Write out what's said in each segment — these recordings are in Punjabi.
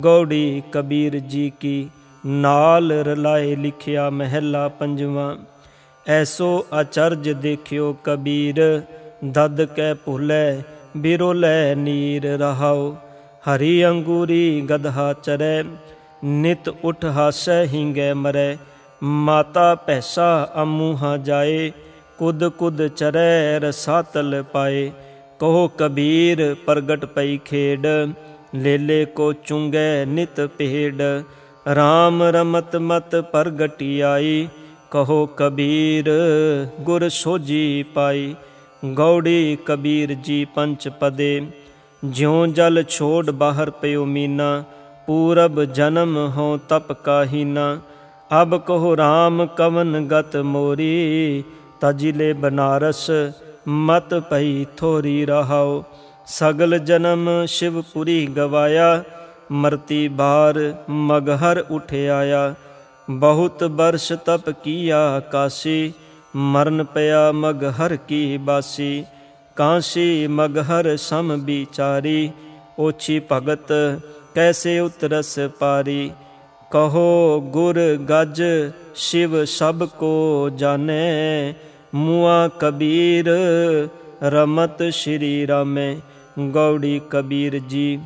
ਗੌੜੀ ਕਬੀਰ ਜੀ ਕੀ ਨਾਲ ਰਲਾਏ ਲਿਖਿਆ ਮਹਿਲਾ ਪੰਜਵਾਂ ਐਸੋ ਅਚਰਜ ਦੇਖਿਓ ਕਬੀਰ ਦਦ ਕੈ ਭੁਲੇ ਬਿਰੋਲੇ ਨੀਰ ਰਹਾਓ ਹਰੀ ਅੰਗੂਰੀ ਗਧਾ ਚਰੈ ਨਿਤ ਉਠ ਹਾਸੈ ਹਿੰਗੇ ਮਰੈ ਮਾਤਾ ਪੈਸਾ ਅਮੂਹਾ ਜਾਏ ਕੁਦ ਕੁਦ ਚਰੈ ਰਸਾਤਲ ਪਾਏ ਕਹੋ ਕਬੀਰ ਪ੍ਰਗਟ ਪਈ ਖੇਡ ਲੇਲੇ ਕੋ ਚੁੰਗੇ ਨਿਤ ਪੇੜ RAM ਰਮਤ ਮਤ ਪ੍ਰਗਟੀ ਆਈ ਕਹੋ ਕਬੀਰ ਗੁਰ ਸੋਜੀ ਪਾਈ, ਗੌੜੀ ਕਬੀਰ ਜੀ ਪੰਚ ਪਦੇ, ਜਿਉ ਜਲ ਛੋੜ ਬਾਹਰ ਪਿਓ ਮੀਨਾ, ਪੂਰਬ ਜਨਮ ਹੋ ਤਪ ਕਾਹੀਨਾ, ਅਬ ਕਹੋ RAM ਕਵਨ ਗਤ ਮੋਰੀ, ਤਜਿਲੇ ਬਨਾਰਸ ਮਤ ਭਈ ਥੋਰੀ ਰਹਾਓ। ਸਗਲ ਜਨਮ ਸ਼ਿਵਪੁਰੀ ਗਵਾਇਆ, ਮਰਤੀ ਬਾਰ ਮਗਹਰ ਉਠਿਆਇਆ। ਬਹੁਤ ਬਰਸ਼ ਤਪ ਕੀਆ ਕਾਸੀ, ਮਰਨ ਪਿਆ ਮਗਹਰ ਕੀ ਬਾਸੀ। ਕਾਂਸੀ ਮਗਹਰ ਸਮ ਵਿਚਾਰੀ, ਓਛੀ ਭਗਤ ਕੈਸੇ ਉਤਰਸ ਪਾਰੀ। ਕਹੋ ਗੁਰ ਗਜ ਸ਼ਿਵ ਸਭ ਕੋ ਜਾਣੈ ਮੁਆ ਕਬੀਰ ਰਮਤ ਸ਼੍ਰੀ ਰਾਮੇ। ਗੌੜੀ ਕਬੀਰ ਜੀ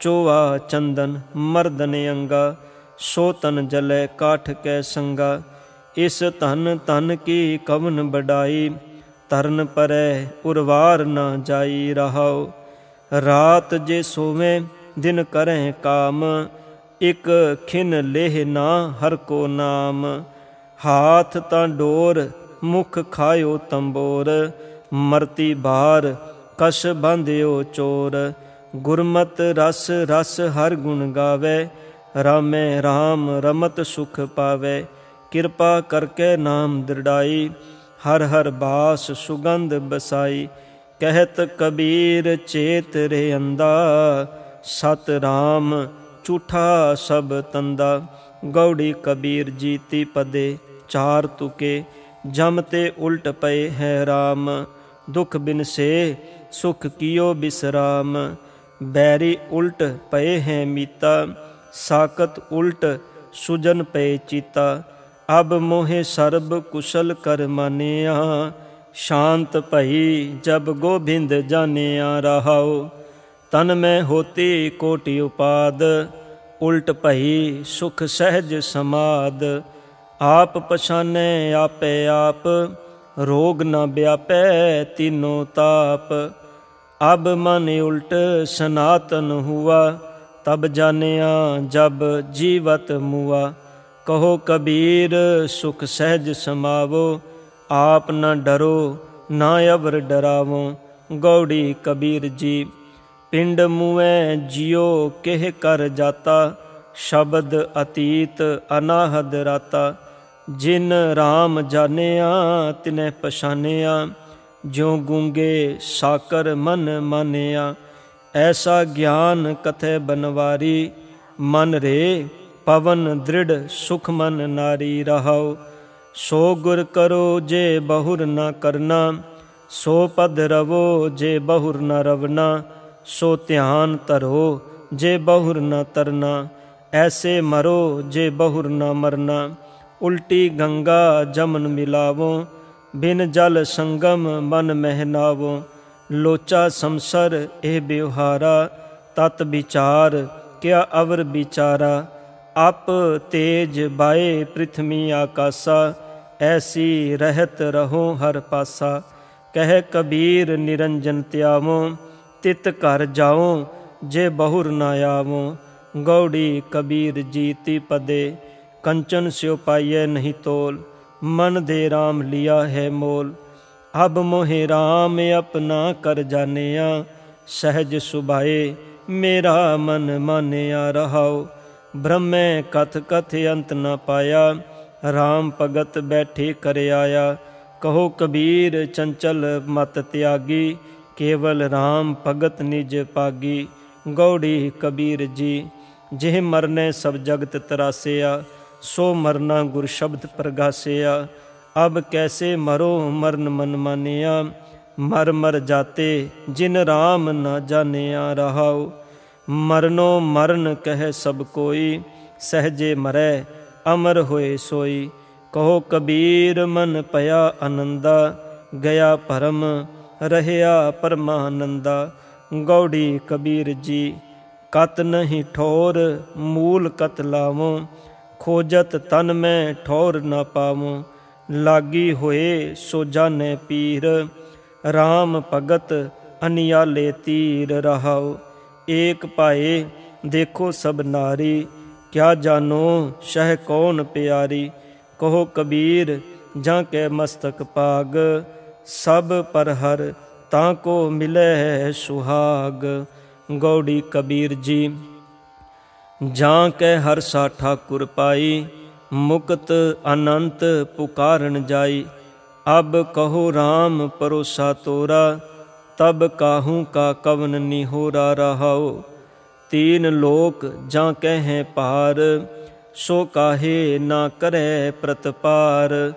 ਚੋਆ ਚੰਦਨ ਮਰਦਨ ਅੰਗਾ ਸੋ ਤਨ ਜਲੇ ਕਾਠ ਕੈ ਸੰਗਾ। ਇਸ ਧਨ ਧਨ ਕੀ ਕਵਨ ਬਡਾਈ ਤਰਨ ਪਰੈ ਉਰਵਾਰ ਨਾ ਜਾਈ ਰਹਾਓ ਰਾਤ ਜੇ ਸੋਵੇਂ ਦਿਨ ਕਰੈ ਕਾਮ, ਇਕ ਖਿਨ ਲੇਹ ਨਾ ਹਰ ਕੋ ਨਾਮ। ਹਾਥ ਤਾਂ ਡੋਰ ਮੁਖ ਖਾਇਓ ਤੰਬੋਰ, ਮਰਤੀ ਬਾਰ ਕਸ਼ ਬੰਧਿਓ ਚੋਰ, ਗੁਰਮਤ ਰਸ ਰਸ ਹਰ ਗੁਣ ਗਾਵੇ, ਰਾਮੇ RAM ਰਮਤ ਸੁਖ ਪਾਵੇ, ਕਿਰਪਾ ਕਰਕੇ ਨਾਮ ਦ੍ਰਿੜਾਈ, ਹਰ ਹਰ ਬਾਸ ਸੁਗੰਧ ਬਸਾਈ, ਕਹਿਤ ਕਬੀਰ ਚੇਤ ਰੇ ਅੰਦਾ ਸਤ RAM ਝੂਠਾ ਸਭ ਤੰਦਾ, ਗੌੜੀ ਕਬੀਰ ਜੀਤੀ ਪਦੇ ਚਾਰ ਤੁਕੇ, ਜਮ ਤੇ ਉਲਟ ਪਏ ਹੈ RAM ਦੁਖ ਬਿਨ ਸੇ ਸੁਖ ਕੀਓ ਬਿਸਰਾਮ। ਬੈਰੀ ਉਲਟ ਪਏ ਹੈ ਮੀਤਾ ਸਾਕਤ ਉਲਟ ਸੁਜਨ ਪਏ ਚੀਤਾ। ਅਬ ਮੋਹਿ ਸਰਬ ਕੁਸ਼ਲ ਕਰ ਮਾਨਿਆ, ਸ਼ਾਂਤ ਭਈ ਜਬ ਗੋਬਿੰਦ ਜਾਣਿਆ ਰਹਾਉ। ਤਨ ਮੈਂ ਹੋਤੀ ਕੋਟਿ ਉਪਾਦ, ਉਲਟ ਭਈ ਸੁਖ ਸਹਿਜ ਸਮਾਦ। ਆਪ ਪਛਾਨੈ ਆਪੇ ਆਪ, ਰੋਗ ਨਾ ਵਿਆਪੈ ਤਿਨੋ ਤਾਪ। ਅਬ ਮਨ ਉਲਟ ਸਨਾਤਨ ਹੁਆ, ਤਬ ਜਾਣਿਆ ਜਬ ਜੀਵਤ ਮੁਆ। ਕਹੋ ਕਬੀਰ, ਸੁਖ ਸਹਿਜ ਸਮਾਵੋ, ਆਪ ਨ ਡਰੋ, ਨਾ ਅਵਰ ਡਰਾਵੋ। ਗੌੜੀ ਕਬੀਰ ਜੀ, ਪਿੰਡ ਮੂਐ ਜਿਉ ਕਿਹ ਕਰ ਜਾਤਾ, ਸ਼ਬਦ ਅਤੀਤ ਅਨਾਹਦ ਰਾਤਾ। ਜਿਨ RAM ਜਾਣਿਆ, ਤਿਨੈ ਪਛਾਨਿਆ ਜਿਉ ਗੁੰਗੇ ਸਾਕਰ ਮਨ ਮਾਨਿਆ, ਐਸਾ ਗਿਆਨ ਕਥੈ ਬਨਵਾਰੀ। ਮਨ ਰੇ ਪਵਨ ਦ੍ਰਿੜ ਸੁਖ ਮਨ ਨਾਰੀ ਰਹਾਉ। ਸੋ ਗੁਰ ਕਰੋ ਜੇ ਬਹੁਰ ਨਾ ਕਰਨਾ, ਸੋ ਪਦ ਰਵੋ ਜੇ ਬਹੁਰ ਨਾ ਰਵਨਾ, ਸੋ ਧਿਆਨ ਧਰੋ ਜੇ ਬਹੁਰ ਨਾ ਤਰਨਾ, ਐਸੇ ਮਰੋ ਜੇ ਬਹੁਰ ਨਾ ਮਰਨਾ। ਉਲਟੀ ਗੰਗਾ ਜਮਨ ਮਿਲਾਵੋ ਬਿਨ ਜਲ ਸੰਗਮ ਮਨ ਮਹਿਨਾਵੋ ਲੋਚਾ ਸੰਸਰ ਇਹ ਬਿਵਹਾਰਾ ਤਤ ਵਿਚਾਰ, ਕਿਆ ਅਵਰ ਵਿਚਾਰਾ ਅਪ ਤੇਜ ਬਾਏ ਪ੍ਰਿਥਮੀ ਆਕਾਸਾ, ਐਸੀ ਰਹਿਤ ਰਹੋ ਹਰ ਪਾਸਾ, ਕਹਿ ਕਬੀਰ ਨਿਰੰਜਨ ਤਿਆਵੋ, ਤਿਤ ਘਰ ਜਾਓ ਜੇ ਬਹੁਰ ਨਾ ਆਵੋ, ਗੌੜੀ ਕਬੀਰ ਜੀਤੀ ਪਦੇ, ਕੰਚਨ ਸਿਉ ਪਾਈਐ ਨਹੀਂ ਤੋਲ। ਮਨ ਦੇ RAM ਲਿਆ ਹੈ ਮੋਲ। ਅਬ ਮੋਹਿ RAM ਆਪਣਾ ਕਰ ਜਾਣਿਆ। ਸਹਿਜ ਸੁਭਾਏ, ਮੇਰਾ ਮਨ ਮਾਨਿਆ ਰਹਾਉ। ਬ੍ਰਹਮੇ ਕਥ ਕਥ ਅੰਤ ਨ ਪਾਇਆ। RAM ਭਗਤ ਬੈਠੇ ਕਰ ਆਇਆ। ਕਹੋ ਕਬੀਰ, ਚੰਚਲ ਮਤ ਤਿਆਗੀ। ਕੇਵਲ RAM ਭਗਤ ਨਿਜ ਪਾਗੀ ਗੌੜੀ ਕਬੀਰ ਜੀ, ਜਿਹ ਮਰਨੇ ਸਭ ਜਗਤ ਤਰਾਸਿਆ। ਸੋ ਮਰਨਾ ਗੁਰ ਸ਼ਬਦ ਪ੍ਰਗਾਸਿਆ, ਅਬ ਕੈਸੇ ਮਰੋ ਮਰਨ ਮਨ ਮਾਨਿਆ? ਮਰ ਮਰ ਜਾਤੇ, ਜਿਨ RAM ਨਾ ਜਾਣਿਆ ਰਹਾਉ। ਮਰਨੋ ਮਰਨ ਕਹਿ ਸਭ ਕੋਈ, ਸਹਜੇ ਮਰੈ ਅਮਰ ਹੋਏ ਸੋਈ। ਕਹੋ ਕਬੀਰ ਮਨ ਭਇਆ ਆਨੰਦਾ, ਗਿਆ ਪਰਮ ਰਹਿਆ ਪਰਮਾਨੰਦਾ। ਗੌੜੀ ਕਬੀਰ ਜੀ, ਕਤ ਨਹੀਂ ਠੋਰ, ਮੂਲ ਕਤ ਲਾਵੋ। ਖੋਜਤ ਤਨ ਮੈਂ ਠੋਰ ਨਾ ਪਾਵੋ। ਲਾਗੀ ਹੋਏ ਸੋ ਜਾਣੇ ਪੀਰ। RAM ਭਗਤ ਅਨਿਆਲੇ ਤੀਰ ਰਹਾਓ ਏਕ ਪਾਏ ਦੇਖੋ ਸਭ ਨਾਰੀ। ਕਿਆ ਜਾਨੋ ਸ਼ਹ ਕੌਣ ਪਿਆਰੀ। ਕਹੋ ਕਬੀਰ, ਜਾਂ ਕੇ ਮਸਤਕ ਪਾਗ ਸਭ ਪਰ ਹਰ ਤਾਂ ਕੋ ਮਿਲੇ ਸੁਹਾਗ। ਗੌੜੀ ਕਬੀਰ ਜੀ ਜਾਂ ਕੈ ਹਰ ਸਾ ਠਾਕੁਰ ਪਾਈ, ਮੁਕਤ ਅਨੰਤ ਪੁਕਾਰਨ ਜਾਈ। ਅਬ ਕਹੋ RAM ਪਰੋਸਾ ਤੋਰਾ, ਤਬ ਕਾਹੂ ਕਾ ਕਵਨ ਨਿਹੋਰਾ ਰਹਾਓ ਤੀਨ ਲੋਕ ਜਾਂ ਕਹੇ ਪਾਰ ਸੋ ਕਾਹੇ ਨਾ ਕਰੈ ਪ੍ਰਤਪਾਰ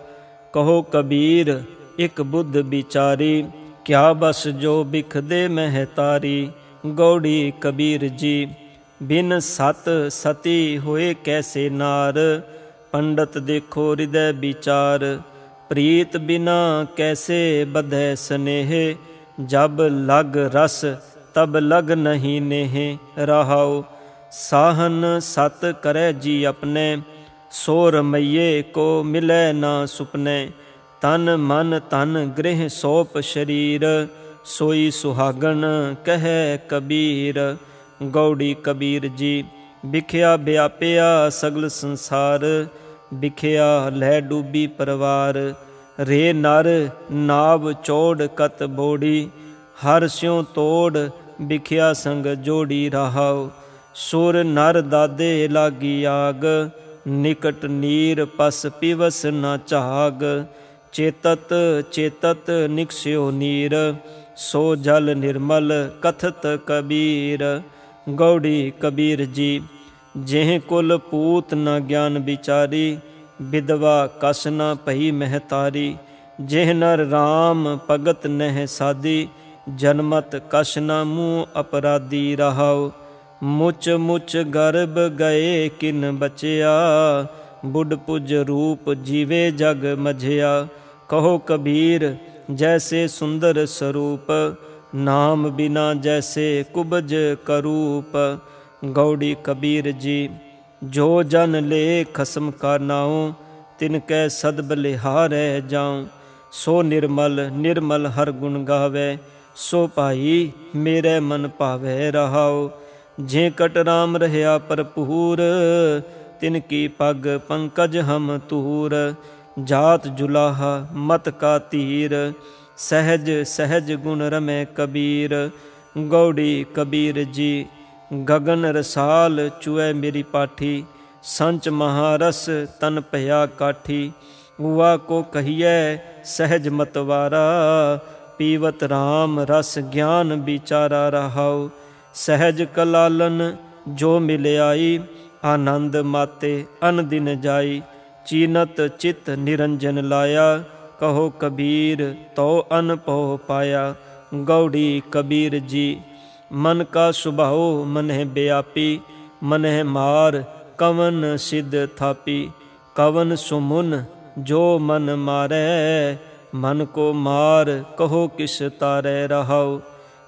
ਕਹੋ ਕਬੀਰ, ਇਕ ਬੁੱਧ ਵਿਚਾਰੀ, ਕਿਆ ਬਸ ਜੋ ਬਿਖਦੇ ਮਹਿ ਤਾਰੀ। ਗੌੜੀ ਕਬੀਰ ਜੀ ਬਿਨ ਸਤ ਸਤੀ ਹੋਏ ਕੈਸੇ ਨਾਰ? ਪੰਡਤ ਦੇਖੋ ਹਿਰਦੈ ਵਿਚਾਰ। ਪ੍ਰੀਤ ਬਿਨਾ ਕੈਸੇ ਬਧੈ ਸਨੇਹ? ਜਬ ਲਗ ਰਸ, ਤਬ ਲਗ ਨਹੀਂ ਨੇਹ ਰਹਾਉ। ਸਾਹਨ ਸਤ ਕਰੈ ਜੀ ਆਪਣੇ ਸੋ ਰਮਈਏ ਕੋ ਮਿਲੈ ਨਾ ਸੁਪਨੇ। ਤਨ ਮਨ ਤਨ ਗ੍ਰਹਿ ਸੋਪ ਸ਼ਰੀਰ, ਸੋਈ ਸੁਹਾਗਣ ਕਹੈ ਕਬੀਰ। ਗੌੜੀ ਕਬੀਰ ਜੀ, ਵਿਖਿਆ ਵਿਆਪਿਆ ਸਗਲ ਸੰਸਾਰ, ਵਿਖਿਆ ਲੈ ਡੂਬੀ ਪਰਵਾਰ। ਰੇ ਨਰ, ਨਾਵ ਚੋੜ ਕਤ ਬੋੜੀ, ਹਰ ਸਿਉ ਤੋੜ ਵਿਖਿਆ ਸੰਗ ਜੋੜੀ ਰਹਾਉ। ਸੁਰ ਨਰ ਦਾਦੇ ਲਾਗੀ ਆਗ, ਨਿਕਟ ਨੀਰ ਪਸ ਪਿਵਸ ਨਾ ਝਾਗ। ਚੇਤਤ ਚੇਤਤ ਨਿਕਸਿਓ ਨੀਰ, ਸੋ ਜਲ ਨਿਰਮਲ ਕਥਤ ਕਬੀਰ। ਗੌੜੀ ਕਬੀਰ ਜੀ, ਜਿਹ ਕੁਲ ਪੂਤ ਨ ਗਿਆਨ ਵਿਚਾਰੀ ਵਿਦਵਾ ਕਸ ਨਾ ਭਈ ਮਹਤਾਰੀ, ਜਿਹ ਨਰ RAM ਭਗਤ ਨਹਿ ਸਾਦੀ, ਜਨਮਤ ਕਸ਼ ਨਾ ਮੂਹ ਅਪਰਾਧੀ ਰਹਾਉ। ਮੁਚ ਮੁਚ ਗਰਬ ਗਏ ਕਿਨ ਬਚਿਆ, ਬੁੱਢ ਪੁਜ ਰੂਪ ਜੀਵੇ ਜਗ ਮਝਿਆ। ਕਹੋ ਕਬੀਰ, ਜੈਸੇ ਸੁੰਦਰ ਸਰੂਪ ਨਾਮ ਬਿਨਾ ਜੈਸੇ ਕੁਬਜ ਕਰੂਪ। ਗੌੜੀ ਕਬੀਰ ਜੀ, ਜੋ ਜਨ ਲੇ ਖਸਮ ਕਾ ਨਾਉ ਤਿਨ ਕੈ ਸਦ ਬਲਿਹਾਰੈ ਜਾਉ। ਸੋ ਨਿਰਮਲ ਨਿਰਮਲ ਹਰ ਗੁਣ ਗਾਵੇ, ਸੋ ਭਾਈ ਮੇਰੇ ਮਨ ਭਾਵੇ ਰਹਾਉ। ਜੇ ਕਟ ਰਾਮ ਰਹਾ ਪਰਪੂਰ ਤਿਨ ਕੀ ਪਗ ਪੰਕਜ ਹਮ ਤੂਰ ਜਾਤ ਜੁਲਾਹਾ ਮਤ ਕਾ ਤੀਰ। ਸਹਿਜ ਸਹਿਜ ਗੁਣ ਰਮੈ ਕਬੀਰ, ਗੌੜੀ ਕਬੀਰ ਜੀ, ਗਗਨ ਰਸਾਲ ਚੁਐ ਮੇਰੀ ਪਾਠੀ, ਸੰਚ ਮਹਾਰਸ ਤਨ ਭਇਆ ਕਾਠੀ ਉਵਾ ਕੋ ਕਹੀਐ ਸਹਿਜ ਮਤਵਾਰਾ, ਪੀਵਤ RAM ਰਸ ਗਿਆਨ ਵਿਚਾਰਾ ਰਹਾਉ, ਸਹਿਜ ਕਲਾਲਨ ਜੋ ਮਿਲਿਆਈ, ਆਨੰਦ ਮਾਤੇ ਅਨ ਦਿਨ ਜਾਈ, ਚੀਨਤ ਚਿਤ ਨਿਰੰਜਨ ਲਾਇਆ ਕਹੋ ਕਬੀਰ ਤੋ ਅਨਪੋ ਪਾਇਆ। ਗੌੜੀ ਕਬੀਰ ਜੀ, ਮਨ ਕਾ ਸੁਭਾਉ ਮਨਹਿ ਬਿਆਪੀ। ਮਨਹਿ ਮਾਰ ਕਵਨ ਸਿਧ ਥਾਪੀ। ਕਵਨ ਸੁਮਨ ਜੋ ਮਨ ਮਾਰੈ, ਮਨ ਕੋ ਮਾਰ ਕਹੋ ਕਿਸ ਤਾਰੈ ਰਹਾਉ।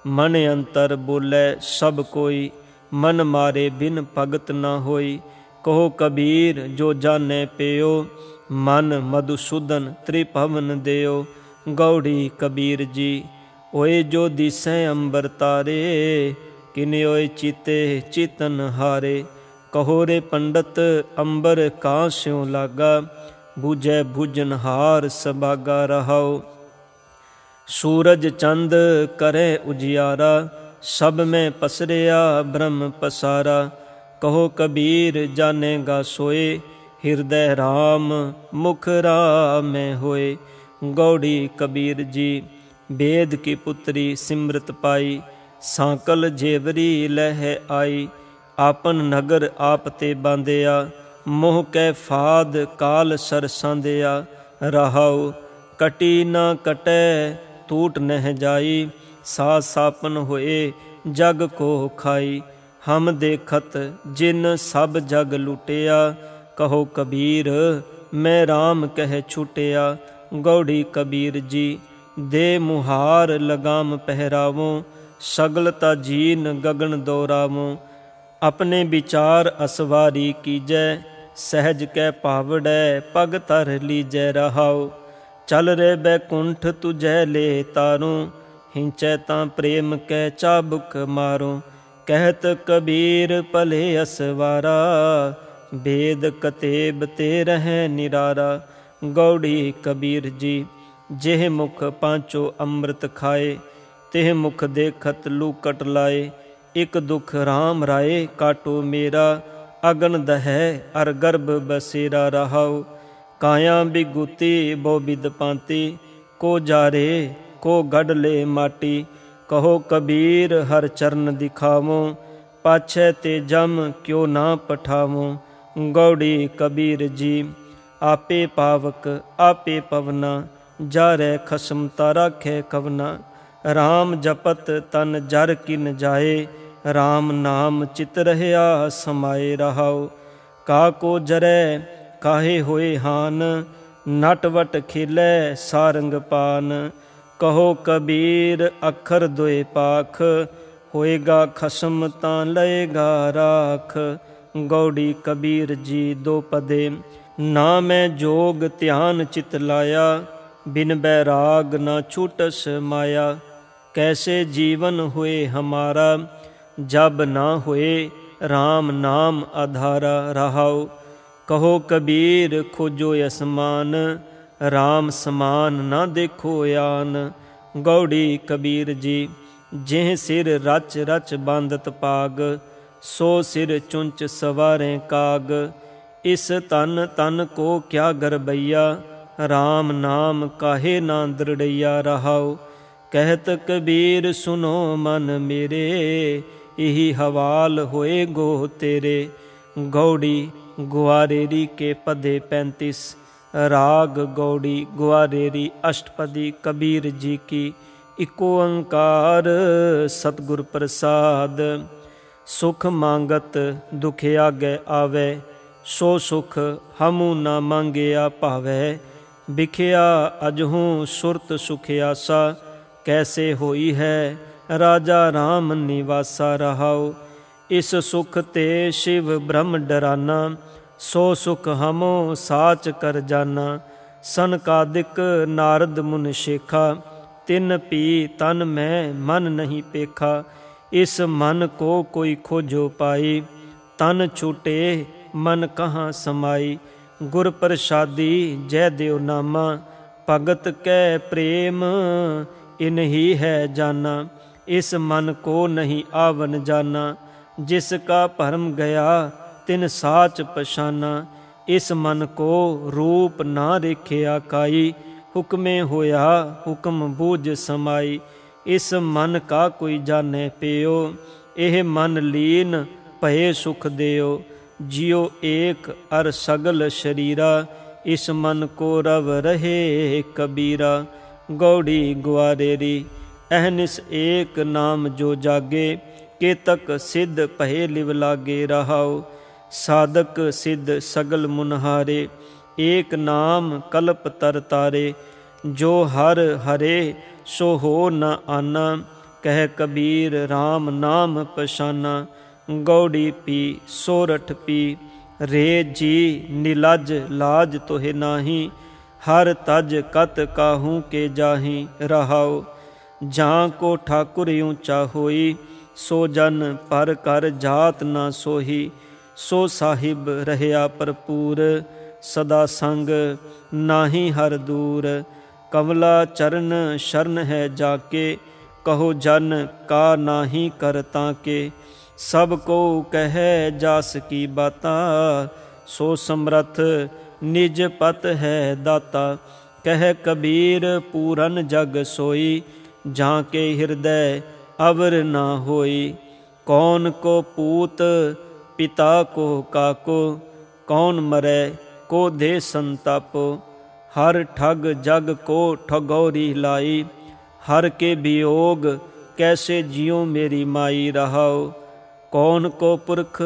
ਮਨ ਅੰਤਰ ਬੋਲੇ ਸਭ ਕੋਈ, ਮਨ ਮਾਰੇ ਬਿਨ ਭਗਤ ਨਾ ਹੋਈ। ਕਹੋ ਕਬੀਰ, ਜੋ ਜਾਣੈ ਪਿਓ ਮਨ ਮਧੁਸੂਦਨ ਤ੍ਰਿਭਵਨ ਦਿਓ। ਗੌੜੀ ਕਬੀਰ ਜੀ, ਓਏ ਜੋ ਦਿਸੈ ਅੰਬਰ ਤਾਰੇ, ਕਿਨੇ ਓਏ ਚੀਤੇ ਚਿਤਨ ਹਾਰੇ। ਕਹੋ ਰੇ ਪੰਡਤ, ਅੰਬਰ ਕਾਸਿਉ ਲਾਗਾ, ਬੂਝੈ ਬੁਝਨ ਹਾਰ ਸਬਾਗਾ ਰਹਾਓ। ਸੂਰਜ ਚੰਦ ਕਰੇ ਉਜਿਆਰਾ, ਸਭ ਮੈਂ ਪਸਰਿਆ ਬ੍ਰਹਮ ਪਸਾਰਾ। ਕਹੋ ਕਬੀਰ, ਜਾਣੇਗਾ ਸੋਏ ਹਿਰਦੈ RAM ਮੁਖ ਰਾਮੈ ਹੋਏ। ਗੌੜੀ ਕਬੀਰ ਜੀ, ਬੇਦ ਕੀ ਪੁੱਤਰੀ ਸਿਮਰਤ ਪਾਈ। ਸਾਂਕਲ ਜੇਵਰੀ ਲਹਿ ਆਈ, ਆਪਨ ਨਗਰ ਆਪ ਤੇ ਬਾਂਧਿਆ। ਮੋਹ ਕੈ ਫਾਦ, ਕਾਲ ਸਰ ਰਹਾਉ, ਕਟੀ ਨਾ ਕਟੈ ਟੂਟ ਨਹਿ ਜਾਈ। ਸਾ ਸਾਪਨ ਹੋਏ, ਜਗ ਕੋ ਖਾਈ। ਹਮ ਦੇਖਤ, ਜਿਨ ਸਭ ਜਗ ਲੁਟਿਆ। ਕਹੋ ਕਬੀਰ, ਮੈਂ RAM ਕਹਿ ਛੁਟਿਆ। ਗੌੜੀ ਕਬੀਰ ਜੀ, ਦੇ ਮੁਹਾਰ ਲਗਾਮ ਪਹਿਰਾਵੋ, ਸਗਲ ਤਾ ਜੀਨ ਗਗਨ ਦੋਰਾਵੋ। ਆਪਣੇ ਵਿਚਾਰ ਅਸਵਾਰੀ ਕੀਜੈ, ਸਹਿਜ ਕੈ ਪਾਵੜੈ ਪਗ ਤਰ ਲੀਜੈ ਰਹਾਉ। ਚਲ ਰੇ ਬੈਕੁੰਠ ਤੁਜੈ ਲੇ ਤਾਰੂ, ਹਿੰਚੈ ਤਾਂ ਪ੍ਰੇਮ ਕੈ ਚਾਬੁਕ ਮਾਰੋ। ਕਹਿਤ ਕਬੀਰ ਭਲੇ ਅਸਵਾਰਾ ਬੇਦ ਕਤੇਬ ਤੇ ਰਹਿ ਨਿਰਾਰਾ, ਗੌੜੀ ਕਬੀਰ ਜੀ, ਜਿਹ ਮੁਖ ਪਾਂਚੋ ਅੰਮ੍ਰਿਤ ਖਾਏ, ਤਿਹ ਮੁਖ ਦੇਖਤ ਲੂਕਟ ਲਾਏ, ਇਕ ਦੁਖ RAM ਰਾਏ ਕਾਟੋ ਮੇਰਾ, ਅਗਨ ਦਹੈ ਅਰ ਗਰਭ ਬਸੇਰਾ ਰਹਾਉ, ਕਾਇਆ ਬਿਗੁਤੀ ਬੋ ਬਿਦ ਪਾਂਤੀ, ਕੋ ਜਾਰੇ, ਕੋ ਗੜ ਲੈ ਮਾਟੀ, ਕਹੋ ਕਬੀਰ ਹਰ ਚਰਨ ਦਿਖਾਵੋ, ਪਾਛੈ ਤੇ ਜਮ ਕਿਉ ਨਾ ਪਠਾਵੋ ਗੌੜੀ ਕਬੀਰ ਜੀ, ਆਪੇ ਪਾਵਕ, ਆਪੇ ਪਵਨਾ, ਜਾਰੇ ਖਸਮ ਤਾ ਰਾਖੇ ਕਵਨਾ। RAM ਜਪਤ ਤਨ ਜਰ ਕਿਨ ਜਾਏ RAM ਨਾਮ ਚਿਤ ਰਹਿਆ ਸਮਾਏ ਰਹਾਉ। ਕਾ ਕੋ ਜਰੈ, ਕਾਹੇ ਹੋਏ ਹਾਨ ਨਟਵਟ ਖੇਲੇ ਸਾਰੰਗ ਪਾਨ। ਕਹੋ ਕਬੀਰ, ਅੱਖਰ ਦੁਏ ਪਾਖ, ਹੋਏਗਾ ਖਸਮ ਤਾਂ ਲਏਗਾ ਰਾਖ। ਗੌੜੀ ਕਬੀਰ ਜੀ ਦੋ ਪਦੇ। ਨਾ ਮੈਂ ਜੋਗ ਧਿਆਨ ਚਿਤ ਲਾਇਆ, ਬਿਨ ਬੈਰਾਗ ਨਾ ਛੂਟਸ ਮਾਇਆ। ਕੈਸੇ ਜੀਵਨ ਹੋਏ ਹਮਾਰਾ, ਜਬ ਨਾ ਹੋਏ RAM ਨਾਮ ਆਧਾਰਾ ਰਹਾਉ। ਕਹੋ ਕਬੀਰ, ਖੋਜੋ ਅਸਮਾਨ RAM ਸਮਾਨ ਨਾ ਦੇਖੋ ਆਨ। ਗੌੜੀ ਕਬੀਰ ਜੀ, ਜਿਹ ਸਿਰ ਰਚ ਰਚ ਬੰਦਤ ਪਾਗ ਸੋ ਸਿਰ ਚੁੰਚ ਸਵਾਰੇ ਕਾਗ, ਇਸ ਤਨ ਤਨ ਕੋ ਕਿਆ ਗਰਬਈਆ RAM ਨਾਮ ਕਾਹੇ ਨਾ ਦਰੜਈਆ ਰਹਾਉ, ਕਹਿਤ ਕਬੀਰ ਸੁਨੋ ਮਨ ਮੇਰੇ, ਇਹੀ ਹਵਾਲ ਹੋਏ ਗੋ ਤੇਰੇ, ਗੌੜੀ ਗੁਆਰੇਰੀ ਕੇ ਪਦੇ 35 ਰਾਗ ਗੌੜੀ ਗੁਆਰੇਰੀ ਅਸ਼ਟਪਦੀ ਕਬੀਰ ਜੀ ਕੀ, ਇਕ ਓੰਕਾਰ ਸਤਿਗੁਰ ਪ੍ਰਸਾਦ। ਸੁਖ ਮੰਗਤ ਦੁਖ ਆਗੇ ਆਵੇ, ਸੋ ਸੁਖ ਹਮੂ ਨਾ ਮੰਗਿਆ ਭਾਵੇ। ਵਿਖਿਆ ਅਜਹੂ ਸੁਰਤ ਸੁਖ ਆਸਾ, ਕੈਸੇ ਹੋਈ ਹੈ ਰਾਜਾ RAM ਨਿਵਾਸਾ ਰਹਾਉ। ਇਸ ਸੁਖ ਤੇ ਸ਼ਿਵ ਬ੍ਰਹਮ ਡਰਾਨਾ, ਸੋ ਸੁਖ ਹਮੋ ਸਾਚ ਕਰ ਜਾਨਾ। ਸਨਕਾਦਿਕ ਨਾਰਦ ਮੁਨ ਸ਼ੇਖਾ, ਤਿੰਨ ਪੀ ਤਨ ਮੈਂ ਮਨ ਨਹੀਂ ਪੇਖਾ। ਇਸ ਮਨ ਕੋ ਕੋਈ ਖੋਜੋ ਪਾਈ, ਤਨ ਛੂਟੇ, ਮਨ ਕਹਾਂ ਸਮਾਈ। ਗੁਰ ਪ੍ਰਸਾਦੀ ਜੈ ਦੇਵ ਨਾਮਾ, ਭਗਤ ਕੈ ਪ੍ਰੇਮ, ਇਨਹੀ ਹੈ ਜਾਨਾ। ਇਸ ਮਨ ਕੋ ਨਹੀਂ ਆਵਨ ਜਾਨਾ, ਜਿਸ ਕਾ ਭਰਮ ਗਿਆ, ਤਿਨ ਸਾਚ ਪਛਾਨਾ। ਇਸ ਮਨ ਕੋ ਰੂਪ ਨਾ ਦੇਖਿਆ ਕਾਈ, ਹੁਕਮੇ ਹੋਇਆ ਹੁਕਮ ਬੂਝ ਸਮਾਈ। ਇਸ ਮਨ ਕਾ ਕੋਈ ਜਾਣੇ ਪਿਓ, ਇਹ ਮਨ ਲੀਨ ਭਏ ਸੁਖ ਦਿਓ। ਜਿਉ ਏਕ ਅਰ ਸਗਲ ਸ਼ਰੀਰਾ, ਇਸ ਮਨ ਕੋ ਰਵ ਰਹੇ ਕਬੀਰਾ। ਗੌੜੀ ਗਵਾਰੇਰੀ ਅਹਨਿਸ ਏਕ ਨਾਮ ਜੋ ਜਾਗੇ ਕੇ ਤਕ ਸਿੱਧ ਭਏ ਲਿਵ ਲਾਗੇ ਰਹਾਉ ਸਾਧਕ ਸਿੱਧ ਸਗਲ ਮੁਨਹਾਰੇ ਏਕ ਨਾਮ ਕਲਪ ਤਰ ਤਾਰੇ। ਜੋ ਹਰ ਹਰੇ ਸੋ ਹੋ ਨ ਆਨਾ ਕਹਿ ਕਬੀਰ RAM ਨਾਮ ਪਛਾਨਾ। ਗੌੜੀ ਪੀ, ਸੋਰਠ ਪੀ, ਰੇ ਜੀ ਨਿਲਜ ਲਾਜ ਤੋਹਿ ਨਾਹੀ। ਹਰ ਤਜ ਕਤ ਕਾਹੂ ਕੇ ਜਾਹੀ ਰਹਾਓ ਜਾਂ ਕੋ ਠਾਕੁਰ ਉੱਚਾ ਹੋਈ, ਸੋ ਜਨ ਪਰ ਕਰ ਜਾਤ ਨਾ ਸੋਹੀ। ਸੋ ਸਾਹਿਬ ਰਹਿਆ ਭਰਪੂਰ, ਸਦਾ ਸੰਗ ਨਾਹੀ ਹਰ ਦੂਰ। ਕਮਲਾ ਚਰਨ ਸ਼ਰਨ ਹੈ ਜਾ ਕੇ ਕਹੋ ਜਨ ਕਾ ਨਾਹੀ ਕਰਤਾ ਕੇ ਸਭ ਕੋ ਕਹੈ ਜਾਸ ਕੀ ਬਾਤਾ, ਸੋ ਸਮਰਥ ਨਿਜ ਪਤ ਹੈ ਦਾਤਾ। ਕਹਿ ਕਬੀਰ ਪੂਰਨ ਜਗ ਸੋਈ ਜਾਂ ਕੇ ਹਿਰਦੈ ਅਵਰ ਨਾ ਹੋਈ। ਕੌਣ ਕੋ ਪੂਤ ਪਿਤਾ ਕੋ ਕਾਕੋ, ਕੌਣ ਮਰੈ ਕੋ ਦੇ ਸੰਤਾਪੋ। ਹਰ ਠਗ ਜਗ ਕੋ ਠਗੌਰੀ ਲਾਈ ਹਰ ਕੇ ਵਿਯੋਗ ਕੈਸੇ ਜਿਉ ਮੇਰੀ ਮਾਈ ਰਹਾਓ ਕੌਣ ਕੋ ਪੁਰਖ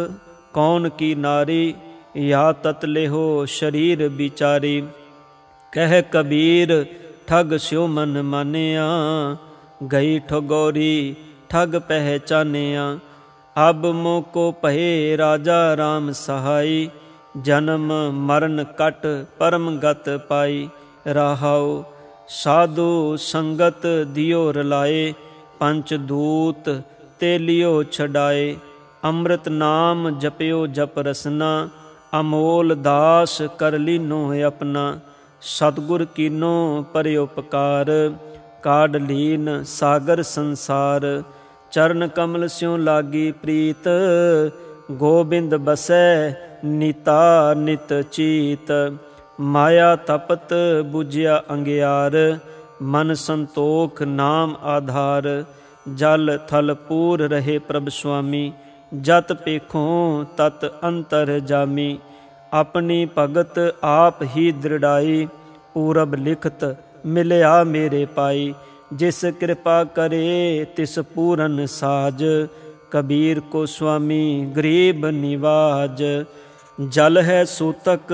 ਕੌਣ ਕੀ ਨਾਰੀ ਯਾ ਤਤ ਲਿਹੋ ਸ਼ਰੀਰ ਵਿਚਾਰੀ ਕਹਿ ਕਬੀਰ ਠਗ ਸਿਉ ਮਨ ਮਾਨਿਆ ਗਈ ਠਗੋਰੀ ਠਗ ਪਹਿਚਾਨਿਆ ਅਬ ਮੋ ਕੋ ਭਏ ਰਾਜਾ RAM ਸਹਾਈ ਜਨਮ ਮਰਨ ਕਟ ਪਰਮ ਗਤ ਪਾਈ, ਰਹਾਉ ਸਾਧੂ ਸੰਗਤ ਦਿਓ ਰਲਾਏ, ਪੰਚ ਦੂਤ ਤੇ ਲਿਓ ਛਡਾਏ, ਅੰਮ੍ਰਿਤ ਨਾਮ ਜਪਿਓ ਜਪ ਰਸਨਾ, ਅਮੋਲ ਦਾਸ ਕਰ ਲੀਨੋ ਆਪਣਾ, ਸਤਗੁਰ ਕੀਨੋ ਪਰਿਉਪਕਾਰ ਕਾਢ ਲੀਨ ਸਾਗਰ ਸੰਸਾਰ, ਚਰਨ ਕਮਲ ਸਿਉ ਲਾਗੀ ਪ੍ਰੀਤ, ਗੋਬਿੰਦ ਬਸੈ ਨਿਤਾ ਨਿਤ ਚੀਤ, ਮਾਇਆ ਤਪਤ 부ਝਿਆ ਅੰਗਿਆਰ, ਮਨ ਸੰਤੋਖ ਨਾਮ ਆਧਾਰ, ਜਲ ਥਲ ਪੂਰ ਰਹੇ ਪ੍ਰਭ ਸੁਆਮੀ, ਜਤ ਪੇਖੋਂ ਤਤ ਅੰਤਰ ਜਾਮੀ, ਆਪਣੀ ਭਗਤ ਆਪ ਹੀ ਦ੍ਰਿੜਾਈ, ਪੂਰਬ ਲਿਖਤ ਮਿਲਿਆ ਮੇਰੇ ਪਾਈ, ਜਿਸ ਕਿਰਪਾ ਕਰੇ ਤਿਸ ਪੂਰਨ ਸਾਜ, ਕਬੀਰ ਕੋ ਸੁਆਮੀ ਗਰੀਬ ਨਿਵਾਜ ਜਲ ਹੈ ਸੂਤਕ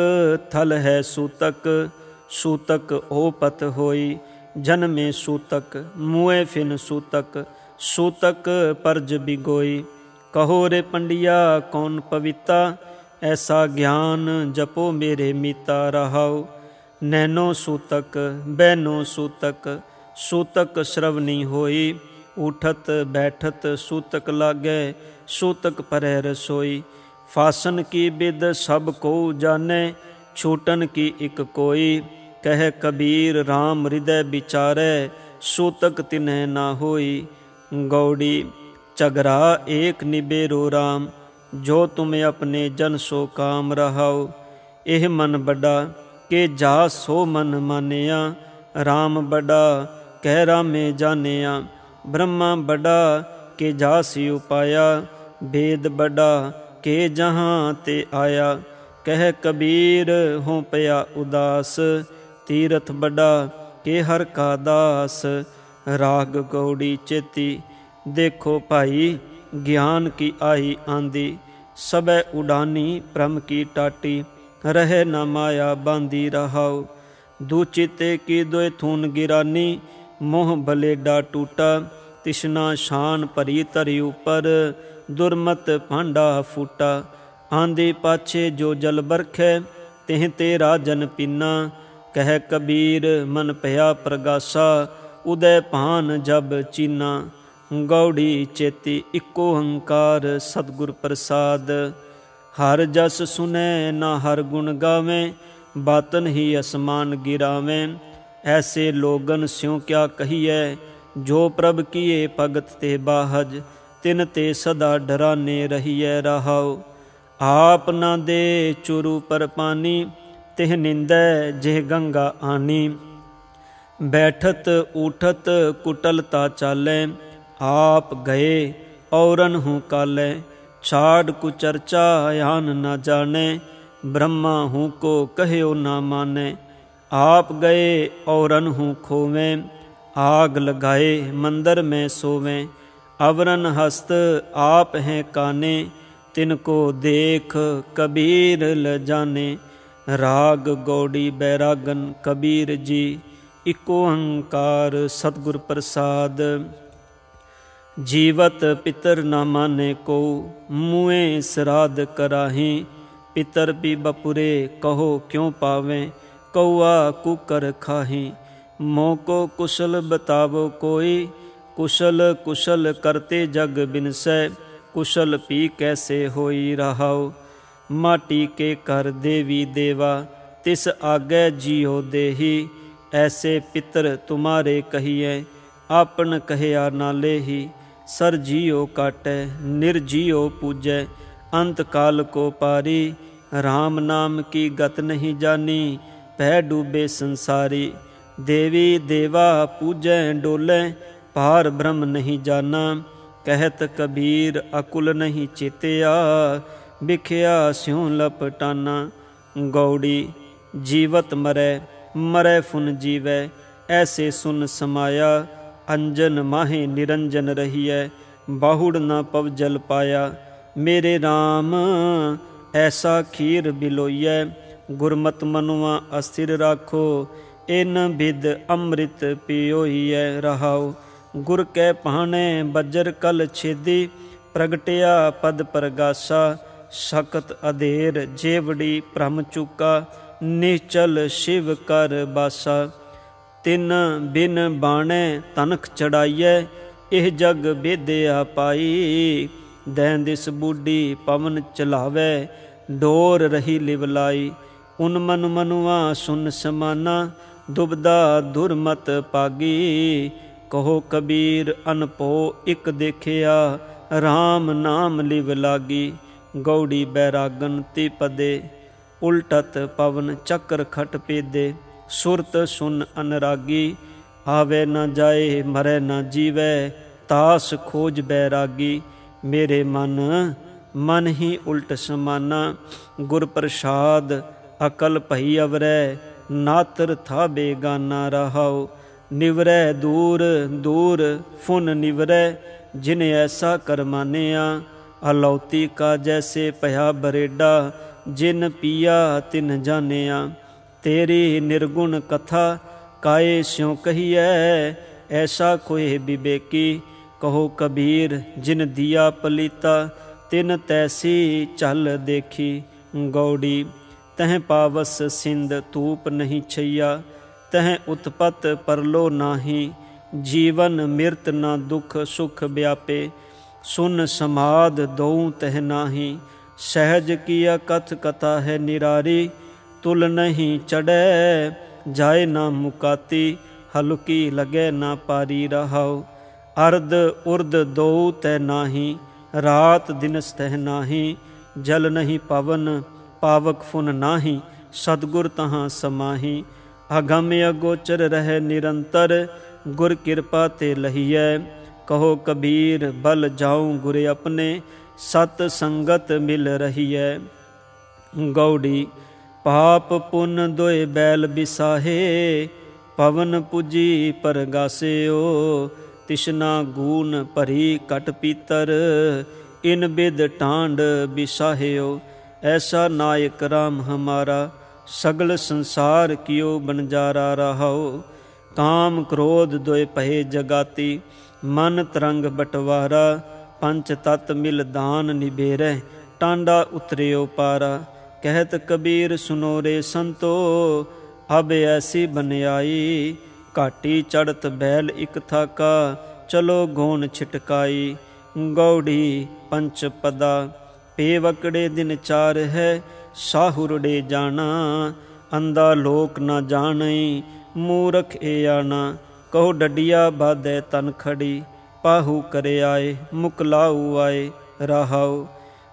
ਥਲ ਹੈ ਸੂਤਕ ਸੂਤਕ ਓਪਤ ਹੋਈ ਜਨਮੇ ਸੂਤਕ ਮੂਏ ਫਿਨ ਸੂਤਕ ਸੂਤਕ ਪਰਜ ਬਿਗੋਈ ਕਹੋ ਰੇ ਪੰਡਿਆ ਕੌਣ ਪਵਿੱਤਾ ਐਸਾ ਗਿਆਨ ਜਪੋ ਮੇਰੇ ਮੀਤਾ ਰਹਾਉ ਨੈਨੋ ਸੂਤਕ ਬੈਨੋ ਸੂਤਕ ਸੂਤਕ ਸ਼ਰਵਨੀ ਹੋਈ ਉਠਤ ਬੈਠਤ ਸੂਤਕ ਲਾਗੇ ਸੂਤਕ ਪਰੈ ਰਸੋਈ ਫਾਸਨ ਕੀ ਬਿਦ ਸਭ ਕੋ ਜਾਣੈ, ਛੂਟਨ ਕੀ ਇਕ ਕੋਈ। ਕਹਿ ਕਬੀਰ RAM ਹਿਰਦੈ ਵਿਚਾਰੈ, ਸੂਤਕ ਤਿਨੈ ਨਾ ਹੋਈ। ਗੌੜੀ ਚਗਰਾ ਏਕ ਨਿਬੇਰੋ RAM ਜੋ ਤੁਮ ਆਪਣੇ ਜਨ ਸੋ ਕਾਮ ਰਹਾਓ। ਇਹ ਮਨ ਬੜਾ ਕੇ ਜਾ ਸੋ ਮਨ ਮਾਨਿਆ। RAM ਬੜਾ ਕਹਿ ਰਾਮੇ ਜਾਣਿਆ। ਬ੍ਰਹਮਾ ਬੜਾ ਕੇ ਜਾ ਸੀ ਉਪਾਇਆ ਵੇਦ ਬੜਾ ਕੇ ਜਹਾਂ ਤੇ ਆਇਆ। ਕਹਿ ਕਬੀਰ ਹੋ ਪਿਆ ਉਦਾਸ, ਤੀਰਥ ਬੜਾ ਕੇ ਹਰ ਕਾ ਦਾਸ। ਰਾਗ ਗੌੜੀ ਚੇਤੀ, ਦੇਖੋ ਭਾਈ, ਗਿਆਨ ਕੀ ਆਈ ਆਂਦੀ। ਸਬੈ ਉਡਾਨੀ ਪ੍ਰਮ ਕੀ ਟਾਟੀ, ਰਹੇ ਨਾ ਮਾਇਆ ਬਾਂਦੀ ਰਹਾਉ। ਦੂਚਿਤੇ ਕੀ ਦੋਇ ਥੂਨ ਗਿਰਾਨੀ, ਮੋਹ ਬਲੇਡਾ ਟੂਟਾ। ਤਿਸ਼ਨਾ ਸ਼ਾਨ ਭਰੀ ਧਰੀ ਉਪਰ ਦੁਰਮਤ ਭਾਂਡਾ ਫੂਟਾ, ਆਂਦੇ ਪਾਛੇ ਜੋ ਜਲ ਬਰਖੈ, ਤਿਹ ਤੇ ਰਾਜਨ ਪੀਨਾ। ਕਹਿ ਕਬੀਰ, ਮਨ ਭਇਆ ਪ੍ਰਗਾਸਾ, ਉਦੈ ਭਾਨ ਜਬ ਚੀਨਾ। ਗੌੜੀ ਚੇਤੀ ਇੱਕੋ ਹੰਕਾਰ, ਸਤਗੁਰ ਪ੍ਰਸਾਦ। ਹਰ ਜਸ ਸੁਨੈ, ਨਾ ਹਰ ਗੁਣ ਗਾਵੇਂ, ਬਾਤਨ ਹੀ ਅਸਮਾਨ ਗਿਰਾਵੇਂ। ਐਸੇ ਲੋਗਨ ਸਿਉ ਕਿਆ ਕਹੀਐ, ਜੋ ਪ੍ਰਭ ਕੀਏ ਭਗਤ ਤੇ ਬਾਹਜ। ਤਿਨ ਤੇ ਸਦਾ ਡਰਾਨੇ ਰਹੀਐ ਰਹਾਉ। ਆਪ ਨਾ ਦੇ ਚੁਰੂ ਪਰ ਪਾਨੀ, ਤਿਹ ਨਿੰਦੈ ਜਿਹ ਗੰਗਾ ਆਨੀ। ਬੈਠਤ ਉਠਤ ਕੁਟਲਤਾ ਚਾਲੈ, ਆਪ ਗਏ ਔਰਨ ਹੂੰ ਕਾਲੈ। ਛਾੜ ਕੁ ਚਰਚਾ ਆਨ ਨਾ ਜਾਣੇ, ਬ੍ਰਹਮਾ ਹੂੰ ਕੋ ਕਹਿਓ ਨਾ ਮਾਨੇ। ਆਪ ਗਏ ਔਰਨ ਹੂੰ ਖੋਵੇਂ, ਆਗ ਲਗਾਏ ਮੰਦਰ ਮੈਂ ਸੋਵੇਂ। ਅਵਰਨ ਹਸਤ ਆਪ ਹੈ ਕਾਨੇ ਤਿਨ ਕੋ ਦੇਖ ਕਬੀਰ ਲ ਜਾਣੇ ਰਾਗ ਗੌੜੀ ਬੈਰਾਗਨ ਕਬੀਰ ਜੀ ਇਕੋ ਹੰਕਾਰ ਸਤਗੁਰ ਪ੍ਰਸਾਦ ਜੀਵਤ ਪਿਤਰ ਨਾ ਮਾਨੇ ਕੋ ਮੂਏ ਸਰਾਦ ਕਰਾਹੀ ਪਿਤਰ ਵੀ ਬਪੁਰੇ ਕਹੋ ਕਿਉ ਪਾਵੇਂ ਕਉਆ ਕੁਕਰ ਖਾਹੀ ਮੋ ਕੋ ਕੁਸ਼ਲ ਬਤਾਵੋ ਕੋਈ ਕੁਸ਼ਲ ਕੁਸ਼ਲ ਕਰਤੇ ਜਗ ਬਿਨਸੈ, ਕੁਸ਼ਲ ਪੀ ਕੈਸੇ ਹੋਈ ਰਹਾਉ? ਮਾਟੀ ਕੇ ਕਰ ਦੇਵੀ ਦੇਵਾ, ਤਿਸ ਆਗੇ ਜੀਉ ਦੇਹੀ। ਐਸੇ ਪਿਤਰ ਤੁਮਾਰੇ ਕਹੀਏ ਆਪਨ ਕਹਿਆ ਨਾ ਲੇਹੀ। ਸਰ ਜੀਉ ਕਾਟੈ ਨਿਰਜੀਉ ਪੂਜੈ, ਅੰਤ ਕਾਲ ਕੋ ਪਾਰੀ। RAM ਨਾਮ ਕੀ ਗਤ ਨਹੀਂ ਜਾਨੀ ਪਹਿ ਡੂਬੇ ਸੰਸਾਰੀ। ਦੇਵੀ ਦੇਵਾ ਪੂਜੈ ਡੋਲੇ ਪਾਰ ਬ੍ਰਹਮ ਨਹੀਂ ਜਾਣਾ, ਕਹਿਤ ਕਬੀਰ ਅਕੁਲ ਨਹੀਂ ਚੇਤਿਆ, ਵਿਖਿਆ ਸਿਉ ਲਪਟਾਨਾ, ਗੌੜੀ ਜੀਵਤ ਮਰੈ ਮਰੈ ਫੁਨ ਜੀਵੈ, ਐਸੇ ਸੁਨ ਸਮਾਇਆ, ਅੰਜਨ ਮਾਹੇ ਨਿਰੰਜਨ ਰਹੀਐ, ਬਾਹੁੜ ਨਾ ਪਵ ਜਲ ਪਾਇਆ, ਮੇਰੇ RAM ਐਸਾ ਖੀਰ ਬਿਲੋਈਐ, ਗੁਰਮਤ ਮਨੁਆ ਅਸਥਿਰ ਰਾਖੋ, ਇਨ ਬਿਦ ਅੰਮ੍ਰਿਤ ਪਿਓਈਐ ਰਹਾਓ ਗੁਰ ਕੈ ਪਾਣੇ ਬੱਜਰ ਕਲ ਛੇਦੀ, ਪ੍ਰਗਟਿਆ ਪਦ ਪ੍ਰਗਾਸਾ, ਸ਼ਕਤ ਅਧੇਰ ਜੇਵੜੀ ਭ੍ਰਮ ਚੁਕਾ ਨਿਚਲ ਸ਼ਿਵ ਕਰ ਬਾਸਾ। ਤਿੰਨ ਬਿਨ ਬਾਣੇ ਤਨਖ ਚੜਾਈਐ, ਇਹ ਜਗ ਬੇਦਿਆ ਪਾਈ। ਦੈਨ ਦਿਸ ਬੂਡੀ ਪਵਨ ਚਲਾਵੇ, ਡੋਰ ਰਹੀ ਲਿਵਲਾਈ ਉਨ ਮਨ ਮਨੁਆ ਸੁਨ ਸਮਾਨਾ, ਦੁਬਦਾ ਦੁਰਮਤ ਪਾਗੀ। ਕਹੋ ਕਬੀਰ, ਅਨਪੋ ਇਕ ਦੇਖਿਆ RAM ਨਾਮ ਲਿਵ ਲਾਗੀ, ਗੌੜੀ ਬੈਰਾਗਨ ਤੇ ਪਦੇ, ਉਲਟਤ ਪਵਨ ਚੱਕਰ ਖਟ ਪੇਦੇ, ਸੁਰਤ ਸੁਨ ਅਨਰਾਗੀ, ਆਵੇ ਨਾ ਜਾਏ, ਮਰੇ ਨਾ ਜੀਵੇ, ਤਾਸ ਖੋਜ ਬੈਰਾਗੀ, ਮੇਰੇ ਮਨ ਮਨ ਹੀ ਉਲਟ ਸਮਾਨਾ ਗੁਰ ਪ੍ਰਸਾਦ ਅਕਲ ਭਈ ਅਵਰੈ, ਨਾਤਰ ਥਾ ਬੇਗਾਨਾ ਰਹਾਉ ਨਿਵਰੈ ਦੂਰ ਦੂਰ ਫੁਨ ਨਿਵਰੈ, ਜਿਨ ਐਸਾ ਕਰਮਾਨਿਆ ਅਲੌਤੀ ਕਾ ਜੈਸੇ ਭਇਆ ਬਰੇਡਾ, ਜਿਨ ਪੀਆ ਤਿਨ ਜਾਣਿਆ। ਤੇਰੀ ਨਿਰਗੁਣ ਕਥਾ ਕਾਏ ਸਿਉ ਕਹੀਐ, ਐਸਾ ਕੋਈ ਵਿਵੇਕੀ ਕਹੋ ਕਬੀਰ, ਜਿਨ ਦਿਆ ਪਲੀਤਾ, ਤਿਨ ਤੈਸੀ ਚੱਲ ਦੇਖੀ। ਗੌੜੀ, ਤਹ ਪਾਵਸ ਸਿੰਧ ਤੂਪ ਨਹੀਂ ਛਈਆ। ਤਹ ਉਤਪਤ ਪਰਲੋ ਨਾਹੀ, ਜੀਵਨ ਮਿਰਤ ਨਾ ਦੁਖ ਸੁਖ ਵਿਆਪੇ, ਸੁਨ ਸਮਾਦ ਦਉ ਤਹ ਨਾਹੀ, ਸਹਿਜ ਕੀਆ ਕਥ ਕਥਾ ਹੈ ਨਿਰਾਰੀ, ਤੁਲ ਨਹੀਂ ਚੜੈ ਜਾਏ ਨਾ ਮੁਕਾਤੀ, ਹਲਕੀ ਲਗੇ ਨਾ ਪਾਰੀ ਰਹਾਉ, ਅਰਧ ਉਰਦ ਦੋ ਤੈ ਨਾਹੀ, ਰਾਤ ਦਿਨਸ ਤਹਿ ਨਾਹੀ, ਜਲ ਨਹੀਂ ਪਵਨ, ਪਾਵਕ ਫੁਨ ਨਾਹੀ, ਸਤਗੁਰ ਤਹਾਂ ਸਮਾਹੀ ਅਗੰਮ ਅਗੋਚਰ ਰਹਿ ਨਿਰੰਤਰ, ਗੁਰ ਕਿਰਪਾ ਤੇ ਲਹੀਐ। ਕਹੋ ਕਬੀਰ, ਬਲ ਜਾਉ ਗੁਰ ਆਪਣੇ, ਸਤ ਸੰਗਤ ਮਿਲ ਰਹੀਐ। ਗੌੜੀ, ਪਾਪ ਪੁੰਨ ਦੋਏ ਬੈਲ ਬਿਸਾਹੇ, ਪਵਨ ਪੁਜੀ ਪਰਗਾਸਿਓ। ਤਿਸ਼ਨਾ ਗੂਨ ਭਰੀ ਕਟ ਪੀਤਰ, ਇਨ ਬਿਦ ਟਾਂਡ ਬਿਸਾਹਿਓ। ਐਸਾ ਨਾਇਕ ਰਾਮ ਹਮਾਰਾ ਸਗਲ ਸੰਸਾਰ ਕਿਉ ਬਨਜਾਰਾ ਰਹਾਓ ਕਾਮ ਕ੍ਰੋਧ ਦੋਇ ਪਹਿ ਜਗਾਤੀ, ਮਨ ਤਰੰਗ ਬਟਵਾਰਾ, ਪੰਚ ਤਤ ਮਿਲ ਦਾਨ ਨਿਬੇਰੇ ਟਾਂਡਾ ਉਤਰਿਓ ਪਾਰਾ। ਕਹਿਤ ਕਬੀਰ ਸੁਨੋ ਰੇ ਸੰਤੋ ਅਬ ਐਸੀ ਬਨਿਆਈ, ਘਾਟੀ ਚੜਤ ਬੈਲ ਇਕ ਥਾਕਾ, ਚਲੋ ਗੋਨ ਛਿਟਕਾਈ। ਗੌੜੀ ਪੰਚ ਪਦਾ, ਪੇਵਕੜੇ ਦਿਨ ਚਾਰ ਹੈ ਸਾਹੁਰੜੇ ਜਾਣਾ ਅੰਦਾ ਲੋਕ ਨਾ ਜਾਣਈ ਮੂਰਖ ਏ ਆਣਾ। ਕਹੋ ਡੱਡੀਆਂ ਬਾਧੈ ਤਨ ਖੜੀ, ਪਾਹੂ ਕਰੇ ਆਏ ਮੁਕਲਾਉ ਆਏ, ਰਹਾਉ।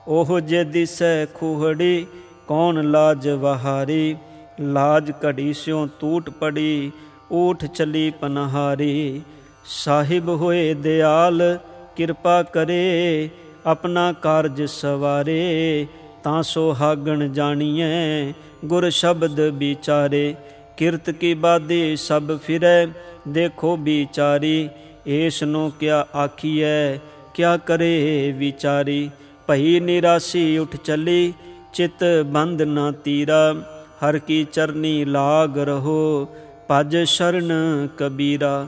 ਉਹ ਜੇ ਦਿਸੈ ਖੂਹੜੀ, ਕੌਣ ਲਾਜ ਵਹਾਰੀ। ਲਾਜ ਘੜੀ ਸਿਉ ਟੂਟ ਪੜੀ, ਊਠ ਚਲੀ ਪਨਹਾਰੀ। ਸਾਹਿਬ ਹੋਏ ਦਿਆਲ, ਕਿਰਪਾ ਕਰੇ, ਆਪਣਾ ਕਾਰਜ ਸਵਾਰੇ। ਤਾਂ ਸੋਹਾਗਣ ਜਾਣੀਐ, ਗੁਰ ਸ਼ਬਦ ਵਿਚਾਰੇ। ਕਿਰਤ ਕੀ ਬਾਦੇ ਸਭ ਫਿਰੈ, ਦੇਖੋ ਵਿਚਾਰੀ। ਏਸ ਨੂੰ ਕਿਆ ਆਖੀਐ, ਕਿਆ ਕਰੇ ਵਿਚਾਰੀ। ਭਈ ਨਿਰਾਸੀ ਉਠ ਚੱਲੀ, ਚਿਤ ਬੰਦ ਨਾ ਤੀਰਾ। ਹਰ ਕੀ ਚਰਨੀ ਲਾਗ ਰਹੋ, ਭਜ ਸ਼ਰਨ ਕਬੀਰਾ।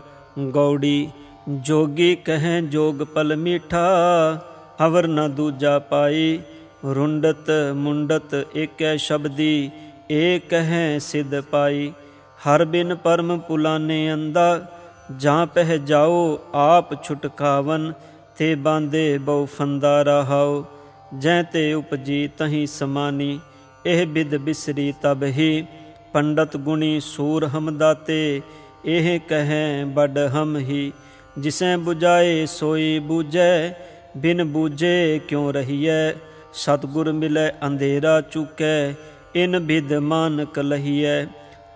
ਗੌੜੀ, ਜੋਗੀ ਕਹੈ ਜੋਗ ਪਲ ਮੀਠਾ, ਹਵਰ ਨਾ ਦੂਜਾ ਪਾਈ। ਰੁੰਡਤ ਮੁੰਡਤ ਏਕੈ ਸ਼ਬਦੀ, ਏ ਕਹੈ ਸਿਧ ਪਾਈ। ਹਰ ਬਿਨ ਪਰਮ ਪੁਲਾਨੇ ਅੰਦਾ ਜਾਂ ਪਹਿ ਜਾਓ ਆਪ ਛੁਟਕਾਵਨ, ਤੇ ਬਾਂਦੇ ਬਹੁ ਫੰਦਾ ਰਹਾਓ। ਜੈ ਤੇ ਉਪਜੀ ਤਹੀ ਸਮਾਨੀ, ਇਹ ਬਿਦ ਬਿਸਰੀ ਤਬ ਹੀ। ਪੰਡਤ ਗੁਣੀ ਸੂਰ ਹਮਦਾਤੇ, ਇਹ ਕਹੈ ਬੜ ਹਮ ਹੀ। ਜਿਸੈ 부ਜਾਏ ਸੋਈ ਬੂਝੈ, ਬਿਨ ਬੂਝੇ ਕਿਉ ਰਹੀਐ? ਸਤਗੁਰ ਮਿਲੈ, ਅੰਧੇਰਾ ਚੁਕੈ, ਇਨ ਬਿਦ ਮਾਨਕ ਲਹੀਐ।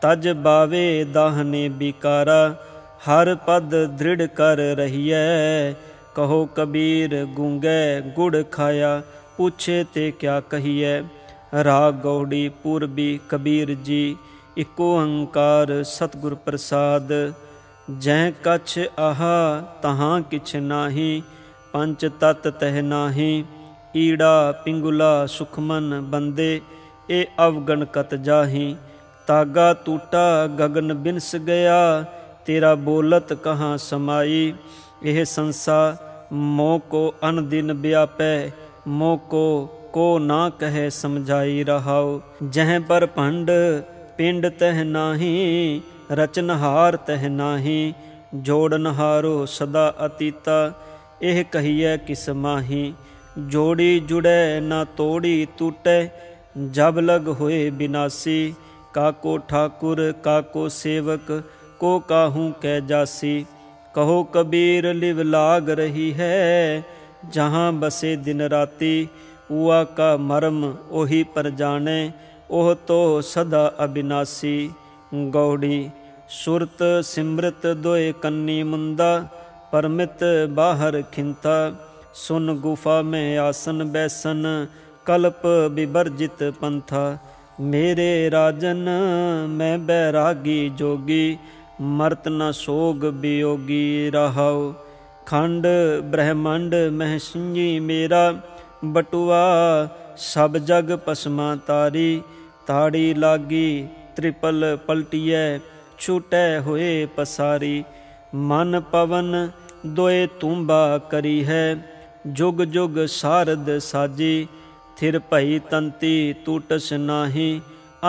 ਤਜ ਬਾਵੇ ਦਾਹਨੇ ਬਿਕਾਰਾ, ਹਰ ਪਦ ਦ੍ਰਿੜ ਕਰ ਰਹੀਐ। ਕਹੋ ਕਬੀਰ, ਗੁੰਗੈ, ਗੁੜ ਖਾਇਆ, ਪੁੱਛੇ ਤੇ ਕਿਆ ਕਹੀਐ। ਰਾਗ ਗੌੜੀ, ਪੂਰਬੀ ਕਬੀਰ ਜੀ, ਇਕੋ ਓੰਕਾਰ ਸਤਗੁਰ ਪ੍ਰਸਾਦ। ਜੈ ਕਛ ਆਹਾ, ਤਹਾਂ ਕਿਛ ਨਾਹੀ ਪੰਚ ਤਤ ਤਹਿ ਨਾਹੀ। ਈੜਾ, ਪਿੰਗੁਲਾ, ਸੁਖਮਨ, ਬੰਦੇ, ਇਹ ਅਵਗਣ ਕਤ ਜਾਹੀ। ਤਾਗਾ ਟੂਟਾ ਗगन ਬਿਨਸ ਗਿਆ, ਤੇਰਾ ਬੋਲਤ ਕਹਾਂ ਸਮਾਈ। ਇਹ ਸੰਸਾ, ਮੋਹ ਕੋ ਅਨਦਿਨ ਵਿਆਪੈ ਮੋਹ ਕੋ ਕੋ ਨਾ ਕਹੇ ਸਮਝਾਈ ਰਹਾਉ। ਜਹ ਪਰ ਭੰਡ, ਪਿੰਡ ਤਹ ਨਾਹੀ ਰਚਨਹਾਰ ਤਹ ਨਾਹੀ। ਜੋੜਨਹਾਰੋ ਸਦਾ ਅਤੀਤਾ, ਇਹ ਕਹੀਐ ਕਿਸ ਮਾਹੀ। ਜੋੜੀ ਜੁੜੈ, ਨਾ ਤੋੜੀ ਟੂਟੈ, ਜਬ ਲਗ ਹੋਏ ਬਿਨਾਸੀ। ਕਾਕੋ ਠਾਕੁਰ ਕਾਕੋ ਸੇਵਕ, ਕੋ ਕਾਹੂ ਕਹਿ ਜਾਸੀ। ਕਹੋ ਕਬੀਰ, ਲਿਵ ਲਾਗ ਰਹੀ ਹੈ, ਜਹਾਂ ਬਸੇ ਦਿਨ ਰਾਤੀ। ਉਆ ਕਾ ਮਰਮ, ਉਹੀ ਪਰ ਜਾਣੇ, ਉਹ ਤੋ ਸਦਾ ਅਬਿਨਾਸੀ। ਗੌੜੀ, ਸੁਰਤ ਸਿਮਰਤ ਦੋਏ ਕੰਨੀ ਮੁੰਦਾ, ਪਰਮਿਤ ਬਾਹਰ ਖਿੰਤਾ। ਸੁਨ ਗੁਫਾ ਮੈਂ ਆਸਨ ਬੈਸਨ, ਕਲਪ ਬਿਵਰਜਿਤ ਪੰਥਾ। ਮੇਰੇ ਰਾਜਨ, ਮੈਂ ਬੈਰਾਗੀ ਜੋਗੀ, ਮਰਤ ਨ ਸੋਗ ਬਿਯੋਗੀ ਰਹਾਉ। ਖੰਡ ਬ੍ਰਹਮੰਡ ਮਹਿ ਸਿੰਜੀ ਮੇਰਾ, ਬਟੂਆ, ਸਭ ਜਗ ਪਸਮਾ ਤਾਰੀ। ਤਾੜੀ ਲਾਗੀ ਤ੍ਰਿਪਲ ਪਲਟੀਐ, ਛੂਟੈ ਹੋਏ ਪਸਾਰੀ। ਮਨ ਪਵਨ ਦੋਏ ਤੁੰਬਾ ਕਰੀ ਹੈ ਜੁਗ ਜੁਗ ਸਾਰਦ ਸਾਜੀ, ਥਿਰ ਭਈ ਤੰਤੀ ਟੂਟਸ ਨਾਹੀ,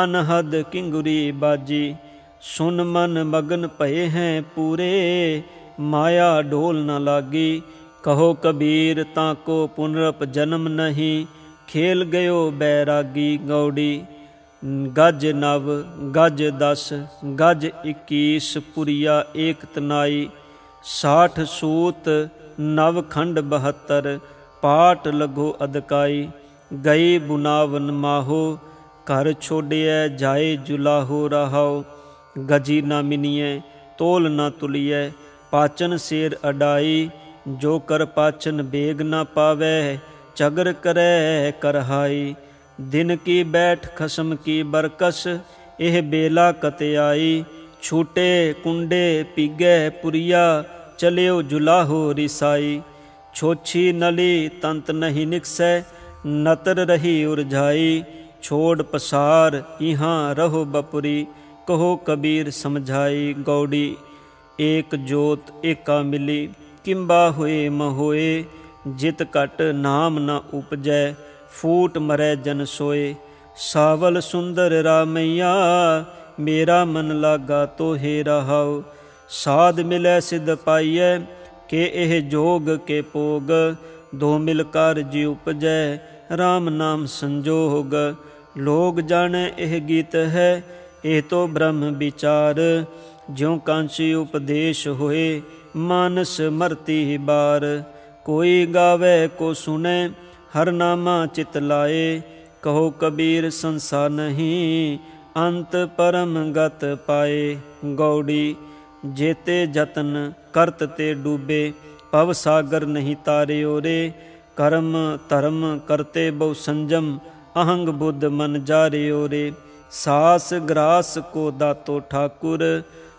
ਅਨਹਦ ਕਿੰਗੁਰੀ ਬਾਜੀ। ਸੁਨ ਮਨ ਮਗਨ ਭਏ ਹੈ ਪੂਰੇ, ਮਾਇਆ ਢੋਲ ਨ ਲਾਗੀ। ਕਹੋ ਕਬੀਰ, ਤਾਂ ਕੋ ਪੁਨਰਪ ਜਨਮ ਨਹੀਂ, ਖੇਲ ਗਇਓ ਬੈਰਾਗੀ ਗੌੜੀ। ਗਜ ਨਵ, ਗਜ 10 ਗਜ 21 ਪੁਰੀਆ ਏਕ ਤਨਾਈ 60 ਸੂਤ ਨਵ ਖੰਡ 72 ਪਾਠ ਲਗੋ ਅਦਕਾਈ ਗਈ ਬੁਨਾਵਨ ਮਾਹੋ, ਘਰ ਛੋੜਿਐ ਜਾਏ ਜੁਲਾਹੋ ਰਹਾਓ ਗਜੀ ਨਾ ਮਿਨੀਐ, ਤੋਲ ਨਾ ਤੁਲੀਐ, ਪਾਚਨ ਸੇਰ ਅਡਾਈ, ਜੋ ਕਰ ਪਾਚਨ ਬੇਗ ਨਾ ਪਾਵੇ ਚਗਰ ਕਰੈ ਕਰਹਾਈ, ਦਿਨ ਕੀ ਬੈਠ ਖਸਮ ਕੀ ਬਰਕਸ, ਇਹ ਬੇਲਾ ਕਤਿਆਈ, ਛੂਟੇ ਕੁੰਡੇ ਪੀਗੈ ਪੁਰੀਆ ਚਲਿਓ ਜੁਲਾਹੋ ਰਿਸਾਈ, ਛੋਛੀ ਨਲੀ ਤੰਤ ਨਹੀਂ ਨਿਕਸੈ, ਨਤਰ ਰਹੀ ਉਰਝਾਈ, ਛੋੜ ਪਸਾਰ, ਇਹਾਂ ਰਹੋ ਬਪੁਰੀ, ਕਹੋ ਕਬੀਰ ਸਮਝਾਈ ਗੌੜੀ, ਏਕ ਜੋਤ ਏਕਾ ਮਿਲੀ, ਕਿੰਬਾ ਹੋਏ ਮਹੋਏ, ਜਿਤ ਘਟ ਨਾਮ ਨਾ ਉਪਜੈ, ਫੂਟ ਮਰੈ ਜਨ ਸੋਏ, ਸਾਵਲ ਸੁੰਦਰ ਰਾਮਈਆ, ਮੇਰਾ ਮਨ ਲਾਗਾ ਤੋਹੇ ਰਹਾਉ ਸਾਧ ਮਿਲੈ ਸਿਧ ਪਾਈਐ, ਕੇ ਇਹ ਜੋਗ ਕੇ ਪੋਗ ਦੋ ਮਿਲ ਕਰ ਜੀ ਉਪਜੈ RAM ਨਾਮ ਸੰਜੋਗ। ਲੋਗ ਜਾਣੈ ਇਹ ਗੀਤ ਹੈ, ਇਹ ਤੋ ਬ੍ਰਹਮ ਵਿਚਾਰ। ਜਿਉ ਕਾਂਸ਼ੀ ਉਪਦੇਸ਼ ਹੋਏ, ਮਾਨਸ ਮਰਤੀ ਬਾਰ। ਕੋਈ ਗਾਵੇ ਕੋ ਸੁਨੇ ਹਰ ਨਾਮਾ ਚਿਤ ਲਾਏ। ਕਹੋ ਕਬੀਰ ਸੰਸਾ ਨਹੀਂ, ਅੰਤ ਪਰਮ ਗਤ ਪਾਏ। ਗੌੜੀ ਜੇਤੇ ਜਤਨ ਕਰਤ ਤੇ ਡੂਬੇ ਭਵ ਸਾਗਰ ਨਹੀਂ ਤਾਰਿਓ ਰੇ ਕਰਮ ਧਰਮ ਕਰਤੇ ਬਹੁ ਸੰਜਮ, ਅਹੰਗ ਬੁੱਧ ਮਨ ਜਾਰਿਓ ਰੇ ਸਾਸ ਗ੍ਰਾਸ ਕੋ ਦਾਤੋ ਠਾਕੁਰ,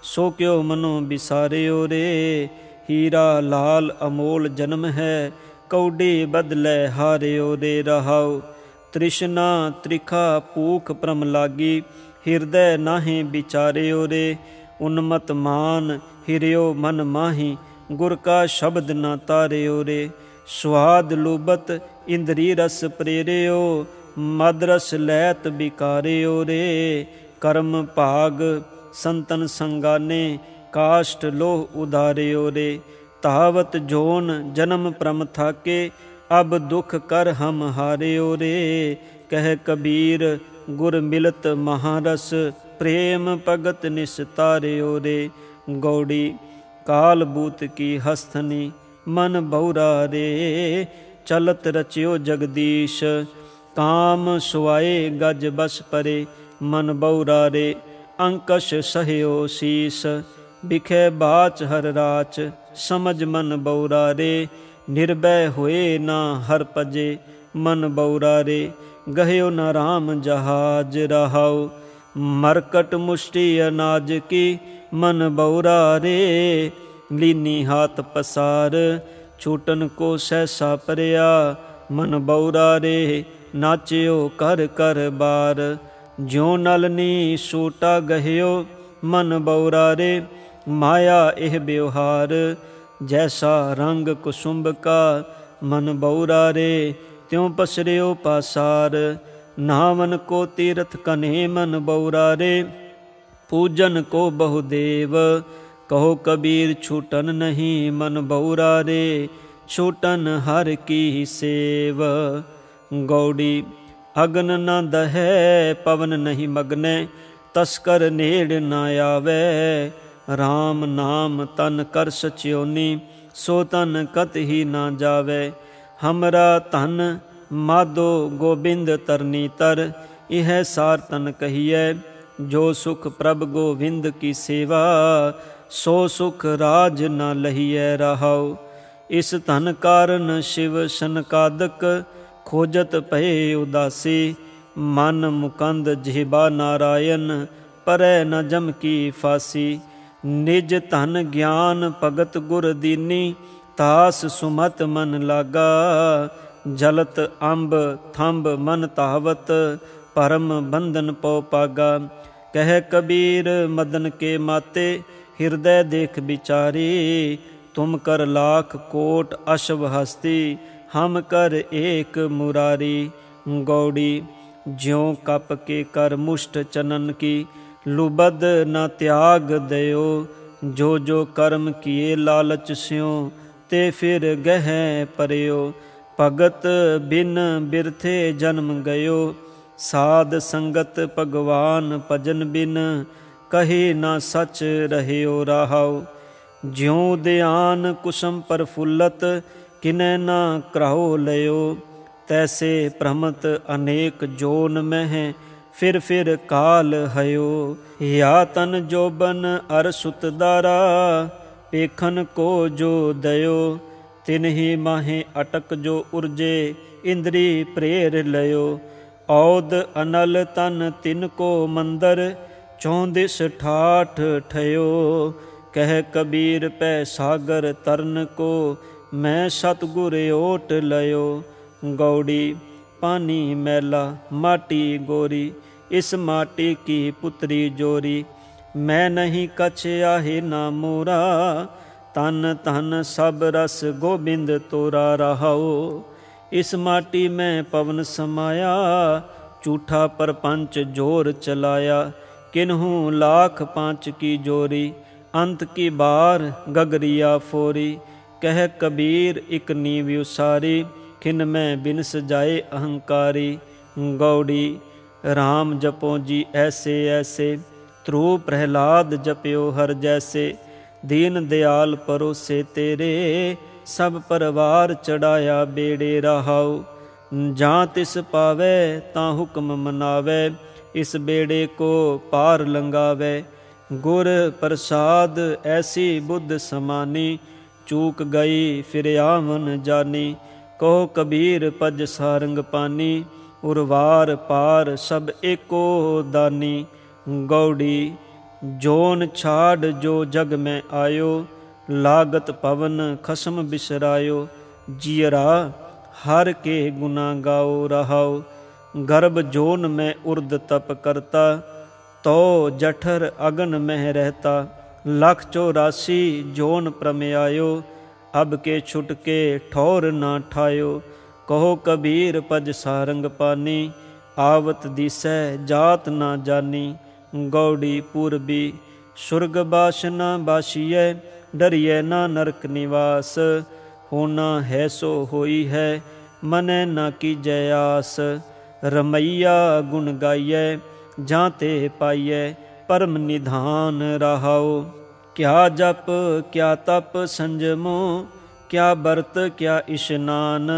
ਸੋ ਕਿਉ ਮਨੋ ਬਿਸਾਰਿਓ ਰੇ ਹੀਰਾ ਲਾਲ ਅਮੋਲ ਜਨਮ ਹੈ, ਕੌਡੀ ਬਦਲੇ ਹਾਰਿਓ ਰੇ ਰਹਾਉ। ਤ੍ਰਿਸ਼ਨਾ ਤ੍ਰਿਖਾ ਭੂਖ ਪ੍ਰਮ ਲਾਗੀ, ਹਿਰਦੈ ਨਾਹੀ ਵਿਚਾਰਿਓ ਰੇ ਉਨਮਤ ਮਾਨ, ਹਿਰਿਓ ਮਨ ਮਾਹੀ, ਗੁਰ ਕਾ ਸ਼ਬਦ ਨਾ ਤਾਰਿਓ ਰੇ। ਸੁਆਦ ਲੋਬਤ ਇੰਦਰੀ ਰਸ ਪ੍ਰੇਰਿਓ, ਮਦ ਰਸ ਲੈਤ ਬਿਕਾਰਿਓ ਰੇ। ਕਰਮ ਭਾਗ ਸੰਤਨ ਸੰਗਾਨੇ, ਕਾਸ਼ਟ ਲੋਹ ਉਧਾਰਿਓ ਰੇ। ਤਾਵਤ ਜੋਨ ਜਨਮ ਪ੍ਰਮ ਥਾਕੇ, ਅਬ ਦੁਖ ਕਰ ਹਮ ਹਾਰਿਓ ਰੇ। ਕਹਿ ਕਬੀਰ, ਗੁਰ ਮਿਲਤ ਮਹਾਰਸ ਪ੍ਰੇਮ ਭਗਤ ਨਿਸਤਾਰਿਓ ਰੇ ਗੌੜੀ ਕਾਲ ਬੂਤ ਕੀ ਹਸਥਨੀ ਮਨ ਬਉਰਾ ਰੇ ਚਲਤ ਰਚਿਓ ਜਗਦੀਸ਼, ਕਾਮ ਸੁਆਏ ਗਜ ਬਸ ਪਰੇ, ਮਨ ਬਉਰਾ ਰੇ ਅੰਕਸ਼ ਸਹਿਓ ਸੀਸ। ਬਿਖੇ ਬਾਚ ਹਰ ਰਾਚ, ਸਮਝ ਮਨ ਬਉਰਾ ਰੇ ਨਿਰਭੈ ਹੋਏ ਨਾ ਹਰ ਪਜੇ ਮਨ ਬਉਰਾ ਰੇ ਗਹਿਓ ਨਾ ਰਾਮ ਜਹਾਜ ਰਹਾਓ ਮਰਕਟ ਮੁਸ਼ਟੀ ਅਨਾਜ ਕੀ, ਮਨ ਬਉਰਾ ਰੇ। ਲੀਨੀ ਹਾਥ ਪਸਾਰ, ਛੂਟਨ ਕੋ ਸਹਿਸਾ ਪਰਿਆ। ਮਨ ਬਉਰਾ ਰੇ, ਨਾਚਿਓ ਕਰ ਕਰ ਬਾਰ। ਜਿਉ ਨਲਨੀ ਸੂਟਾ ਗਹਿਓ, ਮਨ ਬੌਰਾ ਰੇ। ਮਾਇਆ ਇਹ ਬਿਵਹਾਰ ਜੈਸਾ ਰੰਗ ਕੁਸੁੰਭ ਕਾ ਮਨ ਬੌਰਾ ਰੇ, ਤਿਉ ਪਸਰਿਓ ਪਾਸਾਰ। ਨਾਵਨ ਕੋ ਤੀਰਥ ਕਨੇ ਮਨ ਬੌਰਾ ਰੇ ਪੂਜਨ ਕੋ ਬਹੁਦੇਵ ਕਹੋ ਕਬੀਰ ਛੂਟਨ ਨਹੀਂ ਮਨ ਬੌਰਾ ਰੇ ਛੂਟਨ ਹਰ ਕੀ ਸੇਵ। ਗੌੜੀ ਅਗਨ ਨਾ ਦਹੈ, ਪਵਨ ਨਹੀਂ ਮਗਨੈ, ਤਸਕਰ ਨੇੜ ਨਾ ਆਵੇ। RAM ਨਾਮ ਤਨ ਕਰ ਸਚਿਓਨੀ ਸੋ ਤਨ ਕਤ ਹੀ ਨਾ ਜਾਵੇ। ਹਮਰਾ ਤਨ ਮਾਦੋ ਗੋਬਿੰਦ ਤਰਨੀ ਤਰ, ਇਹ ਸਾਰ ਤਨ ਕਹੀਐ, ਜੋ ਸੁਖ ਪ੍ਰਭ ਗੋਵਿੰਦ ਕੀ ਸੇਵਾ, ਸੋ ਸੁਖ ਰਾਜ ਨ ਲਹੀਐ ਰਹਾਉ। ਇਸ ਧਨ ਕਾਰਨ ਸ਼ਿਵ ਸੰਕਾਦਕ ਖੋਜਤ ਭਏ ਉਦਾਸੀ, ਮਨ ਮੁਕੰਦ ਜਿਹਬਾ ਨਾਰਾਇਣ, ਪਰੈ ਨ ਜਮ ਕੀ ਫਾਸੀ। ਨਿਜ ਧਨ ਗਿਆਨ ਭਗਤ ਗੁਰ ਦੀਨੀ, ਤਾਸ ਸੁਮਤ ਮਨ ਲਾਗਾ। ਜਲਤ ਅੰਬ ਥੰਬ ਮਨ ਤਾਵਤ ਪਰਮ ਬੰਧਨ ਪਉ ਪਾਗਾ ਕਹਿ ਕਬੀਰ ਮਦਨ ਕੇ ਮਾਤੇ ਹਿਰਦੈ ਦੇਖ ਵਿਚਾਰੀ ਤੁਮ ਕਰ ਲਾਖ ਕੋਟ ਅਸ਼ਵ ਹਸਤੀ ਹਮ ਕਰ ਏਕ ਮੁਰਾਰੀ ਗੌੜੀ ਜਿਉ ਕਪ ਕੇ ਕਰ ਮੁਸ਼ਟ ਚਨਨ ਕੀ ਲੁਬਦ ਨ ਤਿਆਗ ਦਿਓ ਜੋ ਜੋ ਕਰਮ ਕੀਏ ਲਾਲਚ ਸਿਉ ਤੇ ਫਿਰ ਗਹਿ ਪਰਿਓ ਭਗਤ ਬਿਨ ਬਿਰਥੇ ਜਨਮ ਗਇਓ, ਸਾਧ ਸੰਗਤ ਭਗਵਾਨ ਭਜਨ ਬਿਨ, ਕਹੇ ਨਾ ਸਚ ਰਹਿਓ ਰਹਾਉ ਜਿਉ ਦਿਆਨ ਕੁਸਮ ਪਰਫੁੱਲਤ ਕਿਨੈ ਨਾ ਕਰਾਉ ਲਿਓ ਤੈਸੇ ਭ੍ਰਮਤ ਅਨੇਕ ਜੋਨ ਮਹਿ, ਫਿਰ ਫਿਰ ਕਾਲ ਹਯੋ ਯਾ ਤਨ ਜੋਬਨ ਅਰ ਸੁਤ ਦਾਰਾ, ਪੇਖਨ ਕੋ ਜੋ ਦਇਓ। ਤਿਨਹੀ ਮਾਹੇ ਅਟਕ ਜੋ ਉਰਜੇ, ਇੰਦਰੀ ਪ੍ਰੇਰ ਲਿਓ ਔਦ ਅਨਲ ਤਨ ਤਿਨ ਕੋ ਮੰਦਰ ਚੌਂਦਿਸ ਠਾਠ ਠਇਓ। ਕਹਿ ਕਬੀਰ ਪੈ ਸਾਗਰ ਤਰਨ ਕੋ, ਮੈਂ ਸਤਗੁਰ ਓਟ ਲਿਓ ਗੌੜੀ ਪਾਨੀ ਮੈਲਾ, ਮਾਟੀ ਗੋਰੀ, ਇਸ ਮਾਟੀ ਕੀ ਪੁਤਰੀ ਜੋਰੀ। ਮੈਂ ਨਹੀਂ ਕਛ ਆਹੇ ਨਾ ਮੋਰਾ ਤਨ ਧਨ ਸਭ ਰਸ ਗੋਬਿੰਦ ਤੋਰਾ ਰਹਾਓ। ਇਸ ਮਾਟੀ ਮੈਂ ਪਵਨ ਸਮਾਇਆ, ਝੂਠਾ ਪਰਪੰਚ ਜੋਰ ਚਲਾਇਆ। ਕਿਨਹੂ ਲਾਖ ਪਾਂਚ ਕੀ ਜੋਰੀ, ਅੰਤ ਕੀ ਬਾਰ ਗਗਰੀਆ ਫੋਰੀ। ਕਹਿ ਕਬੀਰ ਇਕ ਨੀਵ ਉਸਾਰੀ, ਖਿਨ ਮੈਂ ਬਿਨ ਸਜਾਏ ਅਹੰਕਾਰੀ। ਗੌੜੀ RAM ਜਪੋ ਜੀ ਐਸੇ ਐਸੇ ਤ੍ਰੂ ਪ੍ਰਹਿਲਾਦ ਜਪਿਓ ਹਰ ਜੈਸੇ। ਦੀਨ ਦਿਆਲ ਪਰੋਸੇ ਤੇਰੇ, ਸਭ ਪਰਵਾਰ ਚੜਾਇਆ ਬੇੜੇ ਰਹਾਉ। ਜਾਂ ਤਿਸ ਪਾਵੇ ਤਾਂ ਹੁਕਮ ਮਨਾਵੇ, ਇਸ ਬੇੜੇ ਕੋ ਪਾਰ ਲੰਗਾਵੇ ਗੁਰ ਪ੍ਰਸਾਦ ਐਸੀ ਬੁੱਧ ਸਮਾਨੀ, ਚੂਕ ਗਈ ਫਿਰ ਆਵਨ ਜਾਨੀ। ਕੋ ਕਬੀਰ ਪਜ ਸਾਰੰਗ ਪਾਨੀ, ਉਰਵਾਰ ਪਾਰ ਸਭ ਏਕੋ ਦਾਨੀ। ਗੌੜੀ ਜੋਨ ਛਾੜ ਜੋ ਜਗ ਮੈਂ ਆਇਓ, ਲਾਗਤ ਪਵਨ ਖਸਮ ਬਿਸਰਾਇਓ। ਜੀਰਾ ਹਰ ਕੇ ਗੁਨਾ ਗਾਓ, ਰਹਾਓ। ਗਰਭ ਜੋਨ ਮੈਂ ਉਰਦ ਤਪ ਕਰਤਾ ਤੋ ਜਠਰ ਅਗਨ ਮਹਿ ਰਹਤਾ। ਲਖ 84 ਜੋਨ ਪ੍ਰਮਿਆਇਓ, ਅਬ ਕੇ ਛੁਟਕੇ ਠੌਰ ਨਾ ਠਾਇਓ। ਕਹੋ ਕਬੀਰ ਪਜ ਸਾਰੰਗ ਪਾਨੀ, ਆਵਤ ਦਿਸੈ ਜਾਤ ਨਾ ਜਾਨੀ। ਗੌੜੀ ਪੂਰਬੀ, ਸੁਰਗ ਬਾਸ਼ਨਾ ਬਾਸ਼ੀਐ, ਡਰੀਐ ਨਾ ਨਰਕ ਨਿਵਾਸ। ਹੋਣਾ ਹੈ ਸੋ ਹੋਈ ਹੈ, ਮਨੈ ਨਾ ਕੀਜੈ ਆਸ। ਰਮਈਆ ਗੁਣ ਗਾਈਐ, ਜਾਂ ਤੇ ਪਾਈਐ, ਪਰਮ ਨਿਧਾਨ ਰਹਾਓ ਕਿਆ ਜਪ, ਕਿਆ ਤਪ ਸੰਜਮੋ, ਕਿਆ ਬਰਤ ਕਿਆ ਇਸ਼ਨਾਨ।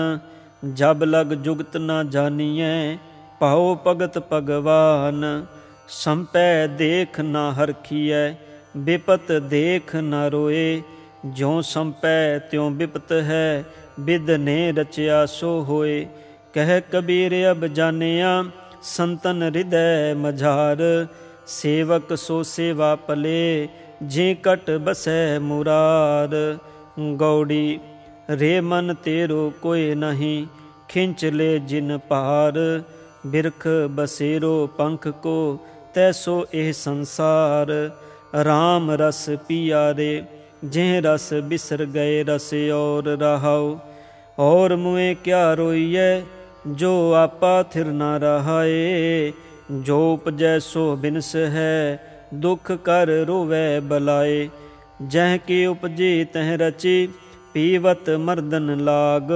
ਜਬ ਲਗ ਜੁਗਤ ਨਾ ਜਾਣੀਐ ਪਾਉ ਭਗਤ ਭਗਵਾਨ। ਸੰਪੈ ਦੇਖ ਨਾ ਹਰਖੀਐ, ਬਿਪਤ ਦੇਖ ਨਾ ਰੋਏ। ਜੋ ਸੰਪੈ ਤਿਉ ਬਿਪਤ ਹੈ, ਬਿਦ ਨੇ ਰਚਿਆ ਸੋ ਹੋਏ। ਕਹਿ ਕਬੀਰ ਅਬ ਜਾਣਿਆ, ਸੰਤਨ ਹਿਰਦੈ ਮਝਾਰ। ਸੇਵਕ ਸੋ ਸੇਵਾ ਪਲੇ ਜੇ ਕਟ ਬਸੈ ਮੁਰਾਰ। ਗੌੜੀ, ਰੇ ਮਨ ਤੇਰੋ ਕੋਏ ਨਹੀਂ, ਖਿੰਚ ਲੈ ਜਿਨ ਪਾਰ ਬਿਰਖ ਬਸੇਰੋ ਪੰਖ ਕੋ ਤੈ ਸੋ ਇਹ ਸੰਸਾਰ। ਰਾਮ ਰਸ ਪਿਆ ਰੇ, ਜਿਹ ਰਸ ਬਿਸਰ ਗਏ ਰਸ ਔਰ ਰਹਾਉ। ਔਰ ਮੁਏ ਕਿਆ ਰੋਈਐ, ਜੋ ਆਪਾ ਥਿਰ ਨਾ ਰਹਾਏ। ਜੋ ਉਪਜੈ ਸੋ ਬਿਨਸ ਹੈ, ਦੁਖ ਕਰ ਰੋਵੇ ਬਲਾਏ। ਜਹ ਕੇ ਉਪਜੇ ਤਹ ਰਚੇ, ਪੀਵਤ ਮਰਦਨ ਲਾਗ।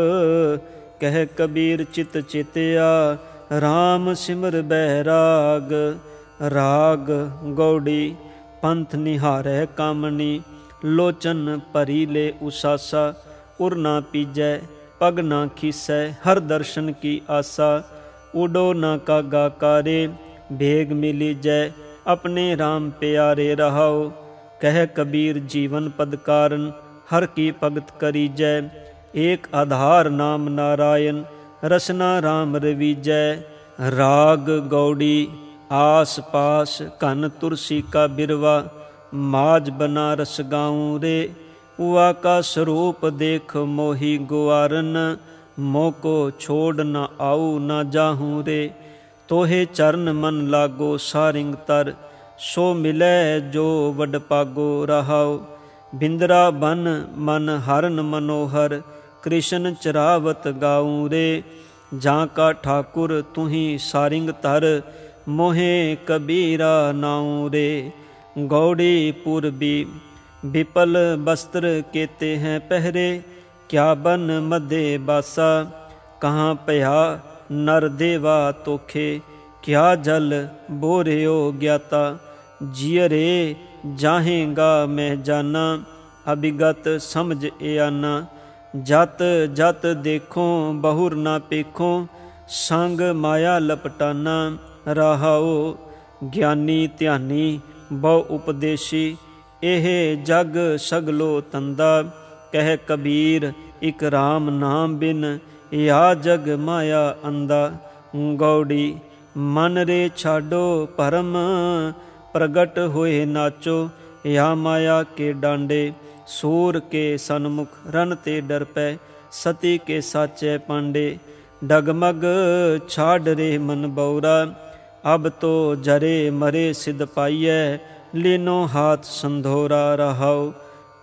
ਕਹਿ ਕਬੀਰ ਚਿਤ ਚਿਤਿਆ, ਰਾਮ ਸਿਮਰ ਬਹਿਰਾਗ राग, गौड़ी, पंथ निहारै कामनी, लोचन भरी ले उसासा उर ना पीजै, पग ना खीसै, हर दर्शन की आशा उडो ना का गाकारे, भेग मिली जय अपने राम प्यारे रहाओ। कह कबीर जीवन पद कारण, हर की भगत करी जय एक आधार नाम नारायण, रसना राम रवि जय राग, गौड़ी ਆਸ ਪਾਸ ਘਨ ਤੁਰਸੀ ਕਾ ਬਿਰਵਾ ਮਾਜ ਬਨਾ ਰਸ ਗਾਉ ਰੇ। ਉਆ ਕਾ ਸਰੂਪ ਦੇਖ ਮੋਹੀ ਗੁਆਰਨ ਮੋਕੋ ਛੋੜ ਨ ਆਉ ਨ ਜਾਹੂ ਰੇ। ਤੋਹੇ ਚਰਨ ਮਨ ਲਾਗੋ ਸਾਰਿੰਗ ਤਰ, ਸੋ ਮਿਲੈ ਜੋ ਵਡ ਪਾਗੋ ਰਹਾਉ। ਬਿੰਦਰਾ ਬਨ ਮਨ ਹਰਨ ਮਨੋਹਰ, ਕ੍ਰਿਸ਼ਨ ਚਰਾਵਤ ਗਾਉ ਰੇ। ਜਾਂ ਕਾ ਠਾਕੁਰ ਤੁਹੀ ਸਾਰਿੰਗ ਤਰ ਧਰ ਮੋਹੇ ਕਬੀਰਾ ਨਾਉ ਰੇ ਗੌੜੀ ਪੁਰਬੀ ਵਿਪਲ ਬਸਤਰ ਕੇਤੇ ਹੈ ਪਹਿਰੇ ਕਿਆ ਬਨ ਮਦੇ ਬਾਸਾ ਕਹਾਂ ਭਇਆ ਨਰ ਦੇਵਾ ਤੋਖੇ ਕਿਆ ਜਲ ਬੋਰਿਓ ਗਿਆਤਾ ਜੀਰੇ ਜਾਹੇਗਾ ਮੈਂ ਜਾਣਾ ਅਬਿਗਤ ਸਮਝ ਇਆਨਾ ਜਤ ਜਤ ਦੇਖੋ ਬਹੁਰ ਨਾ ਪੇਖੋ ਸੰਗ ਮਾਇਆ ਲਪਟਾਨਾ ਰਹਾਉ, ਗਿਆਨੀ ਧਿਆਨੀ, ਬਹੁ ਉਪਦੇਸ਼ੀ, ਇਹ ਜਗ ਸਗਲੋ ਤੰਦਾ, ਕਹਿ ਕਬੀਰ, ਇਕ RAM ਨਾਮ ਬਿਨ, ਯਾ ਜਗ ਮਾਇਆ ਅੰਦਾ। ਗੌੜੀ, ਮਨ ਰੇ ਛਾਡੋ ਪਰਮ ਪ੍ਰਗਟ ਹੋਏ ਨਾਚੋ, ਯਾ ਮਾਇਆ ਕੇ ਡਾਂਡੇ, ਸੂਰ ਕੇ ਸਨਮੁਖ ਰਨ ਤੇ ਡਰ ਪੈ, ਸਤੀ ਕੇ ਸਾਚੇ ਪਾਂਡੇ। ਡਗਮਗ ਛਾੜ ਰੇ ਮਨ ਬੌਰਾ ਅਬ ਤੋ ਜਰੇ ਮਰੇ ਸਿਧ ਪਾਈਐ, ਲੀਨੋ ਹਾਥ ਸੰਧੋਰਾ ਰਹਾਉ।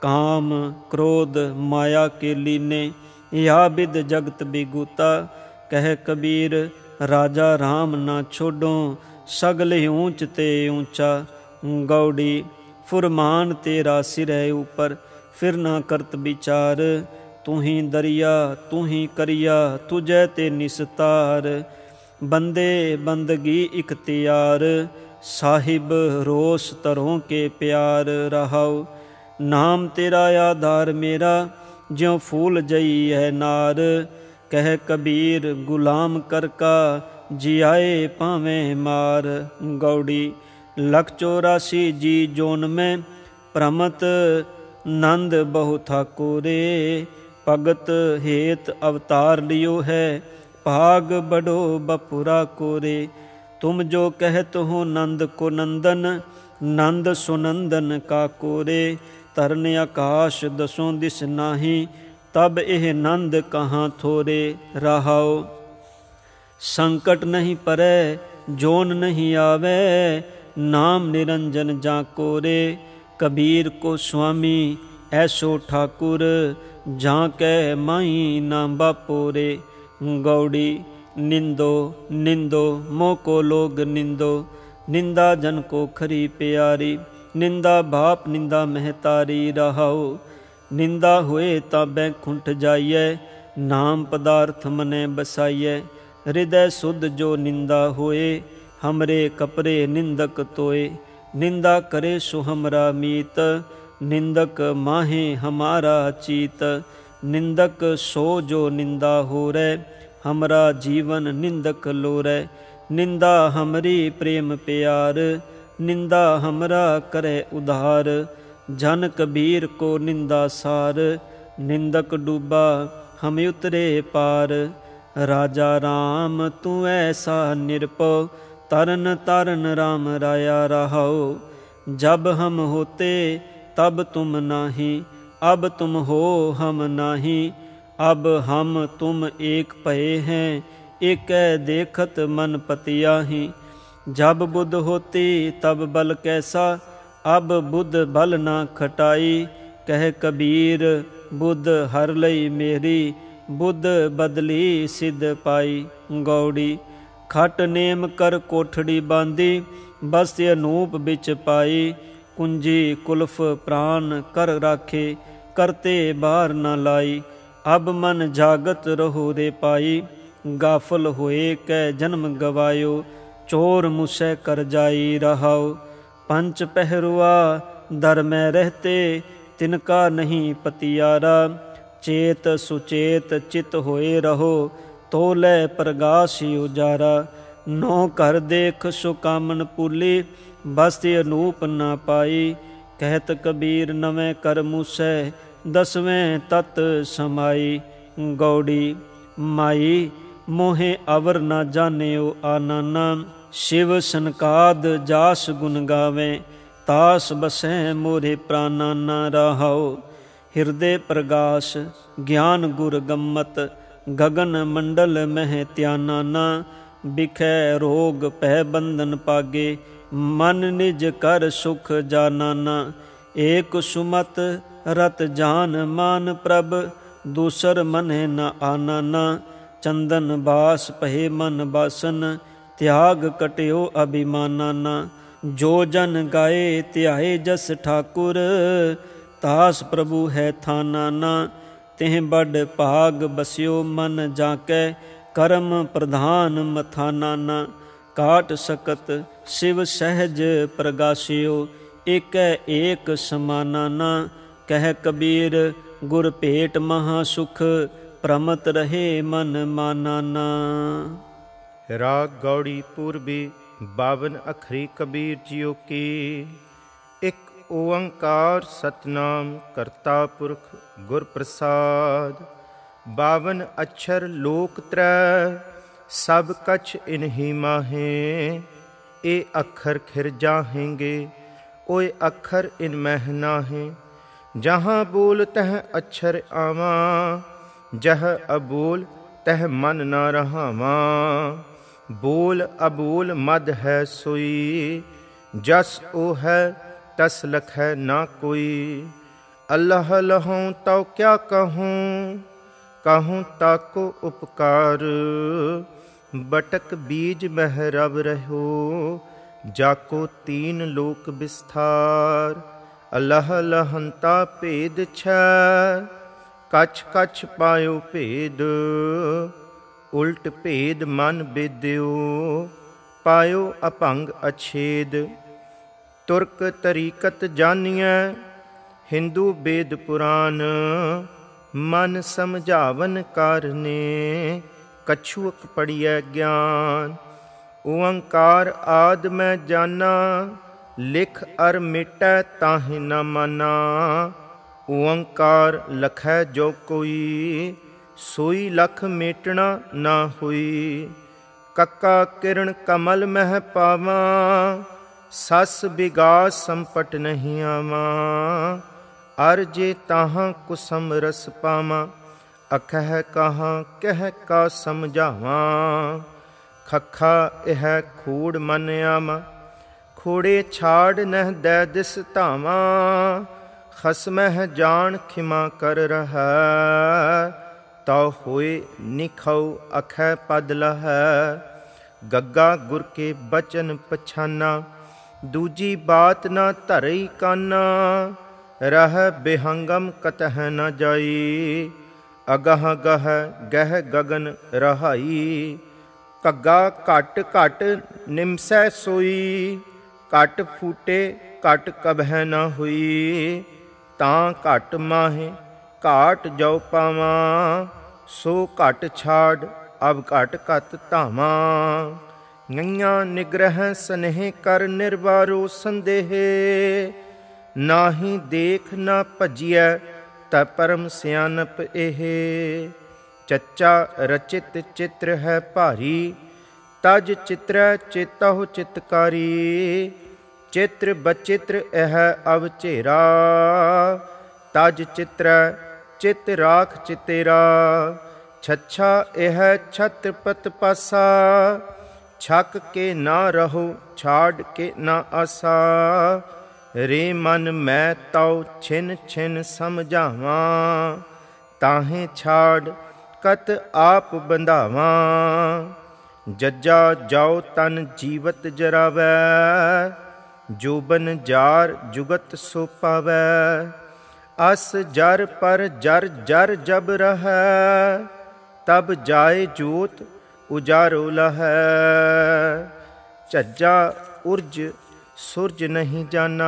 ਕਾਮ, ਕ੍ਰੋਧ, ਮਾਇਆ ਕੇ ਲੀਨੇ, ਯਾ ਬਿਦ ਜਗਤ ਬਿਗੂਤਾ। ਕਹਿ ਕਬੀਰ, ਰਾਜਾ RAM ਨਾ ਛੋਡੋ, ਸਗਲ ਊਂਚ ਤੇ ਊਂਚਾ। ਗੌੜੀ, ਫੁਰਮਾਨ ਤੇਰਾ ਸਿਰੈ ਉਪਰ, ਫਿਰ ਨਾ ਕਰਤ ਵਿਚਾਰ। ਤੂੰ ਹੀ ਦਰਿਆ, ਤੂੰ ਹੀ ਕਰਿਆ ਤੁਝੈ ਤੇ ਨਿਸਤਾਰ। ਬੰਦੇ ਬੰਦਗੀ ਇਖਤਿਆਰ, ਸਾਹਿਬ ਰੋਸ ਤਰੋਂ ਕੇ ਪਿਆਰ ਰਹਾਉ। ਨਾਮ ਤੇਰਾ ਆਧਾਰ ਮੇਰਾ, ਜਿਉ ਫੂਲ ਜਈ ਹੈ ਨਾਰ। ਕਹਿ ਕਬੀਰ, ਗੁਲਾਮ ਕਰਕਾ ਜਿਆਏ ਭਾਵੇਂ ਮਾਰ। ਗੌੜੀ, ਲਖ 84 ਜੀ ਜੋਨ ਮੈਂ, ਪ੍ਰਮਤ ਨੰਦ ਬਹੁ ਠਾਕੁਰੇ। ਭਗਤ ਹੇਤ ਅਵਤਾਰ ਲਿਓ ਹੈ ਭਾਗ ਬੜੋ ਬਪੁਰਾ ਕੋਰੇ, ਤੁਮ ਜੋ ਕਹਿਤ ਹੋ ਨੰਦ ਕੋ ਨੰਦਨ, ਨੰਦ ਸੁਨੰਦਨ ਕਾ ਕੋਰੇ। ਤਰਨ ਆਕਾਸ਼ ਦਸੋਂ ਦਿਸ ਨਾਹੀ, ਤਬ ਇਹ ਨੰਦ ਕਹਾਂ ਥੋਰੇ। ਰਹਾਓ, ਸੰਕਟ ਨਹੀਂ ਪਰੈ, ਜੋਨ ਨਹੀਂ ਆਵੇ, ਨਾਮ ਨਿਰੰਜਨ ਜਾ ਕੋਰੇ। ਕਬੀਰ ਕੋ ਸੁਆਮੀ, ਐਸੋ ਠਾਕੁਰ, ਜਾਂ ਕੈ ਮਾਈ ਨਾ ਬਾਪੋਰੇ ਗੌੜੀ, ਨਿੰਦੋ ਨਿੰਦੋ ਮੋ ਕੋ ਲੋਗ ਨਿੰਦੋ। ਨਿੰਦਾ ਜਨ ਕੋ ਖਰੀ ਪਿਆਰੀ, ਨਿੰਦਾ ਬਾਪ ਨਿੰਦਾ ਮਹਿਤਾਰੀ ਰਹਾਓ ਨਿੰਦਾ ਹੋਏ ਤਾਂ ਬੈ ਖੁੰਟ ਜਾਈਐ, ਨਾਮ ਪਦਾਰਥ ਮਨੇ ਬਸਾਈਐ। ਹਿਰਦੈ ਸੁਧ ਜੋ ਨਿੰਦਾ ਹੋਏ, ਹਮਰੇ ਕਪਰੇ ਨਿੰਦਕ ਤੋਏ। ਨਿੰਦਾ ਕਰੇ ਸੋ ਹਮਰਾ ਮੀਤ, ਨਿੰਦਕ ਮਾਹੇ ਹਮਾਰਾ ਚੀਤ। ਨਿੰਦਕ ਸੋ ਜੋ ਨਿੰਦਾ ਹੋਰੈ, ਹਮਰਾ ਜੀਵਨ ਨਿੰਦਕ ਲੋਰੈ। ਨਿੰਦਾ ਹਮਰੀ ਪ੍ਰੇਮ ਪਿਆਰ, ਨਿੰਦਾ ਹਮਰਾ ਕਰੇ ਉਧਾਰ। ਜਨ ਕਬੀਰ ਕੋ ਨਿੰਦਾ ਸਾਰ, ਨਿੰਦਕ ਡੂਬਾ ਹਮ ਉਤਰੇ ਪਾਰ। ਰਾਜਾ RAM ਤੂੰ ਐਸਾ ਨਿਰਪਉ ਤਰਨ ਤਰਨ RAM ਰਾਇਆ ਰਹਾਓ ਜਬ ਹਮ ਹੋਤੇ, ਤਬ ਤੁਮ ਨਾਹੀ। ਅਬ ਤੁਮ ਹੋ ਹਮ ਨਾਹੀ, ਅਬ ਹਮ ਤੁਮ ਏਕ ਭਏ ਹੈ, ਏਕੈ ਦੇਖਤ ਮਨ ਪਤਿਆਹੀ। ਜਬ ਬੁੱਧ ਹੋਤੀ, ਤਬ ਬਲ ਕੈਸਾ, ਅਬ ਬੁੱਧ ਬਲ ਨਾ ਖਟਾਈ। ਕਹਿ ਕਬੀਰ, ਬੁੱਧ ਹਰ ਲਈ ਮੇਰੀ, ਬੁੱਧ ਬਦਲੀ ਸਿਧ ਪਾਈ ਗੌੜੀ। ਖਟ ਨੇਮ ਕਰ ਕੋਠੜੀ ਬਾਂਦੀ, ਬਸ ਅਨੂਪ ਵਿੱਚ ਪਾਈ। ਕੁੰਜੀ ਕੁਲਫ ਪ੍ਰਾਨ ਕਰ ਰਾਖੇ ਕਰਤੇ ਬਾਹਰ ਨਾ ਲਾਈ। ਅਬ ਮਨ ਜਾਗਤ ਰਹੋ ਦੇ ਪਾਈ। ਗਾਫਲ ਹੋਏ ਕੈ ਜਨਮ ਗਵਾਇਓ, ਚੋਰ ਮੁਸੈ ਕਰ ਜਾਈ ਰਹਾਉ ਪੰਚ ਪਹਿਰਵਾ ਦਰ ਮੈਂ ਰਹਤੇ, ਤਿਨ ਕਾ ਨਹੀਂ ਪਤਿਆਰਾ। ਚੇਤ ਸੁਚੇਤ ਚਿਤ ਹੋਏ ਰਹੋ ਤੋ ਲੈ ਪ੍ਰਗਾਸੀ ਉਜਾਰਾ। ਨੋ ਕਰ ਦੇਖ ਸੁ ਬਸਤੀ ਅਨੂਪ ਨਾ ਪਾਈ, ਕਹਿਤ ਕਬੀਰ ਨਵੇਂ ਕਰ ਮੂਸੈ, ਦਸਵੇਂ ਤਤ ਸਮਾਈ। ਗੌੜੀ ਮਾਈ, ਮੋਹੇ ਅਵਰ ਨਾ ਜਾਣਿਓ ਆਨਾਨਾ। ਸ਼ਿਵ ਸੰਕਾਦ ਜਾਸ ਗੁਣ ਗਾਵੇ, ਤਾਸ ਬਸੈ ਮੋਰੇ ਪ੍ਰਾਨਾ ਨਾ ਰਹਾਓ। ਹਿਰਦੇ ਪ੍ਰਗਾਸ ਗਿਆਨ ਗੁਰ ਗੰਮਤ ਗगन ਮੰਡਲ ਮਹਿ ਧਿਆਨਾ ਬਿਖੈ ਰੋਗ ਪਹਿ ਬੰਧਨ ਪਾਗੇ ਮਨ ਨਿਜ ਕਰ ਸੁਖ ਜਾਨਾਨਾ ਏਕ ਸੁਮਤ ਰਤ ਜਾਨ ਮਾਨ ਪ੍ਰਭ, ਦੂਸਰ ਮਨੈ ਨ ਆਨਾਨਾ। ਚੰਦਨ ਬਾਸ ਪਹਿ ਮਨ ਬਾਸਨ, ਤਿਆਗ ਕਟਿਓ ਅਭਿਮਾਨਾਨਾ। ਜੋ ਜਨ ਗਾਏ ਧਿਆਏ ਜਸ ਠਾਕੁਰ, ਤਾਸ ਪ੍ਰਭੂ ਹੈ ਥਾਨਾਨਾ। ਤਿਹ ਬੜ ਭਾਗ ਬਸਿਓ ਮਨ ਜਾਕੈ, ਕਰਮ ਪ੍ਰਧਾਨ ਮਥਾਨਾ ਨਾ ਕਾਟ ਸਕਤ ਸਿਵ ਸਹਿਜ ਪ੍ਰਗਾਸਿਓ ਏਕੈ ਏਕ ਸਮਾਨਾ ਨਾ ਕਹਿ ਕਬੀਰ ਗੁਰ ਭੇਟ ਮਹਾ ਸੁਖ ਪ੍ਰਮਤ ਰਹੇ ਮਨ ਮਾਨਾ ਨਾ ਰਾਗ ਗੌੜੀ ਪੂਰਬੀ 52 ਅਖਰੀ ਕਬੀਰ ਜੀਓ ਕੀ ਇੱਕ ਓੰਕਾਰ ਸਤਨਾਮ ਕਰਤਾ ਪੁਰਖ ਗੁਰ ਪ੍ਰਸਾਦ 52 ਅਛਰ ਲੋਕ ਤਰੈ ਸਭ ਕਛ ਇਨਹੀ ਮਾਹੇ ਇਹ ਅੱਖਰ ਖਿਰ ਜਾਹੇਂਗੇ ਓਏ ਅੱਖਰ ਇਨ ਮਹਿ ਨਾਹੇ ਜਹਾਂ ਬੋਲ ਤਹ ਅਛਰ ਆਵਾ ਜਹ ਅਬੋਲ ਤਹ ਮਨ ਨਾ ਰਹਾਵਾ ਬੋਲ ਅਬੋਲ ਮਦ ਹੈ ਸੋਈ ਜਸ ਉਹ ਹੈ ਤਸ ਲਖੈ ਨਾ ਕੋਈ ਅੱਲਾਹ ਲਹਉ ਤਉ ਕਿਆ ਕਹੂੰ ਕਹੂੰ ਤਾਕੋ ਉਪਕਾਰ ਬਟਕ ਬੀਜ ਮਹਿ ਰਬ ਰਹੋ, ਜਾਕੋ ਤੀਨ ਲੋਕ ਵਿਸਥਾਰ ਅਲਹ ਲਹੰਤਾ ਭੇਦ ਛੈ, ਕਛ ਕਛ ਪਾਇਓ ਭੇਦ, ਉਲਟ ਭੇਦ ਮਨ ਬੇਦਿਓ, ਪਾਇਓ ਅਭੰਗ ਅਛੇਦ। ਤੁਰਕ ਤਰੀਕਤ ਜਾਣੀਐ ਹਿੰਦੂ ਵੇਦ ਪੁਰਾਨ, ਮਨ ਸਮਝਾਵਨ ਕਾਰਨੇ। ਕਛੂਕ ਪੜੀਐ ਗਿਆਨ, ਓੰਕਾਰ ਆਦ ਮੈਂ ਜਾਣਾ ਲਿਖ ਅਰ ਮਿਟੈ ਤਾਹਿ ਨ ਮਨਾ। ਓੰਕਾਰ ਲਖੈ ਜੋ ਕੋਈ, ਸੋਈ ਲਖ ਮੇਟਣਾ ਨਾ ਹੋਈ। ਕੱਕਾ ਕਿਰਣ ਕਮਲ ਮਹਿ ਪਾਵਾਂ, ਸਸ ਬਿਗਾ ਸੰਪਟ ਨਹੀਂ ਆਵਾਂ। ਅਰ ਜੇ ਤਾਹਾਂ ਕੁਸਮ ਰਸ ਪਾਵਾਂ ਅਖਹਿ ਕਹਾਂ, ਕਹਿ ਕਾ ਸਮਝਾਵਾਂ। ਖੱਖਾ ਇਹ ਖੂੜ ਮਨ ਆਮਾ ਖੋੜੇ ਛਾੜ ਨਹਿ ਦੈ ਦਿਸ ਧਾਵਾਂ। ਖਸਮਹਿ ਜਾਣ ਖਿਮਾ ਕਰ ਰਹਾ, ਤਉ ਹੋਏ ਨਿਖਉ ਅਖੈ ਪਦ ਲਹੈ। ਗੱਗਾ ਗੁਰ ਕੇ ਬਚਨ ਪਛਾਨਾ, ਦੂਜੀ ਬਾਤ ਨਾ ਧਰਈ ਕਾਨਾ। ਰਹਿ ਬਿਹੰਗਮ ਕਤਹ ਨ ਜਾਈ ਅਗਹ ਗਹ ਗਹਿ ਗਗਨ ਰਹਾਈ ਕੱਗਾ ਘਟ ਘਟ ਨਿਮਸੈ ਸੋਈ, ਘਟ ਫੂਟੇ ਘਟ ਕਬਹਿ ਨਾ ਹੋਈ, ਤਾਂ ਘਟ ਮਾਹੇ ਘਾਟ ਜੋ ਪਾਵਾਂ, ਸੋ ਘਟ ਛਾੜ ਅਬ ਘਟ ਕਤ ਧਾਵਾਂ। ਨਈਆਂ ਨਿਗ੍ਰਹਿ ਸਨਹਿ ਕਰ ਨਿਰਵਾਰੋ ਸੰਦੇਹ, ਨਾਹੀ ਦੇਖ ਨਾ ਭਜਿਐ ਤਾ ਪਰਮ ਸਿਆਨਪ ਇਹ। ਚੱਚਾ ਰਚਿਤ ਚਿਤ੍ਰ ਹੈ ਭਾਰੀ, ਤਜ ਚਿਤਰੈ ਚੇਤਹੁ ਚਿਤਕਾਰੀ। ਚਿਤ੍ਰ ਬਚਿਤ੍ਰ ਇਹ ਅਵਚੇਰਾ ਤਜ ਚਿਤਰੈ ਚਿਤ ਰਾਖ ਚਿਤੇਰਾ। ਛੱਛਾ ਇਹ ਛਤਪਤ ਪਾਸਾ, ਛਕ ਕੇ ਨਾ ਰਹੋ ਛਾੜ ਕੇ ਨਾ ਆਸਾ। ਰੇ ਮਨ ਮੈਂ ਤਉ ਛਿਨ ਛਿਨ ਸਮਝਾਵਾਂ, ਤਾਹੇ ਛਾੜ ਕਤ ਆਪ ਬੰਧਾਵਾਂ। ਜੱਜਾ ਜਾਓ ਤਨ ਜੀਵਤ ਜਰਾਵੈ, ਜੋਬਨ ਜਾਰ ਜੁਗਤ ਸੋ ਪਾਵੈ। ਅਸ ਜਰ ਪਰ ਜਰ ਜਰ ਜਬ ਰਹੈ, ਤਬ ਜਾਏ ਜੋਤ ਉਜਾਰੋ ਲਹੈ। ਝੱਜਾ ਉਰਜ ਸੁਰਜ ਨਹੀਂ ਜਾਣਾ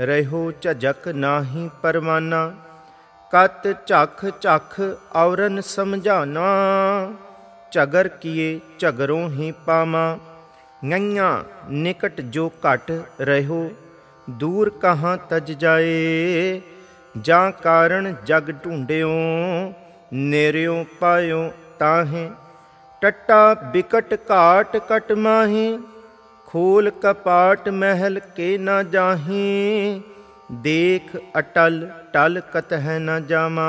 ਰਹਿੋ ਝਜਕ ਨਾਹੀ ਪਰਵਾਨਾ। ਕਤ ਝਖ ਝਖ ਔਰਨ ਸਮਝਾਨਾ, ਝਗਰ ਕੀਏ ਝਗਰੋਂ ਹੀ ਪਾਵਾਂ। ਗਈਆਂ ਨਿਕਟ ਜੋ ਘਟ ਰਹੋ ਦੂਰ ਕਹਾਂ ਤਜ ਜਾਏ। ਜਾਂ ਕਾਰਨ ਜਗ ਢੂੰਡਿਓ ਨੇਰਿਓ ਪਾਇਓ ਤਾਹੇ। ਟੱਟਾ ਬਿਕਟ ਘਾਟ ਕਟ ਮਾਹੀ ਖੋਲ ਕਪਾਟ ਮਹਿਲ ਕੇ ਨਾ ਜਾਹੀ, ਦੇਖ ਅਟਲ ਟਲ ਕਤ ਹੈ ਨਾ ਜਾਮਾ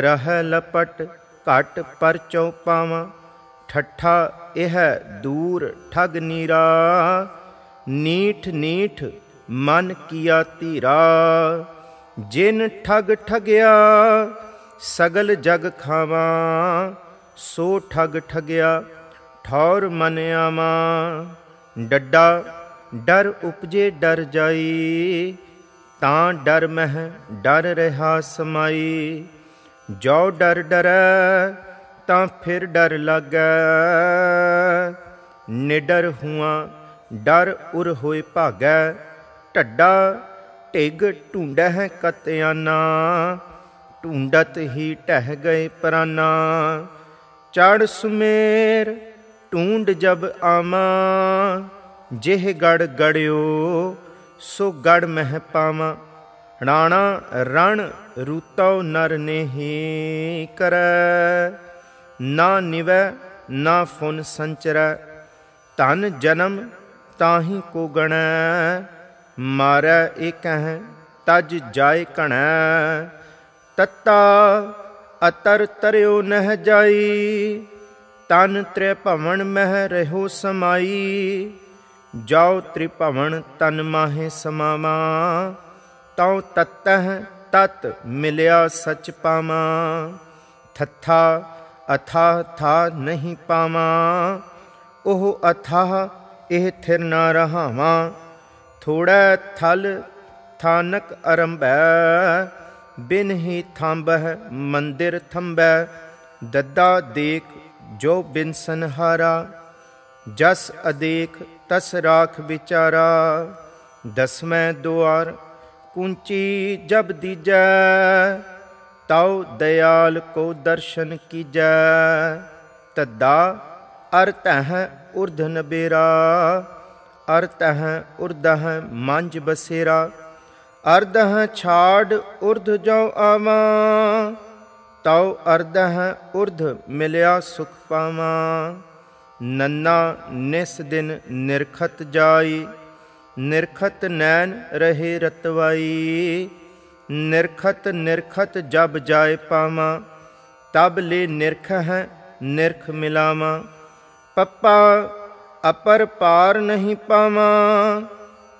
ਰਹ ਲਪਟ ਘਟ ਪਰ ਚਉਪਾਵਾਂ ਠੱਠਾ ਇਹ ਦੂਰ ਠਗ ਨੀਰਾ, ਨੀਠ ਨੀਠ ਮਨ ਕੀਆ ਧੀਰਾ, ਜਿਨ ਠਗ ਠਗਿਆ ਸਗਲ ਜਗ ਖਾਵਾ, ਸੋ ਠਗ ਠਗਿਆ ਠੌਰ ਮਨ ਆਵਾ। ਡੱਡਾ, ਡਰ ਉਪਜੇ ਡਰ ਜਾਈ, ਤਾਂ ਡਰ ਮਹਿ ਡਰ ਰਹਾ ਸਮਾਈ। ਜੋ ਡਰ ਡਰੈ, ਤਾਂ ਫਿਰ ਡਰ ਲੱਗੈ। ਨਿਡਰ ਹੁਆ, ਡਰ ਉਰ ਹੋਏ ਭਾਗੈ। ਢੱਡਾ, ਢਿਗ ਢੂੰਡੈ ਹੈ ਕਤਿਆਨਾ। ਢੂੰਡਤ ਹੀ ਟਹਿ ਗਏ ਪ੍ਰਾਨਾ। ਚੜ ਸੁਮੇਰ ਢੂੰਡ ਜਬ ਆਮਾ ਜਿਹ ਗੜ ਗੜਿਓ, ਸੋ ਗੜ ਮਹਿ ਪਾਵਾਂ। ਰਾਣਾ ਰਣ ਰੂਤੋ ਨਰ ਨੇਹੀ ਕਰੈ, ਨਾ ਨਿਵੈ, ਨਾ ਫੁਨ ਸੰਚਰੈ। ਧਨ ਜਨਮ ਤਾਹੀ ਕੋ ਗਣੈ, ਮਾਰੈ ਇਕਹਿ ਤਜ ਜਾਏ ਕਣੈ ਤਤਾ ਅਤਰ ਤਰਿਓ ਨਹਿ ਜਾਈ ਤਨ ਤ੍ਰਿ ਭਵਨ ਮਹਿ ਰਹੋ ਸਮਾਈ ਜਾਉ ਤ੍ਰਿਭਵਨ ਤਨ ਮਾਹੇ ਸਮਾਵਾ ਤਉ ਤਤਹ ਤਤ ਮਿਲਿਆ ਸਚ ਪਾਵਾ ਥਥਾ ਅਥਾ ਥਾ ਨਹੀਂ ਪਾਵਾ ਉਹ ਅਥਾ ਇਹ ਥਿਰ ਨਾ ਰਹਾਵਾਂ ਥੋੜਾ ਥਲ ਥਾਨਕ ਅਰੰਭੈ ਬਿਨ ਹੀ ਥੰਬਹਿ ਮੰਦਿਰ ਥੰਬੈ ਦੱਦਾ ਦੇਖ ਜੋ ਬਿਨ ਸੰਹਾਰਾ, ਜਸ ਅਦੇਖ ਤਸ ਰਾਖ ਵਿਚਾਰਾ। ਦਸਵੇਂ ਦੁਆਰ, ਕੁੰਚੀ ਜਬ ਦੀਜੈ, ਤਉ ਦਇਆਲ ਕੋ ਦਰਸ਼ਨ ਕੀਜੈ। ਤਦਾ ਅਰਤਹ ਉਰਧ ਨਬੇਰਾ ਅਰਤਹ ਉਰਦਹ ਮੰਜ ਬਸੇਰਾ। ਅਰਦਹ ਛਾੜ ਉਰਧ ਜੋ ਆਵਾ ਤਉ ਅਰਦਹ ਉਰਧ ਮਿਲਿਆ ਸੁਖ ਪਾਵਾ। ਨੰਨਾ ਨਿਸ ਦਿਨ ਨਿਰਖਤ ਜਾਈ। ਨਿਰਖਤ ਨੈਣ ਰਹੇ ਰਤਵਾਈ। ਨਿਰਖਤ ਨਿਰਖਤ ਜਬ ਜਾਏ ਪਾਵਾਂ। ਤਬ ਲੈ ਨਿਰਖ ਹੈ ਨਿਰਖ ਮਿਲਾਵਾਂ। ਪੱਪਾ ਅਪਰ ਪਾਰ ਨਹੀਂ ਪਾਵਾਂ।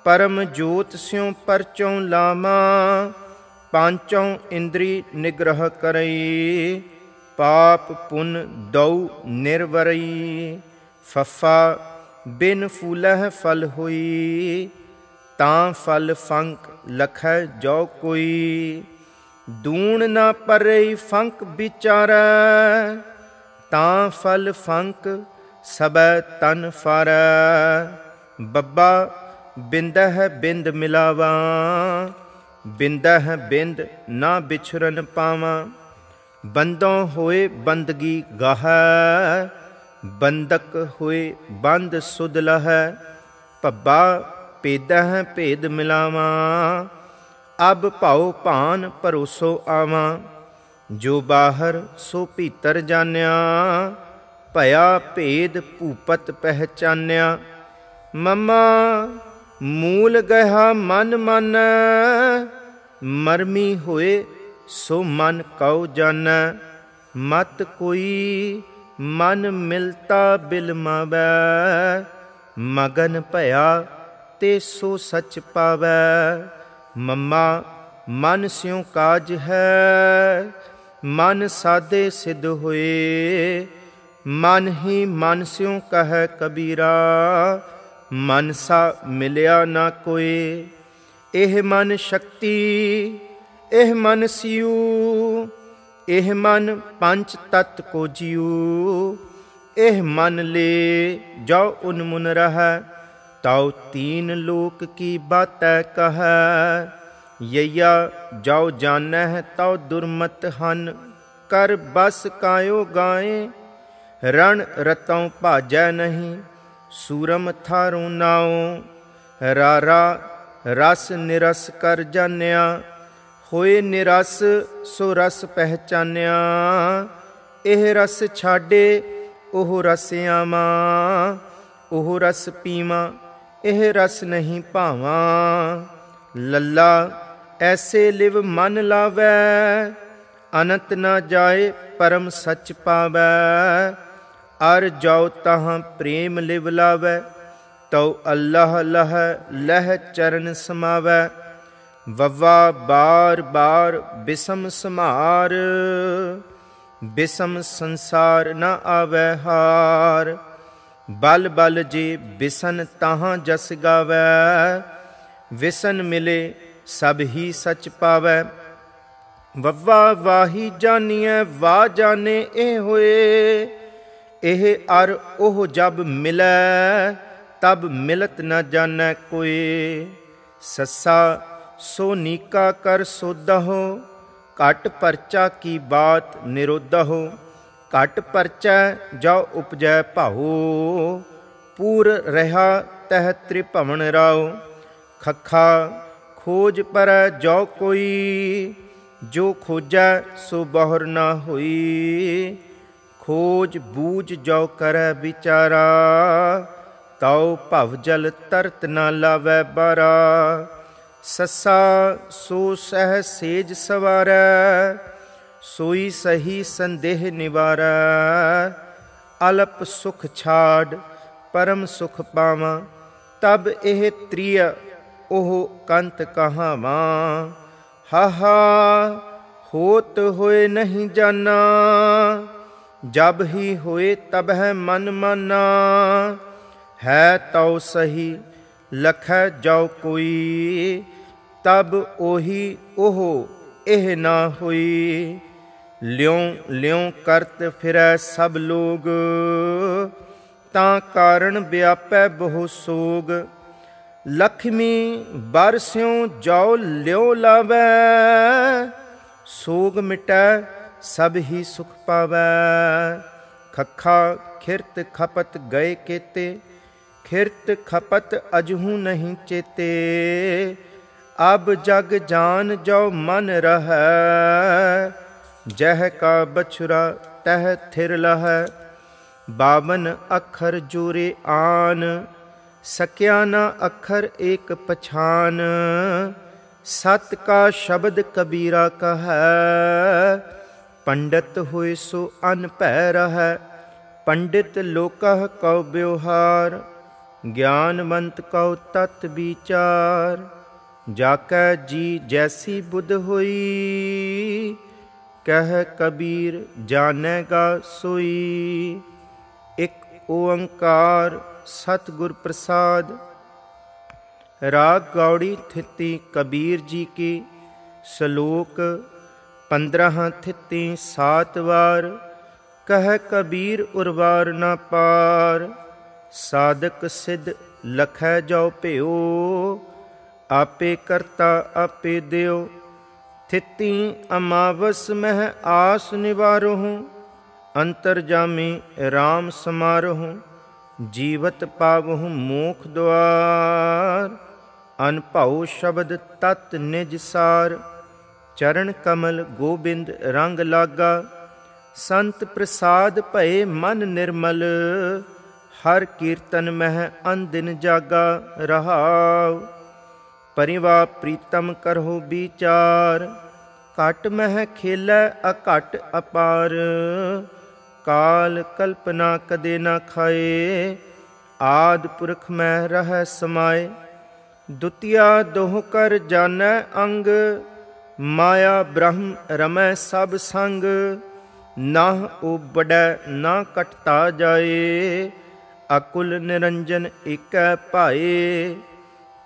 ਪਰਮ ਜੋਤ ਸਿਉ ਪਰਚੋਂ ਲਾਵਾਂ। ਪਾਂਚੋਂ ਇੰਦਰੀ ਨਿਗ੍ਰਹ ਕਰਈ ਪਾਪ ਪੁੰਨ ਦਉ ਨਿਰਵਰਈ ਫਫਾ ਬਿਨ ਫੂਲਹ ਫਲ ਹੋਈ ਤਾਂ ਫਲ ਫੰਕ ਲਖੈ ਜੋ ਕੋਈ ਦੂਣ ਨਾ ਪਰਈ ਫੰਕ ਵਿਚਾਰੈ ਤਾਂ ਫਲ ਫੰਕ ਸਬੈ ਤਨ ਫਰੈ ਬੱਬਾ ਬਿੰਦਹ ਬਿੰਦ ਮਿਲਾਵਾ ਬਿੰਦਹ ਬਿੰਦ ਨਾ ਵਿਛਰਨ ਪਾਵਾਂ। ਬੰਦੋਂ ਹੋਏ ਬੰਦਗੀ ਗਾਹ ਬੰਦਕ ਹੋਏ ਬੰਦ ਸੁਧ ਲਹੈ। ਪੱਬਾ ਪੇਦਹ ਭੇਦ ਮਿਲਾਵਾਂ, ਅਬ ਭਾਉ ਭਾਨ ਭਰੋਸੋ ਆਵਾਂ। ਜੋ ਬਾਹਰ ਸੋ ਭੀਤਰ ਜਾਣਿਆ, ਭਇਆ ਭੇਦ ਭੂਪਤ ਪਹਿਚਾਨਿਆ। ਮਮਾ ਮੂਲ ਗਇਆ ਮਨ ਮਨ, ਮਰਮੀ ਹੋਏ ਸੋ ਮਨ ਕਉ ਜਨ। ਮਤ ਕੋਈ ਮਨ ਮਿਲਤਾ ਬਿਲਮਾਵੈ ਮਗਨ ਭਇਆ ਤੇ ਸੋ ਸਚ ਪਾਵੈ। ਮੰਮਾ, ਮਨ ਸਿਉ ਕਾਜ ਹੈ, ਮਨ ਸਾਦੇ ਸਿਧ ਹੋਏ। ਮਨ ਹੀ ਮਨ ਸਿਉ ਕਹੈ ਕਬੀਰਾ ਮਨਸਾ ਮਿਲਿਆ ਨਾ ਕੋਏ ਇਹ ਮਨ ਸ਼ਕਤੀ, ਇਹ ਮਨ ਸਿਉ ਇਹ ਮਨ ਪੰਜ ਤਤ ਕੋ ਜਿਉ ਇਹ ਮਨ ਲੈ ਜੋ ਉਨ ਮੁਨ ਰਹੈ, ਤਉ ਤੀਨ ਲੋਕ ਕੀ ਬਾਤੈ ਕਹ। ਯਈਆ ਜੋ ਜਾਣੈ ਤਉ ਦੁਰਮਤ ਹਨ, ਕਰ ਬਸ ਕਾਇਓ ਗਾਏ, ਰਣ ਰਤਉ ਭਾਜੈ ਨਹੀਂ। ਸੂਰਮ ਥਾਰੂ ਨਾਉ, ਰਾਰਾ ਰਸ ਨਿਰਸ ਕਰ ਜਾਣਿਆ ਹੋਏ ਨਿਰਸ ਸੋ ਰਸ ਪਹਿਚਾਨਿਆ, ਇਹ ਰਸ ਛਾੜੇ ਉਹ ਰਸ ਆਵਾਂ, ਉਹ ਰਸ ਪੀਵਾਂ, ਇਹ ਰਸ ਨਹੀਂ ਭਾਵਾਂ। ਲੱਲਾ, ਐਸੇ ਲਿਵ ਮਨ ਲਾਵੈ, ਅਨੰਤ ਨਾ ਜਾਏ ਪਰਮ ਸੱਚ ਪਾਵੈ। ਅਰ ਜਾਉ ਤਹਾਂ ਪ੍ਰੇਮ ਲਿਵ ਲਾਵੈ, ਤਉ ਅੱਲਾਹ ਲਹ ਲਹ ਚਰਨ ਸਮਾਵੈ। ਵਵਾ ਬਾਰ ਬਾਰ ਬਿਸਮ ਸਮਾਰ, ਬਿਸਮ ਸੰਸਾਰ ਨ ਆਵੈ ਹਾਰ। ਬਲ ਬਲ ਜੀ ਬਿਸਨ ਤਾਹਾਂ ਜਸ ਗਾਵੈ, ਵਿਸਨ ਮਿਲੇ ਸਭ ਹੀ ਸਚ ਪਾਵੈ। ਵਵਾ ਵਾਹੀ ਜਾਣੀਐ ਵਾ ਜਾਣੇ ਇਹ ਹੋਏ। ਇਹ ਅਰ ਉਹ ਜਬ ਮਿਲੈ, ਤਬ ਮਿਲਤ ਨ ਜਾਣੈ ਕੋਏ ਸੱਸਾ, ਸੋ ਨੀਕਾ ਕਰ ਸੋਦਹੁ ਘਟ ਪਰਚਾ ਕੀ ਬਾਤ ਨਿਰੋਧਹੁ। ਘਟ ਪਰਚੈ ਜੋ ਉਪਜੈ ਭਾਉ, ਪੂਰ ਰਹਾ ਤਹ ਤ੍ਰਿਭਵਨ ਰਾਉ। ਖੱਖਾ, ਖੋਜ ਪਰ ਜੋ ਕੋਈ, ਜੋ ਖੋਜੈ ਸੋ ਬਹੁਰ ਨਾ ਹੋਈ। ਖੋਜ ਬੂਝ ਜੋ ਕਰੈ ਵਿਚਾਰਾ, ਤਾਉ ਭਵ ਜਲ ਤਰਤ ਨਾ ਲਾਵੈ ਬਾਰਾ। ਸੱਸਾ, ਸੋ ਸਹਿ ਸੇਜ ਸਵਾਰੈ, ਸੋਈ ਸਹੀ ਸੰਦੇਹ ਨਿਵਾਰੈ। ਅਲਪ ਸੁਖ ਛਾੜ, ਪਰਮ ਸੁਖ ਪਾਵਾਂ, ਤਬ ਇਹ ਤ੍ਰਿਯ, ਉਹ ਕੰਤ ਕਹਾਵਾਂ। ਹਾ ਹੋਤ ਹੋਏ ਨਹੀਂ ਜਾਣਾ ਜਬ ਹੀ ਹੋਏ ਤਬ ਹੈ ਮਨ ਮਾਨਾ, ਹੈ ਤਉ ਸਹੀ, ਲਖੈ ਜਾਉ ਕੋਈ, ਤਬ ਉਹੀ ਉਹ ਇਹ ਨਾ ਹੋਈ। ਲਿਉ ਲਿਉ ਕਰਤ ਫਿਰੈ ਸਭ ਲੋਗ, ਤਾਂ ਕਾਰਨ ਵਿਆਪੈ ਬਹੁ ਸੋਗ। ਲਖਮੀ ਬਰਸਿਉ ਜਾਉ ਲਿਉ ਲਾਵੈ, ਸੋਗ ਮਿਟੈ ਸਭ ਹੀ ਸੁਖ ਪਾਵੈ। ਖੱਖਾ ਖਿਰਤ ਖਪਤ ਗਏ ਕੇਤੇ, ਖਿਰਤ ਖਪਤ ਅਜਹੂ ਨਹੀਂ ਚੇਤੇ। ਅਬ ਜਗ ਜਾਨ ਜੋ ਮਨ ਰਹੈ, ਜਹ ਕਾ ਬਛੁਰਾ ਤਹ ਥਿਰ ਲਹੈ। ਬਾਵਨ ਅੱਖਰ ਜੂਰੇ ਆਨ, ਸਕਿਆ ਨਾ ਅੱਖਰ ਏਕ ਪਛਾਨ। ਸਤ ਕਾ ਸ਼ਬਦ ਕਬੀਰਾ ਕਹੈ ਪੰਡਤ ਹੋਏ ਸੋ ਅਨ ਭੈ ਰਹੈ, ਪੰਡਿਤ ਲੋਕਹ ਕਉ ਬਿਵਹਾਰ, ਗਿਆਨਵੰਤ ਕਉ ਤਤ ਵਿਚਾਰ। ਜਾਕੈ ਜੀ ਜੈਸੀ ਬੁੱਧ ਹੋਈ, ਕਹਿ ਕਬੀਰ ਜਾਣੇਗਾ ਸੋਈ। ਇੱਕ ਓੰਕਾਰ ਸਤਿਗੁਰ ਪ੍ਰਸਾਦ, ਰਾਗ ਗੌੜੀ ਥਿਤੀ ਕਬੀਰ ਜੀ ਕੀ, ਸ਼ਲੋਕ 15 ਥਿੱਤੀ ਸਾਤ ਵਾਰ ਕਹਿ ਕਬੀਰ ਉਰਵਾਰ ਨਾ ਪਾਰ ਸਾਧਕ ਸਿਧ ਲਖੈ ਜੋ ਭਿਓ ਆਪੇ ਕਰਤਾ ਆਪੇ ਦਿਓ ਥਿੱਤੀ ਅਮਾਵਸ ਮਹਿ ਆਸ ਨਿਵਾਰਹੁ ਅੰਤਰ ਜਾਮੀ RAM ਸਮਾਰਹੁ ਜੀਵਤ ਪਾਵਹੁ ਮੋਖ ਦੁਆਰ ਅਨਭਉ ਸ਼ਬਦ ਤਤ ਨਿਜ ਸਾਰ ਚਰਨ ਕਮਲ ਗੋਬਿੰਦ ਰੰਗ ਲਾਗਾ ਸੰਤ ਪ੍ਰਸਾਦ ਭਏ ਮਨ ਨਿਰਮਲ ਹਰ ਕੀਰਤਨ ਮਹਿ ਅੰਦਿਨ ਜਾਗਾ ਰਹਾਉ ਪਰਿਵਾ ਪ੍ਰੀਤਮ ਕਰਹੁ ਵਿਚਾਰ ਘਟ ਮਹਿ ਖੇਲੇ ਅਕਟ ਅਪਾਰ ਕਾਲ ਕਲਪਨਾ ਕਦੇ ਨਾ ਖਾਏ ਆਦ ਪੁਰਖ ਮੈਂ ਰਹਿ ਸਮਾਏ ਦੁਤੀਆ ਦੋਹ ਕਰ ਜਾਣੈ ਅੰਗ ਮਾਇਆ ਬ੍ਰਹਮ ਰਮੈ ਸਭ ਸੰਗ ਨਾ ਉਹ ਬੜੈ ਨਾ ਕਟਤਾ ਜਾਏ, ਅਕੁਲ ਨਿਰੰਜਨ ਏਕੈ ਭਾਏ,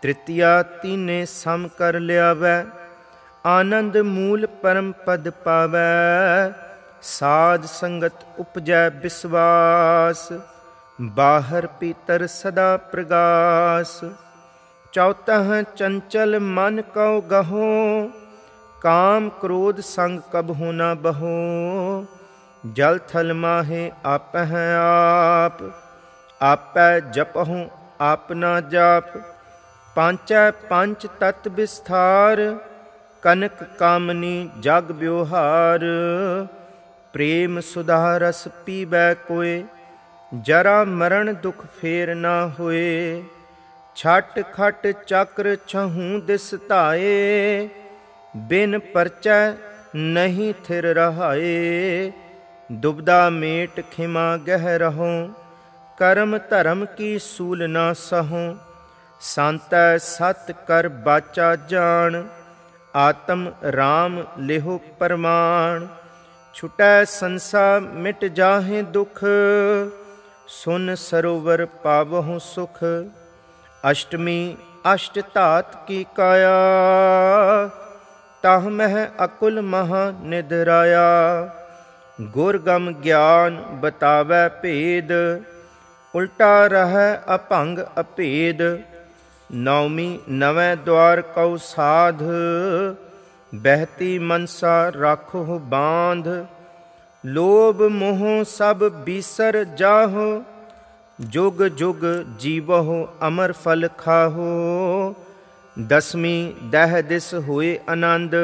ਤ੍ਰਿਤੀਆ ਤੀਨੇ ਸਮ ਕਰ ਲਿਆਵੈ, ਆਨੰਦ ਮੂਲ ਪਰਮ ਪਦ ਪਾਵੈ, ਸਾਧ ਸੰਗਤ ਉਪਜੈ ਵਿਸ਼ਵਾਸ ਬਾਹਰ ਪੀਤਰ ਸਦਾ ਪ੍ਰਗਾਸ। ਚੌਤਹ ਚੰਚਲ ਮਨ ਕਉ ਗਹੋ ਕਾਮ ਕ੍ਰੋਧ ਸੰਗ ਕਬ ਹੋਨਾ ਬਹੋ, ਜਲ ਥਲ ਮਾਹੇ ਆਪਹ ਆਪ। ਆਪੈ ਜਪਹੁ ਆਪਨਾ ਜਾਪ, ਪੰਚੈ ਪੰਚ ਤਤ ਵਿਸਥਾਰ ਕਨਕ ਕਾਮਨੀ ਜਗ ਬਿਵਹਾਰ ਪ੍ਰੇਮ ਸੁਧਾ ਰਸ ਪੀਬੈ ਕੋਏ, ਜਰਾ ਮਰਨ ਦੁਖ ਫੇਰ ਨਾ ਹੋਏ। ਛਟ ਖਟ ਚੱਕਰ ਛਹੂ ਦਿਸ ਧਾਏ ਬਿਨ ਪਰਚੈ ਨਹੀਂ ਥਿਰ ਰਹਾਏ। ਦੁਬਦਾ ਮੇਟ ਖਿਮਾ ਗਹਿ ਰਹੋ। ਕਰਮ ਧਰਮ ਕੀ ਸੂਲ ਨਾ ਸਹੋ। ਸੰਤੈ ਸਤ ਕਰ ਬਾਚਾ ਜਾਣ। ਆਤਮ RAM ਲਿਹੋ ਪਰਮਾਨ ਛੁਟੈ ਸੰਸਾ ਮਿਟ ਜਾਹੇ ਦੁਖ। ਸੁਨ ਸਰੋਵਰ ਪਾਵਹੁ ਸੁਖ। ਅਸ਼ਟਮੀ ਅਸ਼ਟ ਧਾਤ ਕੀ ਕਾਇਆ। ਤਹ ਮਹਿ ਅਕੁਲ ਮਹਾ ਨਿਦਰਾਇਆ ਗੁਰ ਗਮ ਗਿਆਨ ਬਤਾਵੇ ਭੇਦ, ਉਲਟਾ ਰਹੈ ਅਭੰਗ ਅਭੇਦ। ਨੌਮੀ ਨਵੇਂ ਦਵਾਰ ਕਉ ਸਾਧ, ਬਹਿਤੀ ਮਨਸਾ ਰੱਖੋ ਬਾਂਧ। ਲੋਭ ਮੋਹ ਸਭ ਬੀਸਰ ਜਾਹੋ, ਜੁਗ ਜੁਗ ਜੀਵਹੁ ਅਮਰ ਫਲ ਖਾਹੋ। ਦਸਮੀ ਦਹ ਦਿਸ ਹੋਏ ਆਨੰਦ,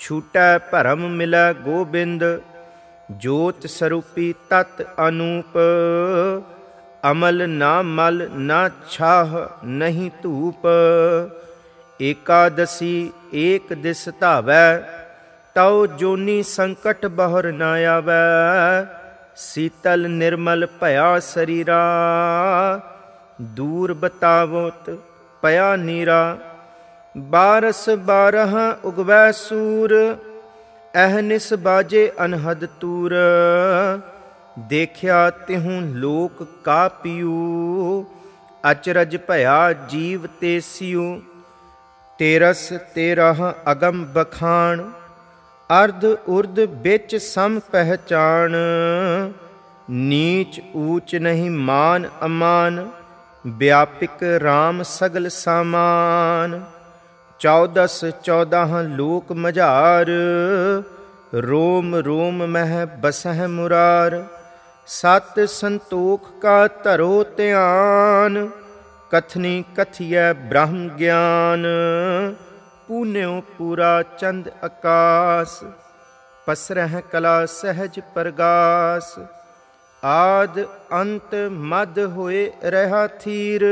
ਛੂਟੈ ਭਰਮ ਮਿਲੈ ਗੋਬਿੰਦ, ਜੋਤ ਸਰੂਪੀ ਤਤ ਅਨੂਪ, ਅਮਲ ਨਾ ਮਲ ਨਾ ਛਾਹ ਨਹੀਂ ਧੂਪ, ਏਕਾਦਸੀ ਏਕ ਦਿਸ ਧਾਵੈ, ਤਉ ਜੋਨੀ ਸੰਕਟ ਬਹਰ ਨਾ ਆਵੈ, ਸੀਤਲ ਨਿਰਮਲ ਭਇਆ ਸਰੀਰਾ, ਦੂਰ ਬਤਾਵੋਤ ਪਿਆ ਨੀਰਾ ਬਾਰਸ ਬਾਰਹ ਉਗਵੈ ਸੂਰ ਅਹਨਿਸ ਬਾਜੇ ਅਨਹਦ ਤੂਰ ਦੇਖਿਆ ਤਿਹੂ ਲੋਕ ਕਾ ਪਿਉ ਅਚਰਜ ਭਇਆ ਜੀਵ ਤੇ ਸਿਉ ਤੇਰਸ ਤੇਰਹ ਅਗਮ ਬਖਾਣ ਅਰਧ ਉਰਧ ਵਿੱਚ ਸਮ ਪਹਿਚਾਨ ਨੀਚ ਊਚ ਨਹੀਂ ਮਾਨ ਅਮਾਨ ਵਿਆਪਿਕ RAM ਸਗਲ ਸਾਮਾਨ 14 14 ਲੋਕ ਮਝਾਰ ਰੋਮ ਰੋਮ ਮਹਿ ਬਸਹਿ ਮੁਰਾਰ ਸਤ ਸੰਤੋਖ ਕਾ ਧਰੋ ਧਿਆਨ ਕਥਨੀ ਕਥਿਐ ਬ੍ਰਹਮ ਗਿਆਨ ਪੂਨਿਓ ਪੂਰਾ ਚੰਦ ਆਕਾਸ ਪਸਰਹਿ ਕਲਾ ਸਹਿਜ ਪ੍ਰਗਾਸ ਆਦ ਅੰਤ ਮਦ ਹੋਏ ਰਹਾ ਥੀਰ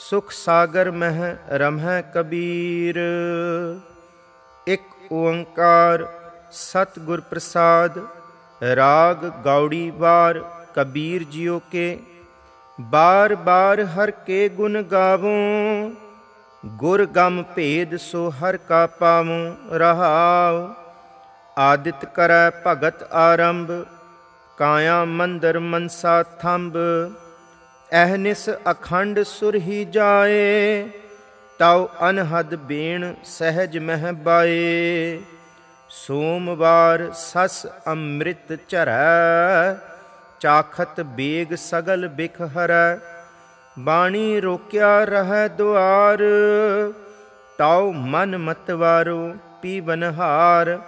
ਸੁਖ ਸਾਗਰ ਮਹਿ ਰਮਹਿ ਕਬੀਰ ਇੱਕ ਓੰਕਾਰ ਸਤ ਗੁਰ ਪ੍ਰਸਾਦ ਰਾਗ ਗੌੜੀ ਵਾਰ ਕਬੀਰ ਜਿਉ ਕੇ ਬਾਰ ਬਾਰ ਹਰ ਕੇ ਗੁਣ ਗਾਵੋਂ ਗੁਰ ਗਮ ਭੇਦ ਸੋ ਹਰ ਕਾ ਪਾਵੋਂ ਰਹਾਉ ਆਦਿਤ ਕਰੈ ਭਗਤ ਆਰੰਭ ਕਾਇਆ ਮੰਦਰ ਮਨਸਾ ਥੰਬ ਐਹਨਿਸ ਅਖੰਡ ਸੁਰ ਹੀ ਜਾਏ, ਤਉ ਅਨਹਦ ਬੇਣ ਸਹਿਜ ਮਹਿ ਬਾਏ। ਸੋਮਵਾਰ ਸਸ ਅੰਮ੍ਰਿਤ ਚਰੈ ਚਾਖਤ ਬੇਗ ਸਗਲ ਬਿਖਹਰੈ ਬਾਣੀ ਰੋਕਿਆ ਰਹਿ ਦੁਆਰ, ਤਉ ਮਨ ਮਤਵਾਰੋ ਪੀਵਨਹਾਰ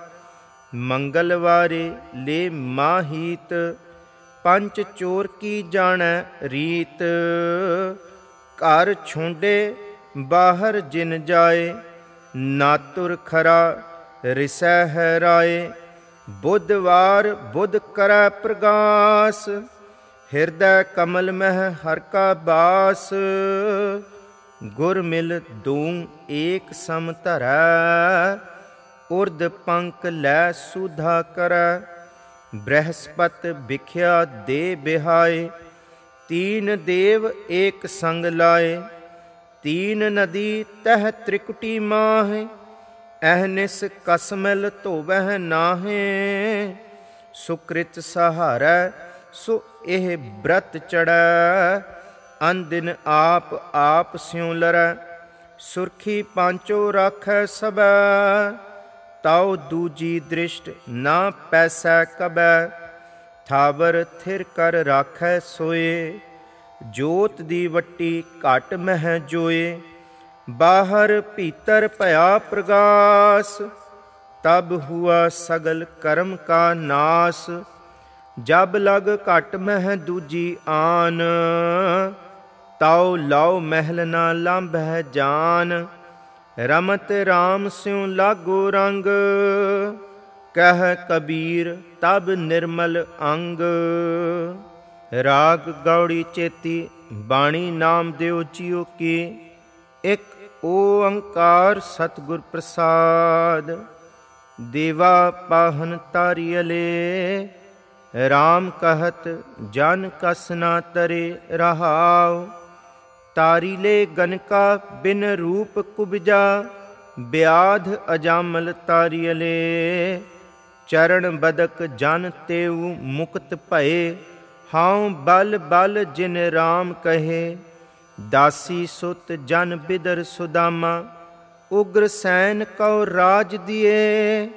ਮੰਗਲਵਾਰੇ ਲੈ ਮਾਹੀਤ ਪੰਚ ਚੋਰ ਕੀ ਜਾਣੈ ਰੀਤ। ਘਰ ਛੁੰਡੇ ਬਾਹਰ ਜਿਨ ਜਾਏ, ਨਾਤੁਰ ਖਰਾ ਰਿਸੈ ਹੈ ਰਾਏ। ਬੁੱਧਵਾਰ ਬੁੱਧ ਕਰੈ ਪ੍ਰਗਾਸ, ਹਿਰਦੈ ਕਮਲ ਮਹਿ ਹਰ ਕਾ ਬਾਸ। ਗੁਰ ਮਿਲ ਦੂੰ ਏਕ ਸਮ ਧਰੈ ਉਰਦ ਪੰਕ ਲੈ ਸੁਧਾ ਕਰੈ, ਬ੍ਰਹਸਪਤ ਵਿਖਿਆ ਦੇ ਬਿਹਾਏ, ਤੀਨ ਦੇਵ ਏਕ ਸੰਗ ਲਾਏ, ਤੀਨ ਨਦੀ ਤਹ ਤ੍ਰਿਕੁਟੀ ਮਾਹੇ ਅਹਨਿਸ ਕਸਮਲ ਧੋਵਹਿ ਨਾਹੇ। ਸੁਕ੍ਰਿਤ ਸਹਾਰੈ, ਸੋ ਇਹ ਬ੍ਰਤ ਚੜੈ ਦਿਨ ਆਪ ਆਪ ਸਿਉ ਲਰੈ, ਸੁਰਖੀ ਪਾਂਚੋ ਰਾਖੈ ਸਬੈ ਤਾਉ ਦੂਜੀ ਦ੍ਰਿਸ਼ਟ ਨਾ ਪੈਸੈ ਕਬੈ, ਥਾਵਰ ਥਿਰ ਕਰ ਰਾਖੈ ਸੋਏ। ਜੋਤ ਦੀ ਵੱਟੀ ਘਟ ਮਹਿ ਜੋਏ, ਬਾਹਰ ਭੀਤਰ ਭਇਆ ਪ੍ਰਗਾਸ। ਤਬ ਹੁਆ ਸਗਲ ਕਰਮ ਕਾ ਨਾਸ, ਜਬ ਲਗ ਘਟ ਮਹਿ ਦੂਜੀ ਆਨ। ਤਾਉ ਲਾਉ ਮਹਿਲ ਨਾ ਲੰਭੈ ਜਾਨ ਰਮਤ RAM ਸਿਉ ਲਾਗੋ ਰੰਗ, ਕਹਿ ਕਬੀਰ ਤਬ ਨਿਰਮਲ ਅੰਗ। ਰਾਗ ਗੌੜੀ ਚੇਤੀ ਬਾਣੀ ਨਾਮ ਦਿਓ ਜੀਓ ਕੀ, ਇੱਕ ਓੰਕਾਰ ਸਤਗੁਰ ਪ੍ਰਸਾਦ। ਦੇਵਾ ਪਾਹਨ ਤਾਰੀਲੇ RAM ਕਹਤ ਜਨ ਕਸ ਨਾ ਤਰੇ ਰਹਾਉ। ਤਾਰੀਲੇ ਗਨਕਾ ਬਿਨ ਰੂਪ ਕੁਬਜਾ, ਬਿਆਧ ਅਜਾਮਲ ਤਾਰੀਲੇ। ਚਰਨ ਬਦਕ ਜਨ ਤੇਉ ਮੁਕਤ ਭਏ, ਹਾਉ ਬਲ ਬਲ ਜਿਨ RAM ਕਹੇ। ਦਾਸੀ ਸੁਤ ਜਨ ਬਿਦਰ ਸੁਦਾਮਾ, ਉਗਰ ਸੈਨ ਕਉ ਰਾਜ ਦੀਏ।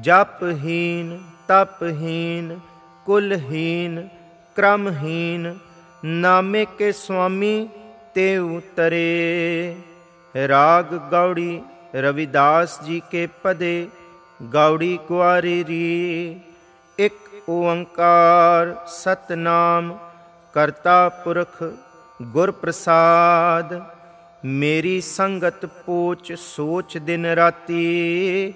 ਜਪਹੀਨ ਤਪਹੀਨ ਕੁਲਹੀਨ ਕ੍ਰਮਹੀਨ ਨਾਮੇ ਕੇ ਸੁਆਮੀ ਤੇ ਉਤਰੇ। ਰਾਗ ਗੌੜੀ ਰਵਿਦਾਸ ਜੀ ਕੇ ਪਦੇ ਗੌੜੀ ਕੁਆਰੀ ਰੀ। ਇੱਕ ਓੰਕਾਰ ਸਤਨਾਮ ਕਰਤਾ ਪੁਰਖ ਗੁਰ ਪ੍ਰਸਾਦ ਮੇਰੀ ਸੰਗਤ ਪੋਚ ਸੋਚ ਦਿਨ ਰਾਤੀ,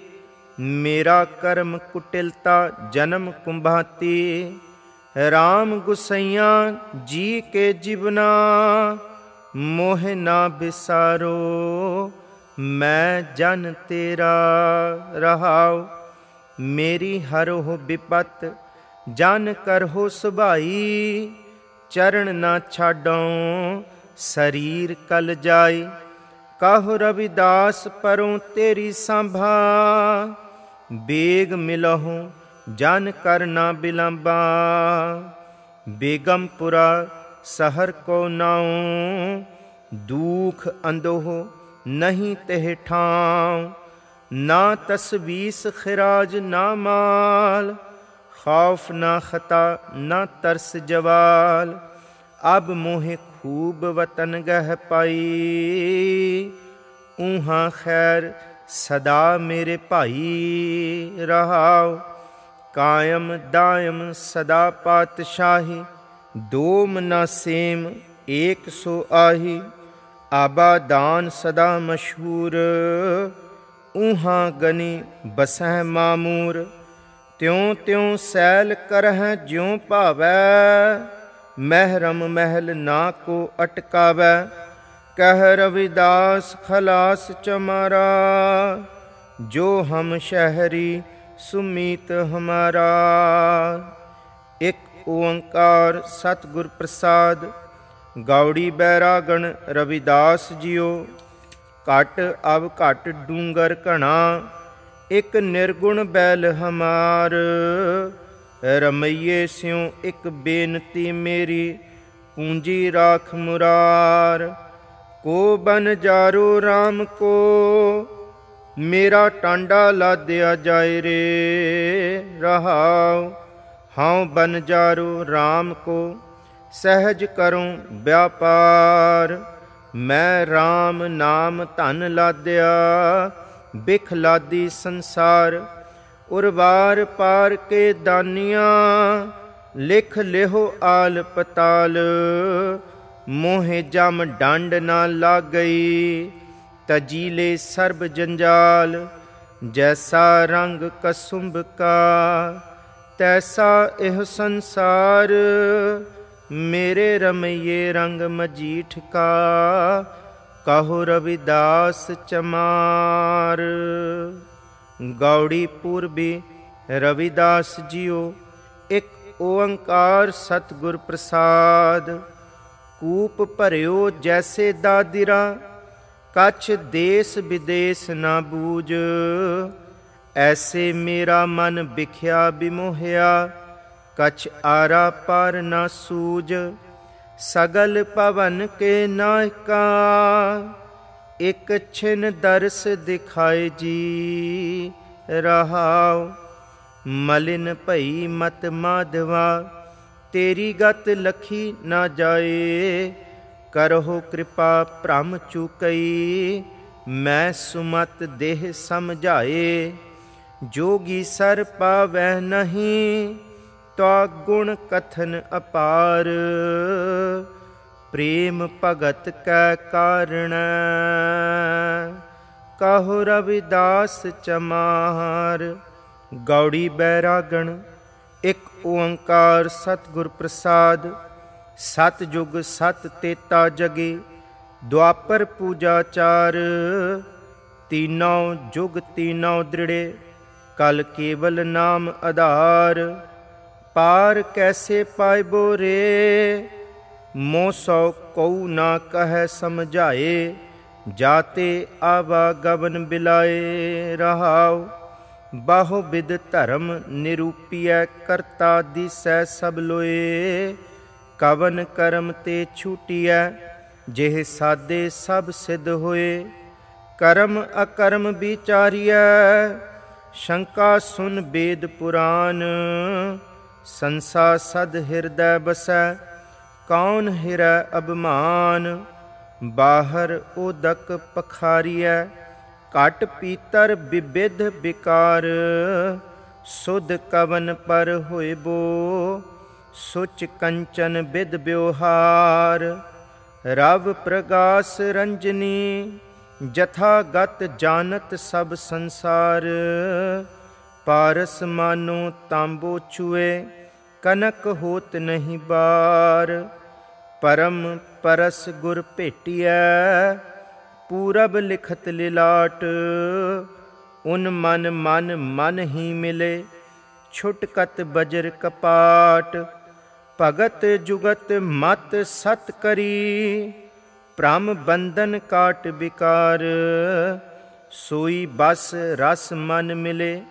ਮੇਰਾ ਕਰਮ ਕੁਟਿਲਤਾ ਜਨਮ ਕੁੰਭਾਤੀ। RAM ਗੁਸਈਆਂ ਜੀ ਕੇ ਜੀਵਨਾ ਮੋਹ ਨਾ ਬਿਸਾਰੋ, ਮੈਂ ਜਨ ਤੇਰਾ ਰਹਾਉ। ਮੇਰੀ ਹਰੋ ਬਿਪਤ, ਜਨ ਕਰਹੁ ਸੁਭਾਈ। ਚਰਨ ਨਾ ਛਾਡਉ, ਸਰੀਰ ਕਲ ਜਾਈ। ਕਹੁ ਰਵਿਦਾਸ, ਪਰੋਂ ਤੇਰੀ ਸੰਭਾ। ਬੇਗ ਮਿਲਹੁ, ਜਨ ਕਰਨਾ ਬਿਲੰਬਾ। ਬੇਗਮਪੁਰਾ ਸਹਰ ਕੋ ਨਾਉ, ਦੁਖ ਅੰਦੋਹ ਨਹੀਂ ਤਹਿ ਠਾਉ। ਨਾ ਤਸਵੀਸ ਖਰਾਜ ਨਾ ਮਾਲ, ਖੌਫ ਨਾ ਖਤਾ ਨਾ ਤਰਸ ਜਵਾਲ। ਅਬ ਮੋਹਿ ਖੂਬ ਵਤਨ ਗਹਿ ਪਾਈ ਉਹਾਂ ਖੈਰ ਸਦਾ ਮੇਰੇ ਭਾਈ ਰਹਾਉ। ਕਾਇਮ ਦਾਇਮ ਸਦਾ ਪਾਤਸ਼ਾਹੀ ਦੋ ਮਨਾ ਸੇਮ ਏਕ ਸੋ ਆਹੀ ਆਬਾਦਾਨ ਸਦਾ ਮਸ਼ਹੂਰ। ਉਹਾਂ ਗਨੀ ਬਸਹਿ ਮਾਮੂਰ, ਤਿਉ ਤਿਉ ਸੈਲ ਕਰਹਿ ਜਿਉ ਭਾਵੈ। ਮਹਿਰਮ ਮਹਿਲ ਨਾ ਕੋ ਅਟਕਾਵੈ, ਕਹਿ ਰਵਿਦਾਸ ਖਲਾਸ ਚਮਾਰਾ। ਜੋ ਹਮ ਸ਼ਹਿਰੀ ਸੁਮੀਤ ਹਮਾਰਾ, ਇੱਕ ਓੰਕਾਰ ਸਤਿਗੁਰ ਪ੍ਰਸਾਦ, ਗੌੜੀ ਬੈਰਾਗਣ ਰਵਿਦਾਸ ਜਿਉ ਘਟ ਅਬ ਘਟ ਡੂੰਗਰ ਘਣਾ, ਇਕ ਨਿਰਗੁਣ ਬੈਲ ਹਮਾਰ। ਰਮਈਏ ਸਿਉ ਇਕ ਬੇਨਤੀ ਮੇਰੀ, ਪੂੰਜੀ ਰਾਖ ਮੁਰਾਰ। ਕੋ ਬਨ ਜਾਰੋ RAM ਕੋ, ਮੇਰਾ ਟਾਂਡਾ ਲਾਦਿਆ ਜਾਏ ਰੇ ਰਹਾਉ। ਹਉ ਬਨ ਜਾਰੋ RAM ਕੋ, ਸਹਿਜ ਕਰੂੰ ਵਿਆਪਾਰ। ਮੈਂ RAM ਨਾਮ ਧਨ ਲਾਦਿਆ ਬਿਖ ਲਾਦੀ ਸੰਸਾਰ। ਉਰਵਾਰ ਪਾਰ ਕੇ ਦਾਨੀਆਂ, ਲਿਖ ਲਿਹੋ ਆਲ ਪਤਾਲ। ਮੋਹਿ ਜਮ ਡੰਡ ਨਾ ਲਾਗਈ, ਤਜੀਲੇ ਸਰਬ ਜੰਜਾਲ। ਜੈਸਾ ਰੰਗ ਕਸੁੰਭ ਕਾ ਤੈਸਾ ਇਹ ਸੰਸਾਰ ਮੇਰੇ ਰਮਈਏ ਰੰਗ ਮਜੀਠ ਕਾ ਕਹੋ ਰਵਿਦਾਸ ਚਮਾਰ ਗੌੜੀ ਪੂਰਬੀ ਰਵਿਦਾਸ ਜੀਓ ਇੱਕ ਓੰਕਾਰ ਸਤਗੁਰ ਪ੍ਰਸਾਦ ਕੂਪ ਭਰਿਓ ਜੈਸੇ ਦਾਦਿਰਾ ਕਛ ਦੇਸ ਵਿਦੇਸ ਨਾ ਬੂਝ ਐਸੇ ਮੇਰਾ ਮਨ ਵਿਖਿਆ ਬਿਮੋਹਿਆ, ਕਛ ਆਰਾ ਪਰ ਨਾ ਸੂਝ ਸਗਲ ਪਵਨ ਕੇ ਨਾਇਕਾ ਇਕ ਛਿਨ ਦਰਸ ਦਿਖਾਏ ਜੀ, ਰਹਾਉ, ਮਲਿਨ ਭਈ ਮਤ ਮਾਧਵਾ, ਤੇਰੀ ਗਤ ਲਖੀ ਨਾ ਜਾਏ। ਕਰਹੁ ਕਿਰਪਾ ਭ੍ਰਮ ਚੁਕਈ ਮੈਂ ਸੁਮਤ ਦੇਹ ਸਮਝਾਏ। ਜੋਗੀ ਸਰ ਪਾਵੈ ਨਹੀਂ ਤਾ ਗੁਣ ਕਥਨ ਅਪਾਰ। ਪ੍ਰੇਮ ਭਗਤ ਕੈ ਕਾਰਣ, ਕਹੋ ਰਵਿਦਾਸ ਚਮਾਰ। ਗੌੜੀ ਬੈਰਾਗਣ, ਇੱਕ ਓੰਕਾਰ ਸਤਿਗੁਰ ਪ੍ਰਸਾਦ। ਸਤ ਜੁਗ ਸਤ ਤੇਤਾ ਜਗੇ, ਦੁਆਪਰ ਪੂਜਾ ਚਾਰ। ਤੀਨੋਂ ਜੁਗ ਤੀਨੋਂ ਦ੍ਰਿੜੇ ਕਲ ਕੇਵਲ ਨਾਮ ਆਧਾਰ, ਪਾਰ ਕੈਸੇ ਪਾਇਬੋ ਰੇ ਮੋ ਸੋ ਕਉ ਨਾ ਕਹੈ ਸਮਝਾਏ, ਜਾਤੇ ਆਵਾ ਗਵਨ ਬਿਲਾਏ ਰਹਾਉ। ਬਾਹੋ ਬਿਦ ਧਰਮ ਨਿਰੂਪੀਐ, ਕਰਤਾ ਦਿਸੈ ਸਭ ਲੋਏ। ਕਵਨ ਕਰਮ ਤੇ ਛੂਟੀਐ, ਜਿਹ ਸਾਦੇ ਸਭ ਸਿਧ ਹੋਏ। ਕਰਮ ਅਕਰਮ ਵਿਚਾਰੀਐ ਸ਼ੰਕਾ ਸੁਨ ਬੇਦ ਪੁਰਾਨ, ਸੰਸਾ ਸਦ ਹਿਰਦੈ ਬਸੈ, ਕੌਣ ਹਿਰੈ ਅਭਮਾਨ? ਬਾਹਰ ਉਦਕ ਪਖਾਰੀਐ, ਘਟ ਪੀਤਰ ਵਿਵਿਧ ਵਿਕਾਰ ਸੁਧ ਕਵਨ ਪਰ ਹੋਏ ਬੋ, ਸੁਚ ਕੰਚਨ ਵਿਦ ਬਿਵਹਾਰ ਰਵ ਪ੍ਰਗਾਸ ਰੰਜਨੀ ਜਥਾ ਗਤ ਜਾਣਤ ਸਭ ਸੰਸਾਰ, ਪਾਰਸ ਮਾਨੋ ਤਾਂਬੋ ਛੁਏ ਕਨਕ ਹੋਤ ਨਹੀਂ ਬਾਰ। ਪਰਮ ਪਰਸ ਗੁਰ ਭੇਟਿਐ, ਪੂਰਬ ਲਿਖਤ ਲਿਲਾਟ। ਉਨ ਮਨ ਮਨ ਮਨ ਹੀ ਮਿਲੇ, ਛੁਟਕਤ ਬਜਰ ਕਪਾਟ। ਭਗਤ ਜੁਗਤ ਮਤ ਸਤ ਕਰੀ। ਭ੍ਰਮ ਬੰਧਨ ਕਾਟ ਵਿਕਾਰ, ਸੋਈ ਬਸ ਰਸ ਮਨ ਮਿਲੇ,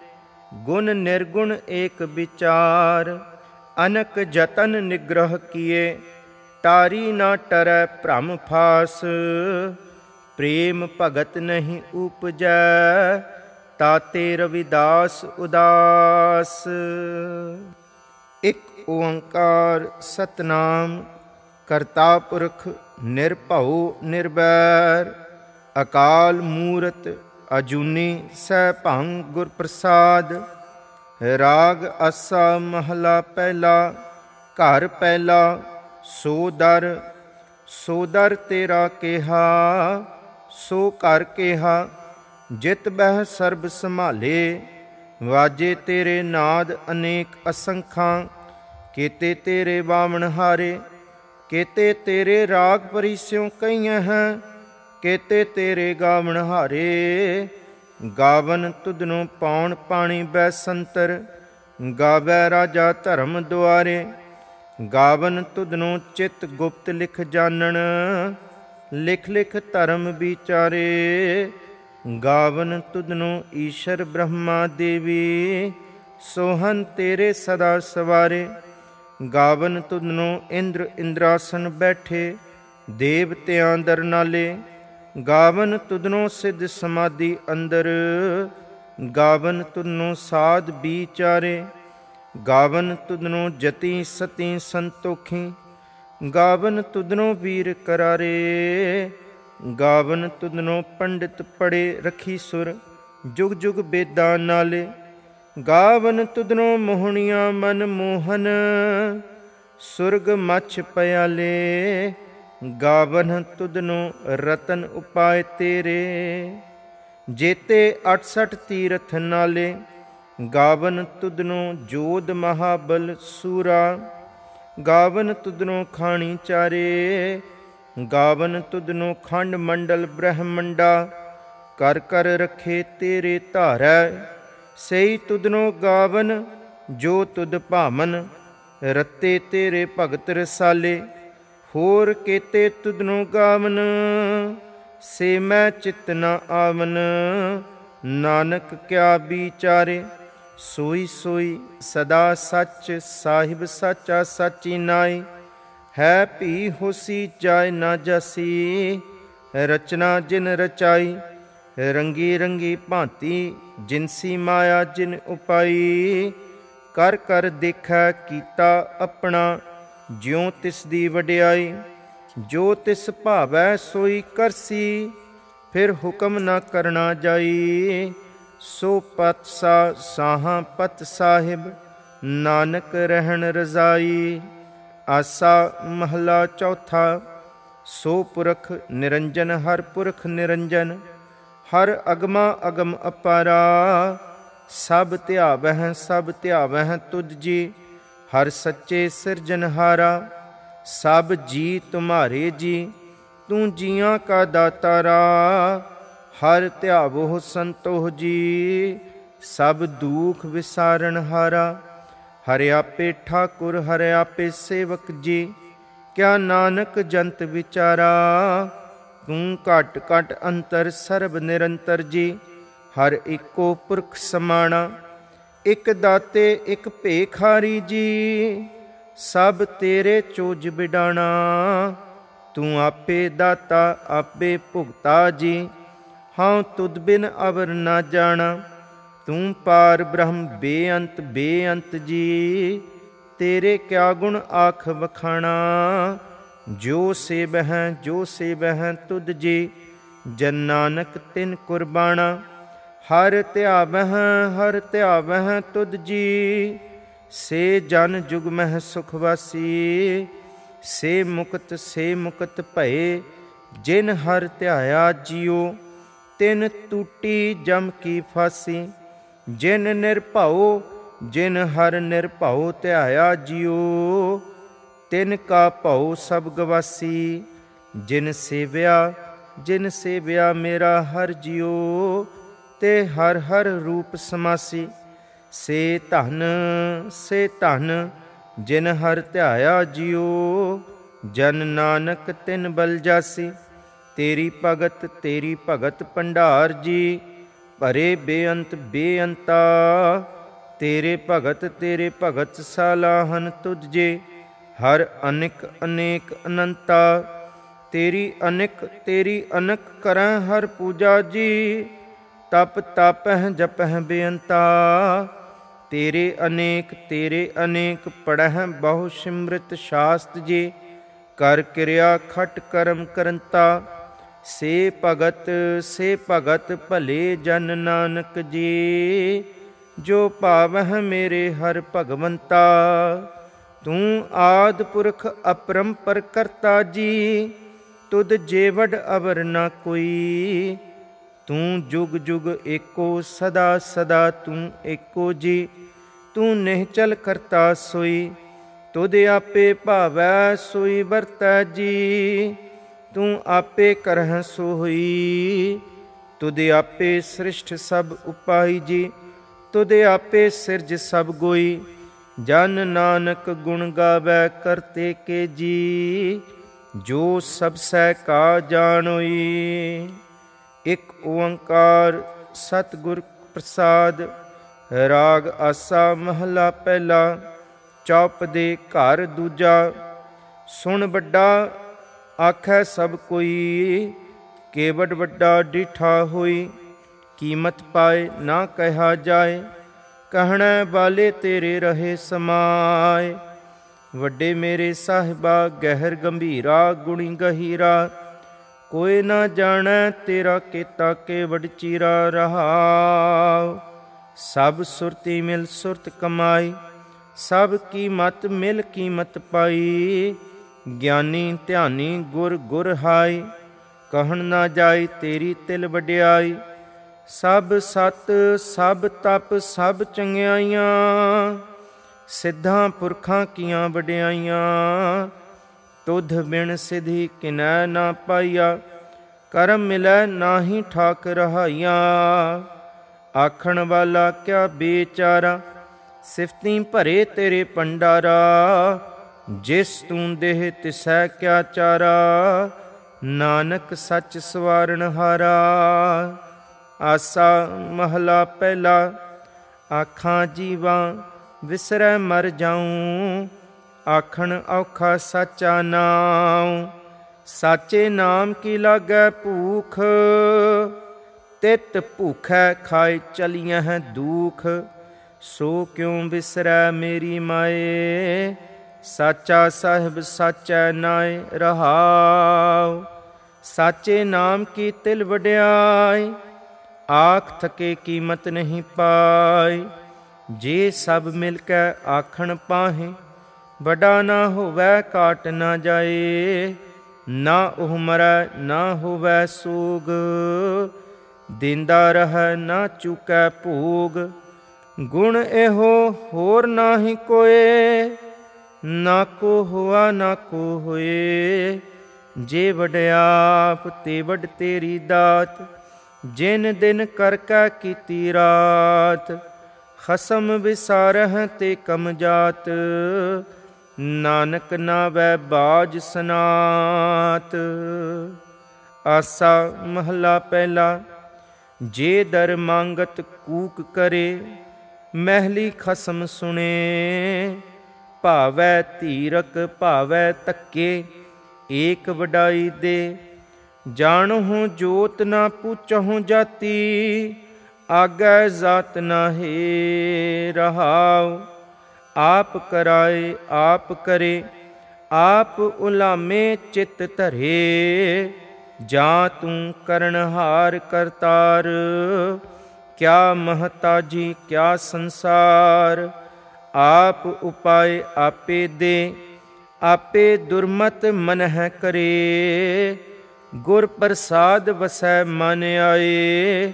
ਗੁਣ ਨਿਰਗੁਣ ਏਕ ਵਿਚਾਰ, ਅਨਕ ਜਤਨ ਨਿਗ੍ਰਹ ਕੀਏ ਤਾਰੀ ਨਾ ਟਰੈ ਭ੍ਰਮ ਫਾਸ, ਪ੍ਰੇਮ ਭਗਤ ਨਹੀਂ ਉਪਜੈ, ਤਾਤੇ ਰਵਿਦਾਸ ਉਦਾਸ। ਇੱਕ ਓੰਕਾਰ ਸਤਨਾਮ ਕਰਤਾ ਪੁਰਖ ਨਿਰਭਉ ਨਿਰਬੈਰ ਅਕਾਲ ਮੂਰਤ ਅਜੂਨੀ ਸਹਿ ਭੰਗ ਗੁਰ ਪ੍ਰਸਾਦ ਰਾਗ ਅਸਾ ਮਹਲਾ ਪਹਿਲਾ, ਘਰ ਪਹਿਲਾ, ਸੋ ਦਰ ਸੋ ਦਰ ਤੇਰਾ ਕਿਹਾ, ਸੋ ਘਰ ਕਿਹਾ, ਜਿਤ ਬਹਿ ਸਰਬ ਸੰਭਾਲੇ, ਵਾਜੇ ਤੇਰੇ ਨਾਦ ਅਨੇਕ ਅਸੰਖਾਂ, ਕੀਤੇ ਤੇਰੇ ਬਾਵਣ ਹਾਰੇ ਕੀਤੇ ਤੇਰੇ ਰਾਗ ਪਰਿਸਿਉ ਕਈਆਂ ਹੈ, ਕੀਤੇ ਤੇਰੇ ਗਾਵਣ ਹਾਰੇ। ਗਾਵਨ ਤੁਧਨੋਂ ਪਾਉਣ ਪਾਣੀ ਬੈ ਸੰਤਰ, ਗਾਵੈ ਰਾਜਾ ਧਰਮ ਦੁਆਰੇ। ਗਾਵਨ ਤੁਧਨੋਂ ਚਿਤ ਗੁਪਤ ਲਿਖ ਜਾਣਨ, ਲਿਖ ਲਿਖ ਧਰਮ ਵਿਚਾਰੇ। ਗਾਵਨ ਤੁਧਨੋਂ ਈਸ਼ਰ ਬ੍ਰਹਮਾ ਦੇਵੀ, ਸੋਹਨ ਤੇਰੇ ਸਦਾ ਸਵਾਰੇ। ਗਾਵਨ ਤੁਧਨੋਂ ਇੰਦਰ ਇੰਦਰਾਸਨ ਬੈਠੇ ਦੇਵਤਿਆਂ ਦਰ ਨਾਲੇ। ਗਾਵਨ ਤੁਧਨੋਂ ਸਿੱਧ ਸਮਾਧੀ ਅੰਦਰ। ਗਾਵਨ ਤੁਧਨੋਂ ਸਾਧ ਵਿਚਾਰੇ ਗਾਵਨ ਤੁਧਨੋਂ ਜਤੀ ਸਤੀ ਸੰਤੋਖੀ। ਗਾਵਨ ਤੁਧਨੋਂ ਵੀਰ ਕਰਾਰੇ। ਗਾਵਨ ਤੁਧਨੋਂ ਪੰਡਿਤ ਪੜੇ ਰਖੀ ਸੁਰ। ਜੁਗ ਜੁਗ ਬੇਦਾਂ ਨਾਲੇ। ਗਾਵਨ ਤੁਧਨੋਂ ਮੋਹਣੀਆਂ ਮਨ ਮੋਹਨ, ਸੁਰਗ ਮਛ ਪਿਆਲੇ, ਗਾਵਨ ਤੁਧਨੋਂ ਰਤਨ ਉਪਾਏ ਤੇਰੇ। ਜੇਤੇ 68 ਤੀਰਥ ਨਾਲੇ, ਗਾਵਨ ਤੁਧਨੋਂ ਜੋਦ ਮਹਾਬਲ ਸੂਰਾ। ਗਾਵਨ ਤੁਧਨੋਂ ਖਾਣੀ ਚਾਰੇ, ਗਾਵਨ ਤੁਧਨੋਂ ਖੰਡ ਮੰਡਲ ਬ੍ਰਹਮੰਡਾ। ਕਰ ਕਰ ਰਖੇ ਤੇਰੇ ਧਾਰੈ ਸਈ ਤੁਧਨੋ ਗਾਵਨ, ਜੋ ਤੁਦ ਭਾਮਨ, ਰੱਤੇ ਤੇਰੇ ਭਗਤ ਰਸਾਲੇ, ਹੋਰ ਕੇਤੇ ਤੁਧਨੋ ਗਾਵਨ, ਸੇ ਮੈਂ ਚਿਤ ਨ ਆਵਨ, ਨਾਨਕ ਕਿਆ ਵਿਚਾਰੇ, ਸੋਈ ਸੋਈ ਸਦਾ ਸੱਚ ਸਾਹਿਬ ਸਾਚਾ ਸਾਚੀ ਨਾਈ ਹੈ ਭੀ ਹੋਸੀ ਜਾਏ ਨਾ ਜਸੀ, ਰਚਨਾ ਜਿਨ ਰਚਾਈ ਰੰਗੀ ਰੰਗੀ ਭਾਂਤੀ ਜਿਨਸੀ ਮਾਇਆ ਜਿਨ ਉਪਾਈ। ਕਰ ਕਰ ਦੇਖੈ ਕੀਤਾ ਆਪਣਾ, ਜਿਉ ਤਿਸ ਦੀ ਵਡਿਆਈ। ਜੋ ਤਿਸ ਭਾਵੈ ਸੋਈ ਕਰਸੀ, ਫਿਰ ਹੁਕਮ ਨਾ ਕਰਨਾ ਜਾਈ। ਸੋ ਪਤ ਸਾ ਸਾਹਾਂ ਪਤ ਸਾਹਿਬ, ਨਾਨਕ ਰਹਿਣ ਰਜ਼ਾਈ। ਆਸਾ ਮਹਲਾ ਚੌਥਾ, ਸੋ ਪੁਰਖ ਨਿਰੰਜਨ, ਹਰ ਪੁਰਖ ਨਿਰੰਜਨ। ਹਰ ਅਗਮਾ ਅਗਮ ਅਪਾਰਾ, ਸਭ ਧਿਆਵਹਿ ਸਭ ਧਿਆਵਹਿ ਤੁਧ ਜੀ। ਹਰ ਸੱਚੇ ਸਿਰਜਨਹਾਰਾ ਸਭ ਜੀ ਤੁਮਾਰੇ ਜੀ। ਤੂੰ ਜੀਆਂ ਕਾ ਦਾਤਾਰਾ ਹਰ ਧਿਆਵੋ ਸੰਤੋਹ ਜੀ। ਸਭ ਦੁਖ ਵਿਸਾਰਨ ਹਾਰਾ, ਹਰਿ ਆਪੇ ਠਾਕੁਰ, ਹਰਿ ਆਪੇ ਸੇਵਕ ਜੀ। ਕਿਆ ਨਾਨਕ ਜੰਤ ਵਿਚਾਰਾ ਤੂੰ ਘਟ ਘਟ ਅੰਤਰ ਸਰਬ ਨਿਰੰਤਰ ਜੀ। ਹਰ ਇੱਕੋ ਪੁਰਖ ਸਮਾਣਾ, ਇਕ ਦਾਤੇ, ਇਕ ਭੇਖਾਰੀ ਜੀ। ਸਭ ਤੇਰੇ ਚੋਜ ਬਿਡਾਣਾ, ਤੂੰ ਆਪੇ ਦਾਤਾ, ਆਪੇ ਭੁਗਤਾ ਜੀ। ਹਾਂ ਤੁਧ ਬਿਨ ਅਵਰ ਨਾ ਜਾਣਾ, ਤੂੰ ਪਾਰ ਬ੍ਰਹਮ ਬੇਅੰਤ ਬੇਅੰਤ ਜੀ। ਤੇਰੇ ਕਿਆ ਗੁਣ ਆਖ ਵਖਾਣਾ ਜੋ ਸੇਬਹਿ ਜੋ ਸੇਬਹਿ ਤੁਧ ਜੀ, ਜਨ ਨਾਨਕ ਤਿਨ ਕੁਰਬਾਨਾ। ਹਰ ਧਿਆਵਹਿ ਹਰ ਧਿਆਵਹਿ ਤੁਧ ਜੀ, ਸੇ ਜਨ ਜੁਗ ਮਹਿ ਸੁਖ ਵਾਸੀ। ਸੇ ਮੁਕਤ ਸੇ ਮੁਕਤ ਭਏ, ਜਿਨ ਹਰ ਧਿਆਇਆ ਜਿਉ ਤਿਨ ਟੂਟੀ ਜਮ ਕੀ ਫਾਸੀ। ਜਿਨ ਨਿਰਭਉ, ਜਿਨ ਹਰ ਨਿਰਭਉ ਧਿਆਇਆ ਜਿਉ ਤਿਨ ਕਾ ਭਉ ਸਭ ਗਵਾਸੀ, ਜਿਨ ਸੇਵਿਆ ਜਿਨ ਸੇਵਿਆ ਮੇਰਾ ਹਰ ਜਿਉ, ਤੇ ਹਰ ਹਰ ਰੂਪ ਸਮਾਸੀ। ਸੇ ਧਨ ਸੇ ਧਨ, ਜਿਨ ਹਰ ਧਿਆਇਆ ਜਿਉ, ਜਨ ਨਾਨਕ ਤਿਨ ਬਲ ਜਾਸੀ। ਤੇਰੀ ਭਗਤ ਤੇਰੀ ਭਗਤ ਭੰਡਾਰ ਜੀ, ਭਰੇ ਬੇਅੰਤ ਬੇਅੰਤਾ। ਤੇਰੇ ਭਗਤ ਤੇਰੇ ਭਗਤ ਸਾਲਾਹਨ ਤੁਧ ਜੇ ਹਰ ਅਨਿਕ ਅਨੇਕ ਅਨੰਤਾ, ਤੇਰੀ ਅਨਿਕ ਤੇਰੀ ਅਨਕ ਕਰੈ ਹਰ ਪੂਜਾ ਜੀ। ਤਪ ਤਪਹਿ ਜਪਹਿ ਬੇਅੰਤਾ, ਤੇਰੇ ਅਨੇਕ ਤੇਰੇ ਅਨੇਕ ਪੜਹਿ ਬਹੁ ਸਿਮਰਤ ਸ਼ਾਸਤ ਜੀ। ਕਰ ਕਿਰਿਆ ਖਟ ਕਰਮ ਕਰੰਤਾ, ਸੇ ਭਗਤ ਸੇ ਭਗਤ ਭਲੇ ਜਨ ਨਾਨਕ ਜੀ। ਜੋ ਭਾਵਹਿ ਮੇਰੇ ਹਰ ਭਗਵੰਤਾ ਤੂੰ ਆਦ ਪੁਰਖ ਅਪਰੰਪਰ ਕਰਤਾ ਜੀ, ਤੁਧ ਜੇਵੜ ਅਵਰ ਨਾ ਕੋਈ। ਤੂੰ ਜੁਗ ਜੁਗ ਏਕੋ ਸਦਾ ਸਦਾ ਤੂੰ ਏਕੋ ਜੀ, ਤੂੰ ਨਿਹਚਲ ਕਰਤਾ ਸੋਈ, ਤੁਧ ਆਪੇ ਭਾਵੈ ਸੋਈ ਵਰਤੈ ਜੀ। ਤੂੰ ਆਪੇ ਕਰਹਿ ਸੋ ਹੋਈ ਤੁਧ ਆਪੇ ਸ੍ਰਿਸ਼ਟ ਸਭ ਉਪਾਈ ਜੀ, ਤੁਧ ਆਪੇ ਸਿਰਜ ਸਭ ਗੋਈ। ਜਨ ਨਾਨਕ ਗੁਣ ਗਾਵੇ ਕਰਤੇ ਕੇ ਜੀ, ਜੋ ਸਭ ਸਹਿ ਕਾ ਜਾਣੋਈ ਇਕ ਓੰਕਾਰ ਸਤਿਗੁਰ ਪ੍ਰਸਾਦ, ਰਾਗ ਆਸਾ ਮਹਲਾ ਪਹਿਲਾ, ਚੌਪ ਦੇ ਘਰ ਦੂਜਾ, ਸੁਣ ਵੱਡਾ ਆਖੈ ਸਭ ਕੋਈ ਕੇਵਡ ਵੱਡਾ ਡਿਠਾ ਹੋਈ, ਕੀਮਤ ਪਾਏ ਨਾ ਕਹਿਆ ਜਾਏ। ਕਹਿਣਾ ਵਾਲੇ ਤੇਰੇ ਰਹੇ ਸਮਾਏ। ਵੱਡੇ ਮੇਰੇ ਸਾਹਿਬਾ, ਗਹਿਰ ਗੰਭੀਰਾ, ਗੁਣੀ ਗਹੀਰਾ। ਕੋਈ ਨਾ ਜਾਣੈ ਤੇਰਾ ਕੀਤਾ ਕੇ ਵਡਚੀਰਾ ਰਹਾ ਸਭ ਸੁਰਤੀ ਮਿਲ ਸੁਰਤ ਕਮਾਈ, ਸਭ ਕੀਮਤ ਮਿਲ ਕੀਮਤ ਪਾਈ। ਗਿਆਨੀ ਧਿਆਨੀ ਗੁਰ ਗੁਰ ਹਾਈ, ਕਹਿਣ ਨਾ ਜਾਈ ਤੇਰੀ ਤਿਲ ਵਡਿਆਈ। ਸਭ ਸਤ, ਸਭ ਤਪ, ਸਭ ਚੰਗਿਆਈਆਂ, ਸਿੱਧਾਂ ਪੁਰਖਾਂ ਕੀਆਂ ਵਡਿਆਈਆਂ। ਤੁਧ ਬਿਨ ਸਿਧੀ ਕਿਨੈ ਨਾ ਪਾਈਆ, ਕਰਮ ਮਿਲੈ ਨਾਹੀ ਠਾਕ ਰਹਾਈਆਂ। ਆਖਣ ਵਾਲਾ ਕਿਆ ਬੇਚਾਰਾ, ਸਿਫਤੀ ਭਰੇ ਤੇਰੇ ਪੰਡਾਰਾ ਜਿਸ ਤੂੰ ਦੇਹ ਤਿਸੈ ਕਿਆ ਚਾਰਾ, ਨਾਨਕ ਸੱਚ ਸਵਾਰਨ ਹਾਰਾ। ਆਸਾ ਮਹਲਾ ਪਹਿਲਾ, ਆਖਾਂ ਜੀਵਾਂ ਵਿਸਰੈ ਮਰ ਜਾਉ, ਆਖਣ ਔਖਾ ਸਾਚਾ ਨਾਮ ਸਾਚੇ ਨਾਮ ਕੀ ਲਾਗੈ ਭੂਖ? ਤਿਤ ਭੂਖੈ ਖਾਇ ਚਲੀਆਂ ਹੈ ਦੁਖ। ਸੋ ਕਿਉ ਵਿਸਰੈ ਮੇਰੀ ਮਾਏ? ਸਾਚਾ ਸਾਹਿਬ ਸਾਚੈ ਨਾਏ ਰਹਾਉ। ਸਾਚੇ ਨਾਮ ਕੀ ਤਿਲ ਵਡਿਆਈ ਆਖ ਥਕੇ ਕੀਮਤ ਨਹੀਂ ਪਾਈ। ਜੇ ਸਭ ਮਿਲ ਕੇ ਆਖਣ ਪਾਹੇ ਬੜਾ ਨਾ ਹੋਵੇ ਕਾਟ ਨਾ ਜਾਏ। ਨਾ ਉਹ ਮਰੈ, ਨਾ ਹੋਵੇ ਸੂਗ। ਦਿੰਦਾ ਰਹਿ, ਨਾ ਚੁਕੈ ਭੋਗ। ਗੁਣ ਇਹੋ ਹੋਰ ਨਾਹੀ ਕੋਏ। ਨਾ ਕੋ ਹੋਆ, ਨਾ ਕੋ ਹੋਏ। ਜੇ ਵਡਿਆਪ ਤੇ ਵਡ ਤੇਰੀ ਦਾਤ। ਜਿਨ ਦਿਨ ਕਰ ਕਾ ਕੀਤੀ ਰਾਤ, ਖਸਮ ਵਿਸਾਰਹ ਤੇ ਕਮ ਜਾਤ, ਨਾਨਕ ਨਾ ਵੈ ਬਾਜ ਸਨਾਤ। ਆਸਾ ਮਹਲਾ ਪਹਿਲਾ, ਜੇ ਦਰ ਮੰਗਤ ਕੂਕ ਕਰੇ, ਮਹਿਲੀ ਖਸਮ ਸੁਣੇ। ਭਾਵੈ ਧੀਰਕ, ਭਾਵੈ ਤੱਕੇ ਏਕ ਵਡਾਈ ਦੇ ਜਾਣਹੁ ਜੋਤ ਨਾ ਪੁੱਛਹੁ ਜਾਤੀ, ਆਗੈ ਜਾਤ ਨਾਹੀ ਰਹਾਉ। ਆਪ ਕਰਾਏ, ਆਪ ਕਰੇ, ਆਪ ਉਲਾਮੇ ਚਿਤ ਧਰੇ। ਜਾਂ ਤੂੰ ਕਰਨਹਾਰ ਕਰਤਾਰ, ਕਿਆ ਮਹਤਾਜੀ ਕਿਆ ਸੰਸਾਰ। ਆਪ ਉਪਾਏ ਆਪੇ ਦੇ, ਆਪੇ ਦੁਰਮਤ ਮਨ ਹੈ ਕਰੇ। ਗੁਰ ਪ੍ਰਸਾਦ ਵਸੈ ਮਨ ਆਏ,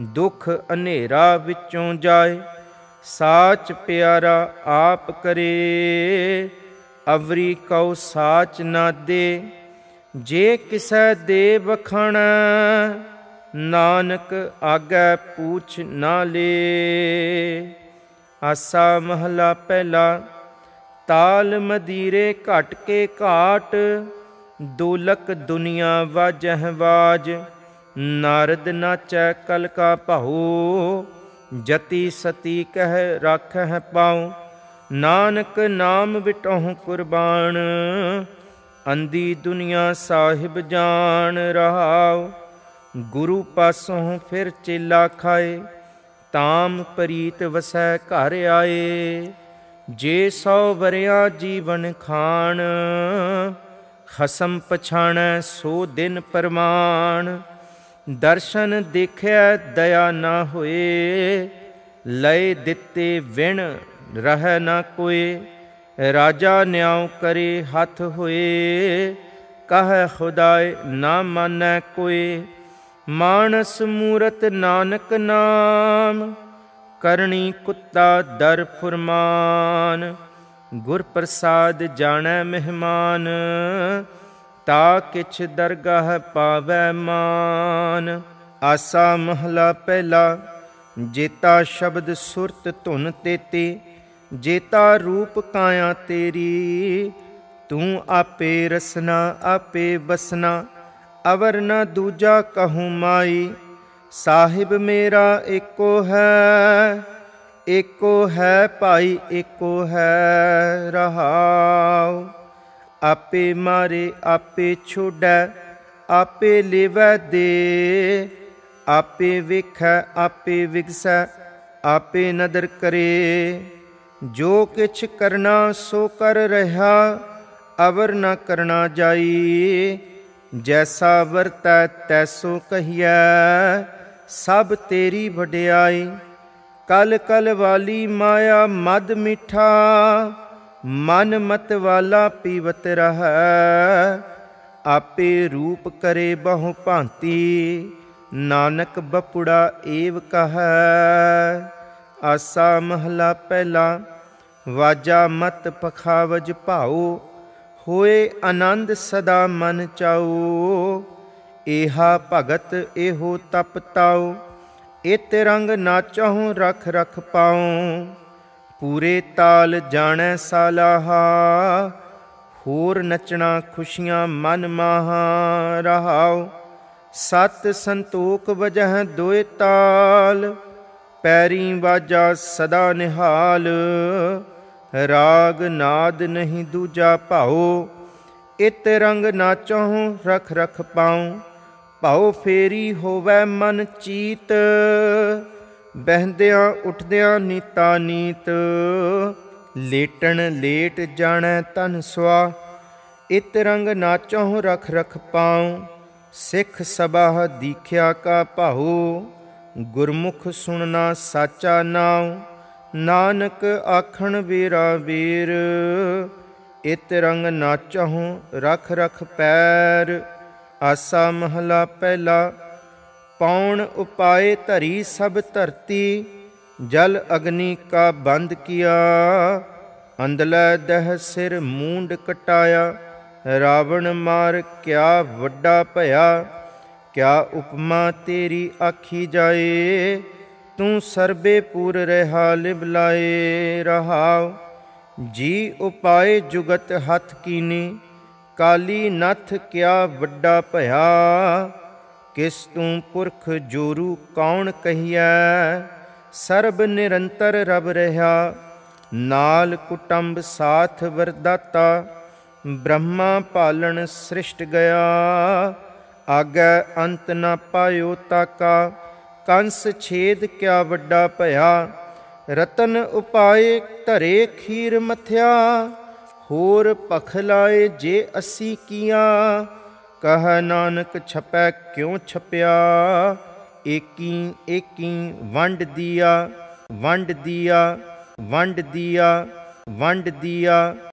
ਦੁਖ ਹਨੇਰਾ ਵਿੱਚੋਂ ਜਾਏ, ਸਾਚ ਪਿਆਰਾ ਆਪ ਕਰੇ, ਅਵਰੀ ਕਉ ਸਾਚ ਨਾ ਦੇ, ਜੇ ਕਿਸੈ ਦੇ ਵਖਣ ਨਾਨਕ ਆਗੈ ਪੂਛ ਨਾ ਲੇ। ਆਸਾ ਮਹਲਾ ਪਹਿਲਾ, ਤਾਲ ਮਦੀਰੇ ਘਟ ਕੇ ਘਾਟ ਦੋਲਕ ਦੁਨੀਆ ਵਾਜਹ ਵਾਜ, ਨਾਰਦ ਨਾਚੈ ਕਲ ਕਾ ਭਾਉ, ਜਤੀ ਸਤੀ ਕਹਿ ਰਾਖਹਿ ਪਾਉ। ਨਾਨਕ ਨਾਮ ਵਿਟਹੁ ਕੁਰਬਾਨ ਅੰਦੀ ਦੁਨੀਆ ਸਾਹਿਬ ਜਾਣ ਰਹਾਉ। ਗੁਰੂ ਪਾਸੋਂ ਫਿਰ ਚੇਲਾ ਖਾਏ, ਤਾਮ ਪ੍ਰੀਤ ਵਸੈ ਘਰ ਆਏ। ਜੇ ਸੌ ਵਰਿਆ ਜੀਵਨ ਖਾਣ ਖਸਮ ਪਛਾਣੈ ਸੋ ਦਿਨ ਪਰਮਾਨ ਦਰਸ਼ਨ ਦੇਖਿਆ ਦਇਆ ਨਾ ਹੋਏ, ਲਏ ਦਿੱਤੇ ਵਿਣ ਰਹਿ ਨਾ ਕੋਏ। ਰਾਜਾ ਨਿਆਉ ਕਰੇ ਹੱਥ ਹੋਏ, ਕਹ ਖੁਦਾਏ ਨਾ ਮੰਨੈ ਕੋਏ। ਮਾਨਸ ਮੂਰਤ ਨਾਨਕ ਨਾਮ ਕਰਨੀ ਕੁੱਤਾ ਦਰ ਫੁਰਮਾਨ। ਗੁਰ ਪ੍ਰਸਾਦ ਜਾਣੈ ਮਹਿਮਾਨ, ਤਾ ਕਿਛ ਦਰਗਾਹ ਪਾਵੈ ਮਾਨ। ਆਸਾ ਮਹਲਾ ਪਹਿਲਾ, ਜੇਤਾ ਸ਼ਬਦ ਸੁਰਤ ਧੁਨ ਤੇਤੀ, ਜੇਤਾ ਰੂਪ ਕਾਇਆ ਤੇਰੀ। ਤੂੰ ਆਪੇ ਰਸਨਾ, ਆਪੇ ਬਸਨਾ ਅਵਰ ਨ ਦੂਜਾ ਕਹੂੰ ਮਾਈ, ਸਾਹਿਬ ਮੇਰਾ ਏਕੋ ਹੈ। ਏਕੋ ਹੈ ਭਾਈ ਏਕੋ ਹੈ ਰਹਾਉ। ਆਪੇ ਮਾਰੇ, ਆਪੇ ਛੋੜੈ ਆਪੇ ਲਿਵੈ ਦੇ। ਆਪੇ ਵੇਖੈ, ਆਪੇ ਵਿਗਸੈ, ਆਪੇ ਨਦਰ ਕਰੇ। ਜੋ ਕਿਛ ਕਰਨਾ, ਸੋ ਕਰ ਰਹਾ, ਅਵਰ ਨਾ ਕਰਨਾ ਜਾਈ। ਜੈਸਾ ਵਰਤੈ, ਤੈਸੋ ਕਹੀਐ, ਸਭ ਤੇਰੀ ਵਡਿਆਈ। ਕਲ ਕਲ ਵਾਲੀ ਮਾਇਆ ਮਦ ਮਿਠਾ, ਮਨ ਮਤ ਵਾਲਾ ਪੀਵਤ ਰਹੈ। ਆਪੇ ਰੂਪ ਕਰੇ ਬਹੁ ਭਾਂਤੀ, ਨਾਨਕ ਬਪੁੜਾ ਏਵ ਕਹ। ਆਸਾ ਮਹਲਾ ਪਹਿਲਾ, ਵਾਜਾ ਮਤ ਪਖਾਵਜ ਭਾਉ, ਹੋਏ ਆਨੰਦ ਸਦਾ ਮਨ ਚਾਉ। ਏਹਾ ਭਗਤ ਇਹੋ ਤਪ ਤਾਉ। ਇਤ ਰੰਗ ਨਾਚਹੁ ਰਖ ਰਖ ਪਾਉ। ਪੂਰੇ ਤਾਲ ਜਾਣੈ ਸਾਲਾਹਾ, ਹੋਰ ਨਚਣਾ ਖੁਸ਼ੀਆਂ ਮਨ ਮਾਹਾ ਰਹਾਉ। ਸਤ ਸੰਤੋਖ ਵਜਹ ਦੋਇ ਤਾਲ, ਪੈਰੀ ਵਾਜਾ ਸਦਾ ਨਿਹਾਲ। ਰਾਗ ਨਾਦ ਨਹੀਂ ਦੂਜਾ ਭਾਉ, ਇਤ ਰੰਗ ਨਾਚਹੁ ਰਖ ਰਖ ਪਾਉ। ਭਾਉ ਫੇਰੀ ਹੋਵੇ ਮਨ ਚੀਤ, ਬਹਿੰਦਿਆਂ ਉੱਠਦਿਆਂ ਨੀਤਾ ਨੀਤ। ਲੇਟਣ ਲੇਟ ਜਾਣੈ ਤਨ ਸਵਾ ਇਤ ਰੰਗ ਨਾਚਹੁ ਰਖ ਰਖ ਪਾਉ। ਸਿੱਖ ਸਬਾਹ ਦੀਖਿਆ ਕਾ ਭਾਉ, ਗੁਰਮੁਖ ਸੁਣਨਾ ਸਾਚਾ ਨਾਉ। ਨਾਨਕ ਆਖਣ ਵੀਰਾ ਵੀਰ, ਇਤ ਰੰਗ ਨਾਚਹੁ ਰਖ ਰਖ ਪੈਰ। ਆਸਾ ਮਹਲਾ ਪਹਿਲਾ, ਪੌਣ ਉਪਾਏ ਧਰੀ ਸਭ ਧਰਤੀ, ਜਲ ਅਗਨੀ ਕਾ ਬੰਦ ਕੀਆ। ਅੰਦਲੇ ਦਹ ਸਿਰ ਮੂੰਡ ਕਟਾਇਆ, ਰਾਵਣ ਮਾਰ ਕਿਆ ਵੱਡਾ ਭਇਆ। ਕਿਆ ਉਪਮਾ ਤੇਰੀ ਆਖੀ ਜਾਏ, ਤੂੰ ਸਰਬੇ ਪੂਰ ਰਹਾ ਲਿਵ ਲਾਏ ਰਹਾਉ ਜੀ ਉਪਾਏ ਜੁਗਤ ਹੱਥ ਕੀਨੀ ਕਾਲੀ ਨਥ ਕਿਆ ਵੱਡਾ ਭਇਆ? ਕਿਸ ਤੂੰ ਪੁਰਖ ਜੋਰੂ ਕੌਣ ਕਹੀਐ? ਸਰਬ ਨਿਰੰਤਰ ਰਬ ਰਹਾ, ਨਾਲ ਕੁਟੰਬ ਸਾਥ ਵਰਦਾਤਾ। ਬ੍ਰਹਮਾ ਪਾਲਣ ਸ੍ਰਿਸ਼ਟ ਗਿਆ, ਆਗੈ ਅੰਤ ਨ ਪਾਇਓ ਤਾਕਾ। ਕੰਸ ਛੇਦ ਕਿਆ ਵੱਡਾ ਭਇਆ? ਰਤਨ ਉਪਾਏ ਧਰੇ ਖੀਰ ਮਥਿਆ। ਹੋਰ ਪਖ ਲਾਏ ਜੇ ਅਸੀਂ ਕੀਆਂ, ਕਹ ਨਾਨਕ ਛਪੈ ਕਿਉ ਛਪਿਆ? ਏਕੀ ਏਕੀ ਵੰਡ ਦੀਆ ਵੰਡ ਦੀਆ ਵੰਡ ਦੀਆ ਵੰਡ ਦੀਆ।